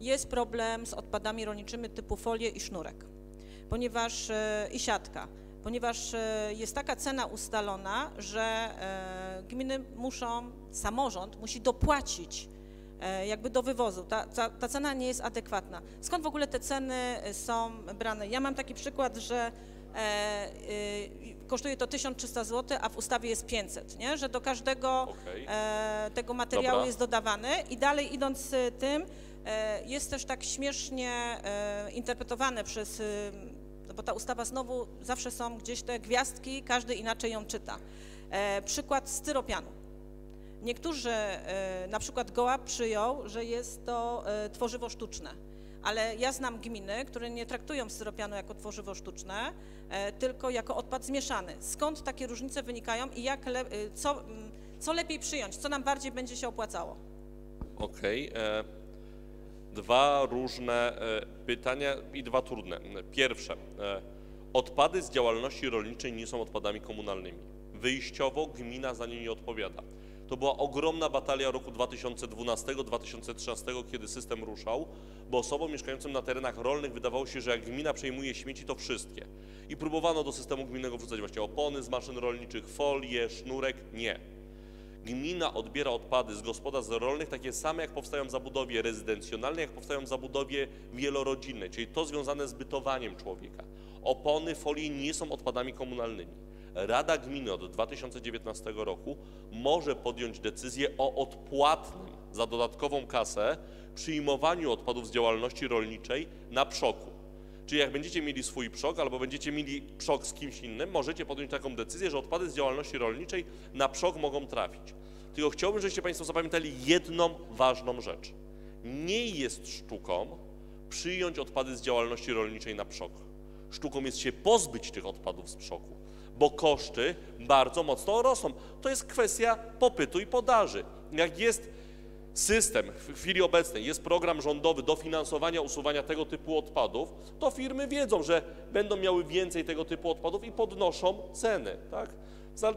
jest problem z odpadami rolniczymi typu folię i sznurek, ponieważ e, i siatka, ponieważ e, jest taka cena ustalona, że e, gminy muszą, samorząd musi dopłacić e, jakby do wywozu. Ta, ta, ta cena nie jest adekwatna. Skąd w ogóle te ceny e, są brane? Ja mam taki przykład, że e, y, kosztuje to 1300 zł, a w ustawie jest 500, nie? że do każdego Okej. e, tego materiału Dobra. jest dodawany i dalej idąc e, tym, e, jest też tak śmiesznie e, interpretowane przez, bo ta ustawa znowu, zawsze są gdzieś te gwiazdki, każdy inaczej ją czyta. E, przykład styropianu. Niektórzy, e, na przykład Goła przyjął, że jest to e, tworzywo sztuczne, ale ja znam gminy, które nie traktują styropianu jako tworzywo sztuczne, e, tylko jako odpad zmieszany. Skąd takie różnice wynikają i jak le, e, co, mm, co lepiej przyjąć, co nam bardziej będzie się opłacało? Okej. e, Dwa różne e, pytania i dwa trudne. Pierwsze. e, Odpady z działalności rolniczej nie są odpadami komunalnymi. Wyjściowo gmina za nie nie odpowiada. To była ogromna batalia roku 2012-2013, kiedy system ruszał, bo osobom mieszkającym na terenach rolnych wydawało się, że jak gmina przejmuje śmieci, to wszystkie. I próbowano do systemu gminnego wrzucać właśnie opony z maszyn rolniczych, folię, sznurek. Nie. Gmina odbiera odpady z gospodarstw rolnych takie same, jak powstają w zabudowie rezydencjonalnej, jak powstają w zabudowie wielorodzinnej, czyli to związane z bytowaniem człowieka. Opony, folie nie są odpadami komunalnymi. Rada Gminy od 2019 roku może podjąć decyzję o odpłatnym za dodatkową kasę przyjmowaniu odpadów z działalności rolniczej na przoku. Czyli jak będziecie mieli swój przok albo będziecie mieli przok z kimś innym, możecie podjąć taką decyzję, że odpady z działalności rolniczej na przok mogą trafić. Tylko chciałbym, żebyście Państwo zapamiętali jedną ważną rzecz. Nie jest sztuką przyjąć odpady z działalności rolniczej na przok. Sztuką jest się pozbyć tych odpadów z przoku, bo koszty bardzo mocno rosną. To jest kwestia popytu i podaży. Jak jest system w chwili obecnej, jest program rządowy dofinansowania usuwania tego typu odpadów, to firmy wiedzą, że będą miały więcej tego typu odpadów i podnoszą ceny. Tak? Z,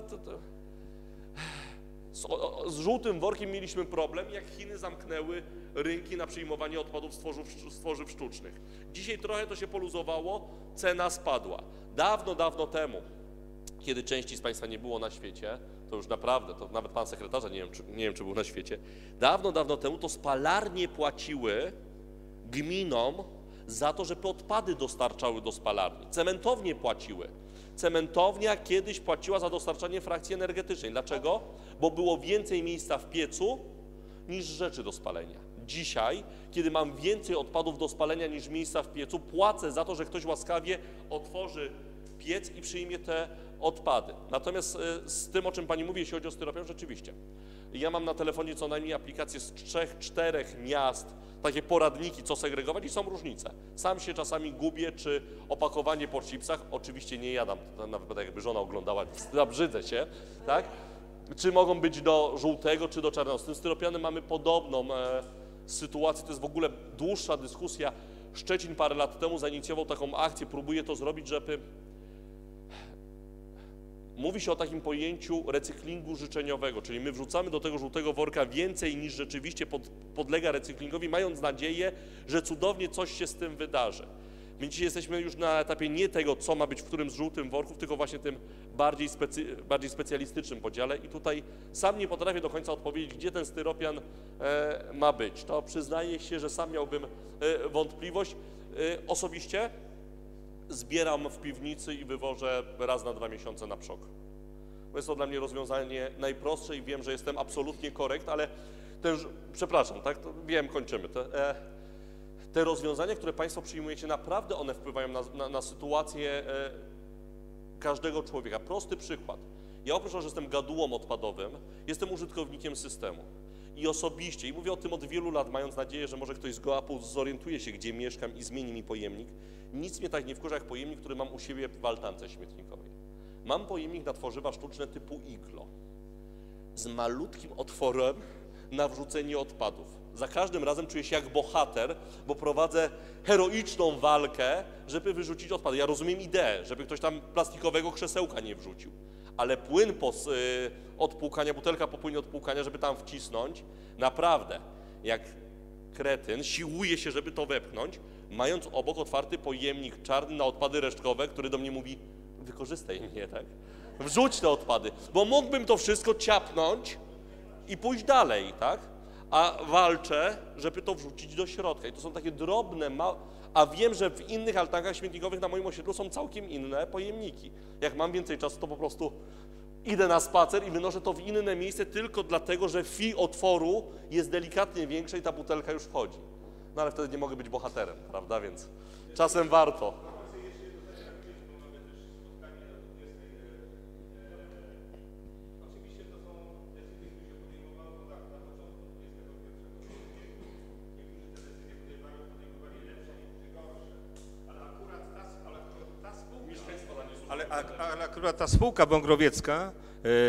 z żółtym workiem mieliśmy problem, jak Chiny zamknęły rynki na przyjmowanie odpadów z tworzyw sztucznych. Dzisiaj trochę to się poluzowało, cena spadła. Dawno, dawno temu, kiedy części z Państwa nie było na świecie, to już naprawdę, to nawet Pan sekretarza nie wiem, czy, nie wiem, czy był na świecie, dawno, dawno temu to spalarnie płaciły gminom za to, żeby odpady dostarczały do spalarni. Cementownie płaciły. Cementownia kiedyś płaciła za dostarczanie frakcji energetycznej. Dlaczego? Bo było więcej miejsca w piecu niż rzeczy do spalenia. Dzisiaj, kiedy mam więcej odpadów do spalenia niż miejsca w piecu, płacę za to, że ktoś łaskawie otworzy piec i przyjmie te odpady. Natomiast e, z tym, o czym Pani mówi, jeśli chodzi o styropian, rzeczywiście. Ja mam na telefonie co najmniej aplikacje z trzech, czterech miast, takie poradniki, co segregować i są różnice. Sam się czasami gubię, czy opakowanie po chipsach, oczywiście nie jadam, to na wypadek jakby żona oglądała, zabrzydzę się, tak? Czy mogą być do żółtego, czy do czarnego. Z tym styropianem mamy podobną e, sytuację, to jest w ogóle dłuższa dyskusja. Szczecin parę lat temu zainicjował taką akcję, próbuje to zrobić, żeby Mówi się o takim pojęciu recyklingu życzeniowego, czyli my wrzucamy do tego żółtego worka więcej niż rzeczywiście pod, podlega recyklingowi, mając nadzieję, że cudownie coś się z tym wydarzy. My dzisiaj jesteśmy już na etapie nie tego, co ma być w którym z żółtym worków, tylko właśnie tym bardziej, specy, bardziej specjalistycznym podziale i tutaj sam nie potrafię do końca odpowiedzieć, gdzie ten styropian e, ma być. To przyznaję się, że sam miałbym e, wątpliwość. E, osobiście zbieram w piwnicy i wywożę raz na dwa miesiące na przok. Jest to dla mnie rozwiązanie najprostsze i wiem, że jestem absolutnie korekt, ale też, przepraszam, tak, to wiem, kończymy. Te, e, te rozwiązania, które Państwo przyjmujecie, naprawdę one wpływają na, na, na sytuację e, każdego człowieka. Prosty przykład. Ja oprócz tego, że jestem gadułą odpadowym, jestem użytkownikiem systemu. I osobiście, i mówię o tym od wielu lat, mając nadzieję, że może ktoś z Goapu zorientuje się, gdzie mieszkam i zmieni mi pojemnik, nic mnie tak nie wkurza jak pojemnik, który mam u siebie w altance śmietnikowej. Mam pojemnik na tworzywa sztuczne typu iglo z malutkim otworem na wrzucenie odpadów. Za każdym razem czuję się jak bohater, bo prowadzę heroiczną walkę, żeby wyrzucić odpady. Ja rozumiem ideę, żeby ktoś tam plastikowego krzesełka nie wrzucił, ale płyn po, y, od płukania, butelka po płynie od płukania, żeby tam wcisnąć, naprawdę, jak kretyn siłuje się, żeby to wepchnąć, mając obok otwarty pojemnik czarny na odpady resztkowe, który do mnie mówi, wykorzystaj mnie, tak? Wrzuć te odpady, bo mógłbym to wszystko ciapnąć i pójść dalej, tak? A walczę, żeby to wrzucić do środka. I to są takie drobne, małe. A wiem, że w innych altankach śmietnikowych na moim osiedlu są całkiem inne pojemniki. Jak mam więcej czasu, to po prostu idę na spacer i wynoszę to w inne miejsce tylko dlatego, że fi otworu jest delikatnie większe i ta butelka już wchodzi. No ale wtedy nie mogę być bohaterem, prawda? Więc czasem warto. Ale, ale akurat ta spółka wągrowiecka,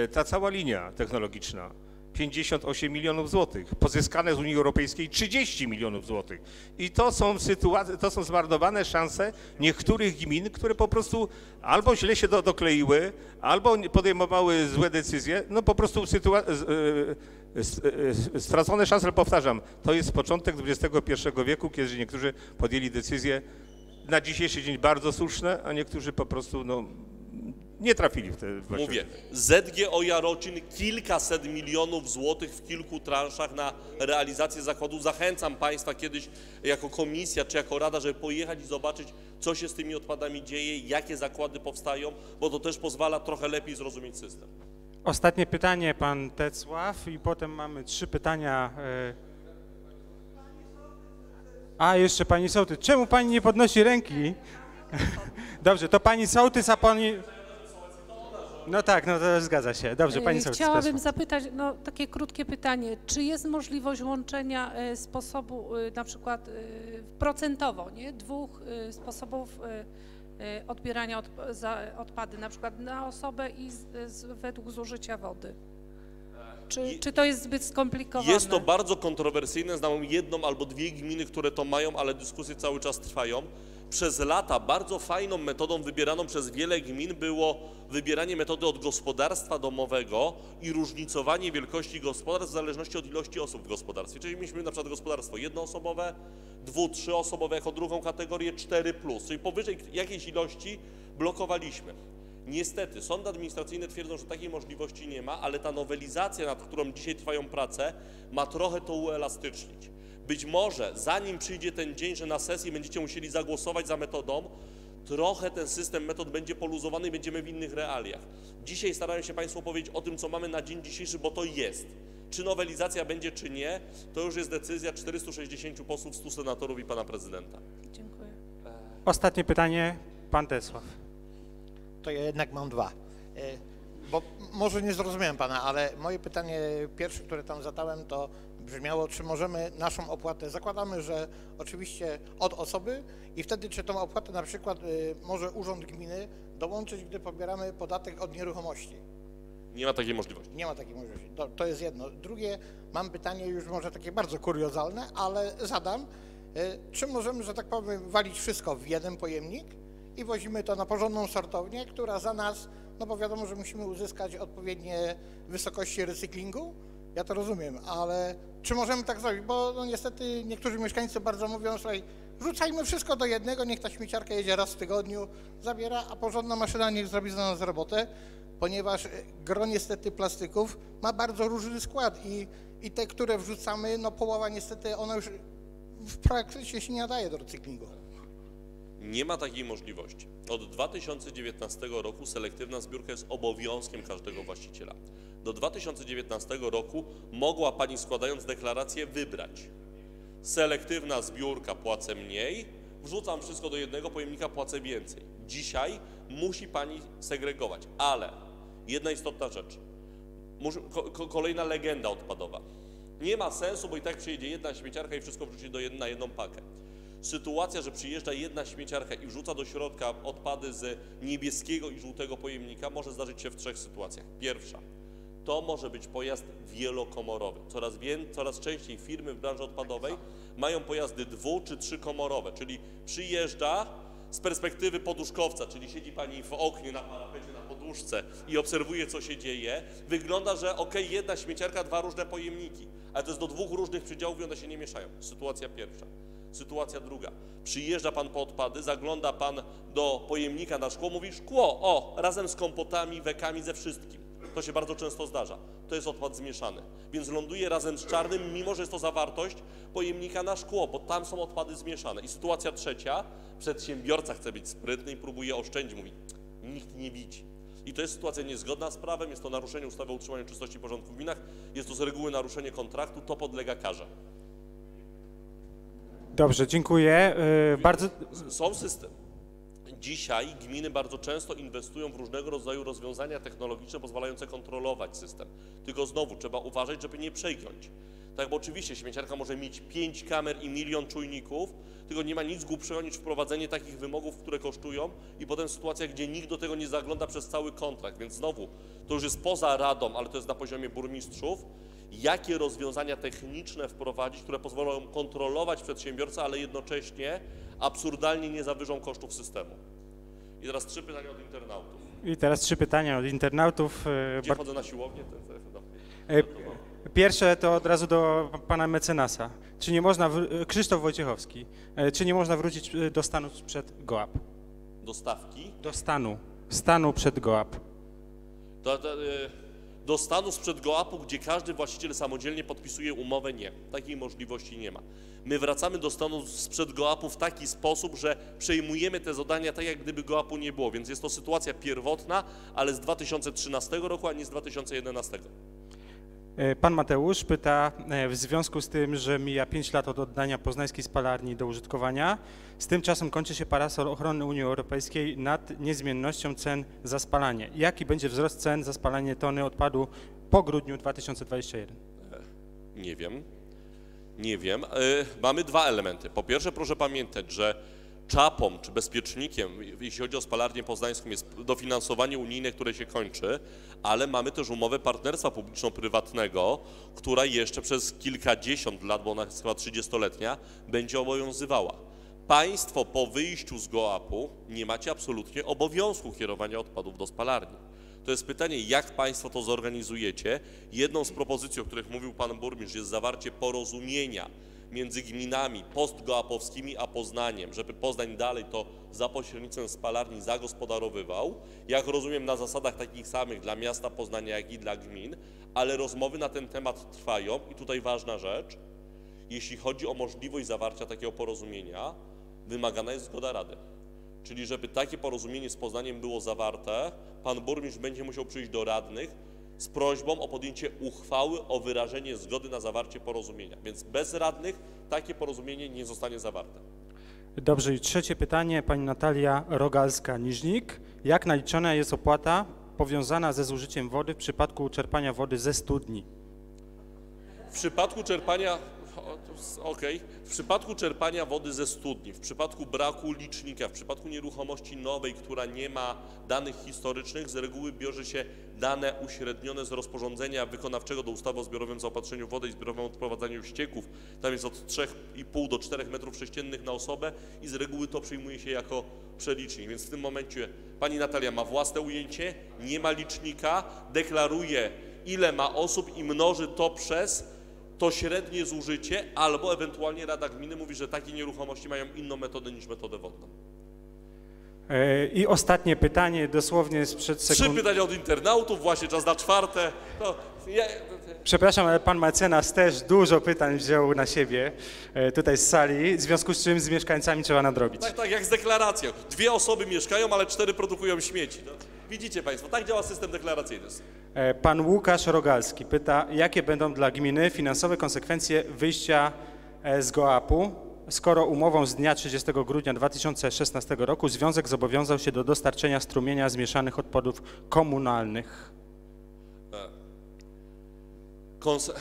e, ta cała linia technologiczna, 58 milionów złotych, pozyskane z Unii Europejskiej 30 milionów złotych. I to są sytuacje, to są zmarnowane szanse niektórych gmin, które po prostu albo źle się do, dokleiły, albo podejmowały złe decyzje, no po prostu sytua- z- e, e, stracone szanse, powtarzam, to jest początek XXI wieku, kiedy niektórzy podjęli decyzje na dzisiejszy dzień bardzo słuszne, a niektórzy po prostu no, nie trafili w te właśnie. Mówię, ZGO Jarocin kilkaset milionów złotych w kilku transzach na realizację zakładu. Zachęcam Państwa kiedyś jako komisja czy jako rada, żeby pojechać i zobaczyć, co się z tymi odpadami dzieje, jakie zakłady powstają, bo to też pozwala trochę lepiej zrozumieć system. Ostatnie pytanie, pan Tecław i potem mamy trzy pytania. e. A, jeszcze pani sołtys. Czemu pani nie podnosi ręki? Dobrze, to pani sołtys, a pani... No tak, no to zgadza się. Dobrze, pani sołtys. Chciałabym proszę. zapytać, no takie krótkie pytanie, czy jest możliwość łączenia e, sposobu e, na przykład e, procentowo, nie, dwóch sposobów odbierania odpady, na przykład na osobę i z, z, według zużycia wody? Czy, czy to jest zbyt skomplikowane? Jest to bardzo kontrowersyjne, znam jedną albo dwie gminy, które to mają, ale dyskusje cały czas trwają. Przez lata bardzo fajną metodą wybieraną przez wiele gmin było wybieranie metody od gospodarstwa domowego i różnicowanie wielkości gospodarstw w zależności od ilości osób w gospodarstwie. Czyli mieliśmy na przykład gospodarstwo jednoosobowe, dwu, trzyosobowe jako drugą kategorię, cztery plus, czyli powyżej jakiejś ilości blokowaliśmy. Niestety, sądy administracyjne twierdzą, że takiej możliwości nie ma, ale ta nowelizacja, nad którą dzisiaj trwają prace, ma trochę to uelastycznić. Być może zanim przyjdzie ten dzień, że na sesji będziecie musieli zagłosować za metodą, trochę ten system metod będzie poluzowany i będziemy w innych realiach. Dzisiaj starają się Państwo powiedzieć o tym, co mamy na dzień dzisiejszy, bo to jest. Czy nowelizacja będzie, czy nie, to już jest decyzja 460 posłów, 100 senatorów i Pana Prezydenta. Dziękuję. Ostatnie pytanie, pan Tesław. To ja jednak mam dwa. E, Bo może nie zrozumiałem pana, ale moje pytanie pierwsze, które tam zadałem, to brzmiało, czy możemy naszą opłatę, zakładamy, że oczywiście od osoby i wtedy czy tą opłatę na przykład y, może urząd gminy dołączyć, gdy pobieramy podatek od nieruchomości. Nie ma takiej możliwości. Nie ma takiej możliwości. To, to jest jedno. Drugie, mam pytanie już może takie bardzo kuriozalne, ale zadam. E, Czy możemy, że tak powiem, walić wszystko w jeden pojemnik i wozimy to na porządną sortownię, która za nas, no bo wiadomo, że musimy uzyskać odpowiednie wysokości recyklingu? Ja to rozumiem, ale czy możemy tak zrobić? Bo no, niestety niektórzy mieszkańcy bardzo mówią, słuchaj, rzucajmy wszystko do jednego, niech ta śmieciarka jedzie raz w tygodniu, zabiera, a porządna maszyna niech zrobi za nas robotę, ponieważ gro niestety plastyków ma bardzo różny skład i, i te, które wrzucamy, no połowa niestety, ona już w praktyce się nie nadaje do recyklingu. Nie ma takiej możliwości. Od 2019 roku selektywna zbiórka jest obowiązkiem każdego właściciela. Do 2019 roku mogła Pani składając deklarację wybrać. Selektywna zbiórka płacę mniej, wrzucam wszystko do jednego pojemnika, płacę więcej. Dzisiaj musi Pani segregować, ale jedna istotna rzecz. Kolejna legenda odpadowa. Nie ma sensu, bo i tak przyjedzie jedna śmieciarka i wszystko wrzuci do jed, na jedną pakę. Sytuacja, że przyjeżdża jedna śmieciarka i wrzuca do środka odpady z niebieskiego i żółtego pojemnika, może zdarzyć się w trzech sytuacjach. Pierwsza, to może być pojazd wielokomorowy. Coraz, wię, coraz częściej firmy w branży odpadowej mają pojazdy dwu czy trzykomorowe, czyli przyjeżdża z perspektywy poduszkowca, czyli siedzi pani w oknie na parapecie, na poduszce i obserwuje, co się dzieje. Wygląda, że ok, jedna śmieciarka, dwa różne pojemniki, ale to jest do dwóch różnych przydziałów i one się nie mieszają. Sytuacja pierwsza. Sytuacja druga. Przyjeżdża pan po odpady, zagląda pan do pojemnika na szkło, mówi szkło, o, razem z kompotami, wekami, ze wszystkim. To się bardzo często zdarza. To jest odpad zmieszany. Więc ląduje razem z czarnym, mimo że jest to zawartość pojemnika na szkło, bo tam są odpady zmieszane. I sytuacja trzecia, przedsiębiorca chce być sprytny i próbuje oszczędzić, mówi, nikt nie widzi. I to jest sytuacja niezgodna z prawem, jest to naruszenie ustawy o utrzymaniu czystości i porządku w gminach, jest to z reguły naruszenie kontraktu, to podlega karze. Dobrze, dziękuję. E, Bardzo... Są system. Dzisiaj gminy bardzo często inwestują w różnego rodzaju rozwiązania technologiczne pozwalające kontrolować system. Tylko znowu trzeba uważać, żeby nie przegiąć. Tak, bo oczywiście śmieciarka może mieć pięć kamer i milion czujników, tylko nie ma nic głupszego niż wprowadzenie takich wymogów, które kosztują i potem sytuacja, gdzie nikt do tego nie zagląda przez cały kontrakt. Więc znowu, to już jest poza radą, ale to jest na poziomie burmistrzów, jakie rozwiązania techniczne wprowadzić, które pozwolą kontrolować przedsiębiorcę, ale jednocześnie absurdalnie nie zawyżą kosztów systemu. I teraz trzy pytania od internautów. I teraz trzy pytania od internautów. e, Gdzie bar- chodzę na siłownię? Ten, ten. E, Pierwsze to od razu do pana mecenasa. Czy nie można, e, Krzysztof Wojciechowski, czy nie można wrócić do stanu sprzed GOAP? Dostawki. Do stanu, stanu przed GOAP. To, to, e, Do stanu sprzed GOAP-u, gdzie każdy właściciel samodzielnie podpisuje umowę, nie. Takiej możliwości nie ma. My wracamy do stanu sprzed GOAP-u w taki sposób, że przejmujemy te zadania tak, jak gdyby GOAP-u nie było, więc jest to sytuacja pierwotna, ale z 2013 roku, a nie z 2011. E, Pan Mateusz pyta e, w związku z tym, że mija 5 lat od oddania poznańskiej spalarni do użytkowania, z tym czasem kończy się parasol ochrony Unii Europejskiej nad niezmiennością cen za spalanie. Jaki będzie wzrost cen za spalanie tony odpadu po grudniu 2021? Nie wiem. Nie wiem. E, Mamy dwa elementy. Po pierwsze, proszę pamiętać, że czapą czy bezpiecznikiem, jeśli chodzi o spalarnię poznańską, jest dofinansowanie unijne, które się kończy, ale mamy też umowę partnerstwa publiczno-prywatnego, która jeszcze przez kilkadziesiąt lat, bo ona jest chyba 30-letnia, będzie obowiązywała. Państwo po wyjściu z GOAP-u nie macie absolutnie obowiązku kierowania odpadów do spalarni. To jest pytanie, jak Państwo to zorganizujecie. Jedną z propozycji, o których mówił Pan Burmistrz, jest zawarcie porozumienia między gminami postgoapowskimi a Poznaniem, żeby Poznań dalej to za pośrednictwem spalarni zagospodarowywał. Jak rozumiem, na zasadach takich samych dla miasta Poznania, jak i dla gmin, ale rozmowy na ten temat trwają i tutaj ważna rzecz. Jeśli chodzi o możliwość zawarcia takiego porozumienia, wymagana jest zgoda Rady. Czyli żeby takie porozumienie z Poznaniem było zawarte, pan burmistrz będzie musiał przyjść do radnych z prośbą o podjęcie uchwały o wyrażenie zgody na zawarcie porozumienia. Więc bez radnych takie porozumienie nie zostanie zawarte. Dobrze, i trzecie pytanie, pani Natalia Rogalska-Niżnik. Jak naliczona jest opłata powiązana ze zużyciem wody w przypadku czerpania wody ze studni? W przypadku czerpania, okej, w przypadku czerpania wody ze studni, w przypadku braku licznika, w przypadku nieruchomości nowej, która nie ma danych historycznych, z reguły bierze się dane uśrednione z rozporządzenia wykonawczego do ustawy o zbiorowym zaopatrzeniu wody i zbiorowym odprowadzaniu ścieków. Tam jest od 3,5 do 4 metrów sześciennych na osobę i z reguły to przyjmuje się jako przelicznik. Więc w tym momencie pani Natalia ma własne ujęcie, nie ma licznika, deklaruje ile ma osób i mnoży to przez to średnie zużycie, albo ewentualnie Rada Gminy mówi, że takie nieruchomości mają inną metodę niż metodę wodną. E, I ostatnie pytanie, dosłownie sprzed Trzy sekund. pytania od internautów, właśnie czas na czwarte. No, ja, Przepraszam, ale pan mecenas też dużo pytań wziął na siebie e, tutaj z sali, w związku z czym z mieszkańcami trzeba nadrobić. tak, tak, jak z deklaracją. Dwie osoby mieszkają, ale cztery produkują śmieci. No, widzicie Państwo, tak działa system deklaracyjny. E, Pan Łukasz Rogalski pyta, jakie będą dla gminy finansowe konsekwencje wyjścia e, z GOAP-u, skoro umową z dnia 30 grudnia 2016 roku związek zobowiązał się do dostarczenia strumienia zmieszanych odpadów komunalnych. E, Konse...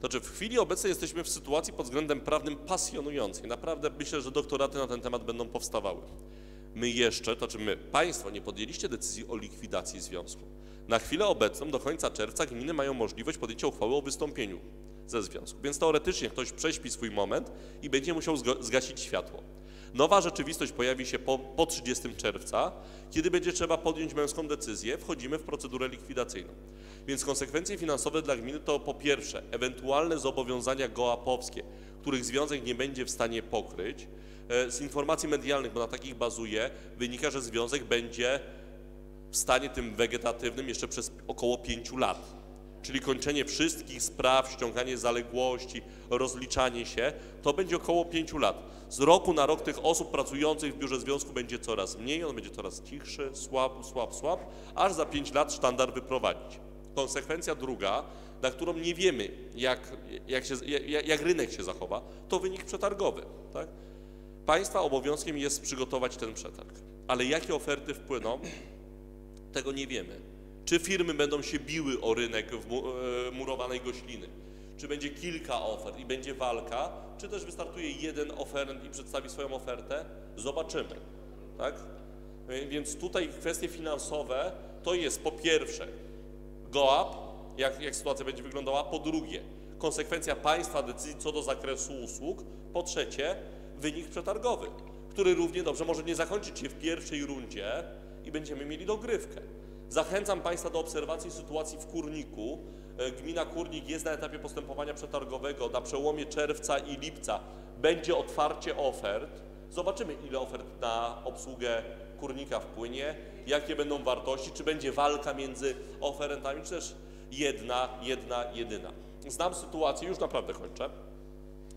Znaczy, w chwili obecnej jesteśmy w sytuacji pod względem prawnym pasjonującej. Naprawdę myślę, że doktoraty na ten temat będą powstawały. My jeszcze, to znaczy my, Państwo nie podjęliście decyzji o likwidacji związku. Na chwilę obecną, do końca czerwca, gminy mają możliwość podjęcia uchwały o wystąpieniu ze związku. Więc teoretycznie ktoś prześpi swój moment i będzie musiał zgasić światło. Nowa rzeczywistość pojawi się po, po 30 czerwca, kiedy będzie trzeba podjąć męską decyzję, wchodzimy w procedurę likwidacyjną. Więc konsekwencje finansowe dla gminy to po pierwsze ewentualne zobowiązania gołapowskie, których związek nie będzie w stanie pokryć. E, Z informacji medialnych, bo na takich bazuje, wynika, że związek będzie w stanie tym wegetatywnym jeszcze przez około 5 lat. Czyli kończenie wszystkich spraw, ściąganie zaległości, rozliczanie się, to będzie około 5 lat. Z roku na rok tych osób pracujących w biurze związku będzie coraz mniej, on będzie coraz cichszy, słab, słab, słab, aż za 5 lat sztandar wyprowadzić. Konsekwencja druga, na którą nie wiemy, jak, jak, się, jak, jak rynek się zachowa, to wynik przetargowy. Tak? Państwa obowiązkiem jest przygotować ten przetarg. Ale jakie oferty wpłyną, tego nie wiemy. Czy firmy będą się biły o rynek e, murowanej gośliny? Czy będzie kilka ofert i będzie walka? Czy też wystartuje jeden oferent i przedstawi swoją ofertę? Zobaczymy. Tak? E, Więc tutaj kwestie finansowe to jest po pierwsze GOAP, jak, jak sytuacja będzie wyglądała, po drugie konsekwencja państwa decyzji co do zakresu usług, po trzecie wynik przetargowy, który równie dobrze może nie zakończyć się w pierwszej rundzie i będziemy mieli dogrywkę. Zachęcam Państwa do obserwacji sytuacji w Kurniku. E, Gmina Kurnik jest na etapie postępowania przetargowego. Na przełomie czerwca i lipca będzie otwarcie ofert. Zobaczymy, ile ofert na obsługę kurnika wpłynie, jakie będą wartości, czy będzie walka między oferentami, czy też jedna, jedna, jedyna. Znam sytuację, już naprawdę kończę,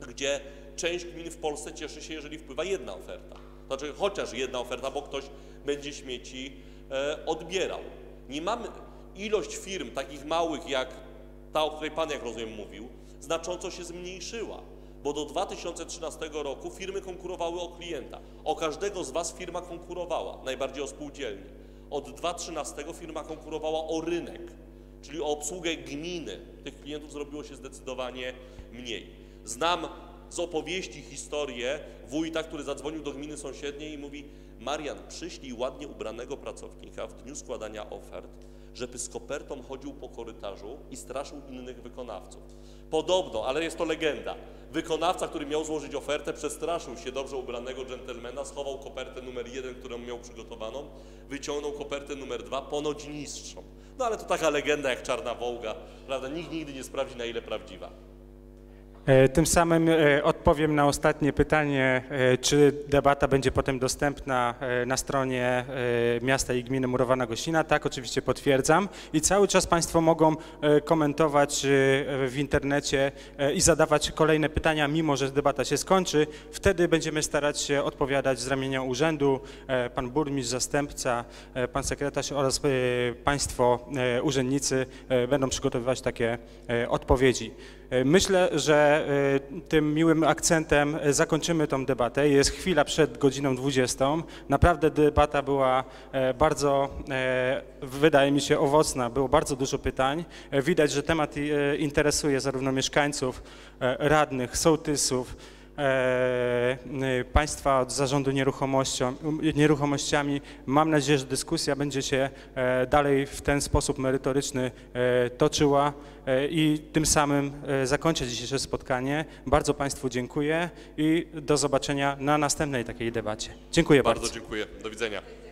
gdzie część gmin w Polsce cieszy się, jeżeli wpływa jedna oferta. Znaczy chociaż jedna oferta, bo ktoś będzie śmieci e, odbierał. Nie mamy ilość firm takich małych jak ta, o której Pan, jak rozumiem, mówił, znacząco się zmniejszyła, bo do 2013 roku firmy konkurowały o klienta. O każdego z Was firma konkurowała, najbardziej o spółdzielnie. Od 2013 firma konkurowała o rynek, czyli o obsługę gminy. Tych klientów zrobiło się zdecydowanie mniej. Znam z opowieści historię wójta, który zadzwonił do gminy sąsiedniej i mówi Marian, przyślij ładnie ubranego pracownika w dniu składania ofert, żeby z kopertą chodził po korytarzu i straszył innych wykonawców. Podobno, ale jest to legenda, wykonawca, który miał złożyć ofertę, przestraszył się dobrze ubranego dżentelmena, schował kopertę numer jeden, którą miał przygotowaną, wyciągnął kopertę numer dwa, ponoć niższą. No ale to taka legenda jak Czarna Wołga, prawda? Nikt nigdy nie sprawdzi, na ile prawdziwa. E, Tym samym e, odpowiem na ostatnie pytanie, e, czy debata będzie potem dostępna na stronie miasta i gminy Murowana Gościna. Tak, oczywiście potwierdzam. I cały czas Państwo mogą komentować w internecie i zadawać kolejne pytania, mimo że debata się skończy. Wtedy będziemy starać się odpowiadać z ramienia urzędu, pan burmistrz, zastępca, pan sekretarz oraz Państwo urzędnicy będą przygotowywać takie odpowiedzi. E, Myślę, że e, tym miłym akcentem e, zakończymy tą debatę. Jest chwila przed godziną 20. Naprawdę debata była bardzo, wydaje mi się, owocna. Było bardzo dużo pytań. Widać, że temat interesuje zarówno mieszkańców, radnych, sołtysów, państwa od zarządu nieruchomościami. Mam nadzieję, że dyskusja będzie się e, dalej w ten sposób merytoryczny e, toczyła e, i tym samym e, zakończę dzisiejsze spotkanie. Bardzo Państwu dziękuję i do zobaczenia na następnej takiej debacie. Dziękuję bardzo. Bardzo dziękuję. Do widzenia.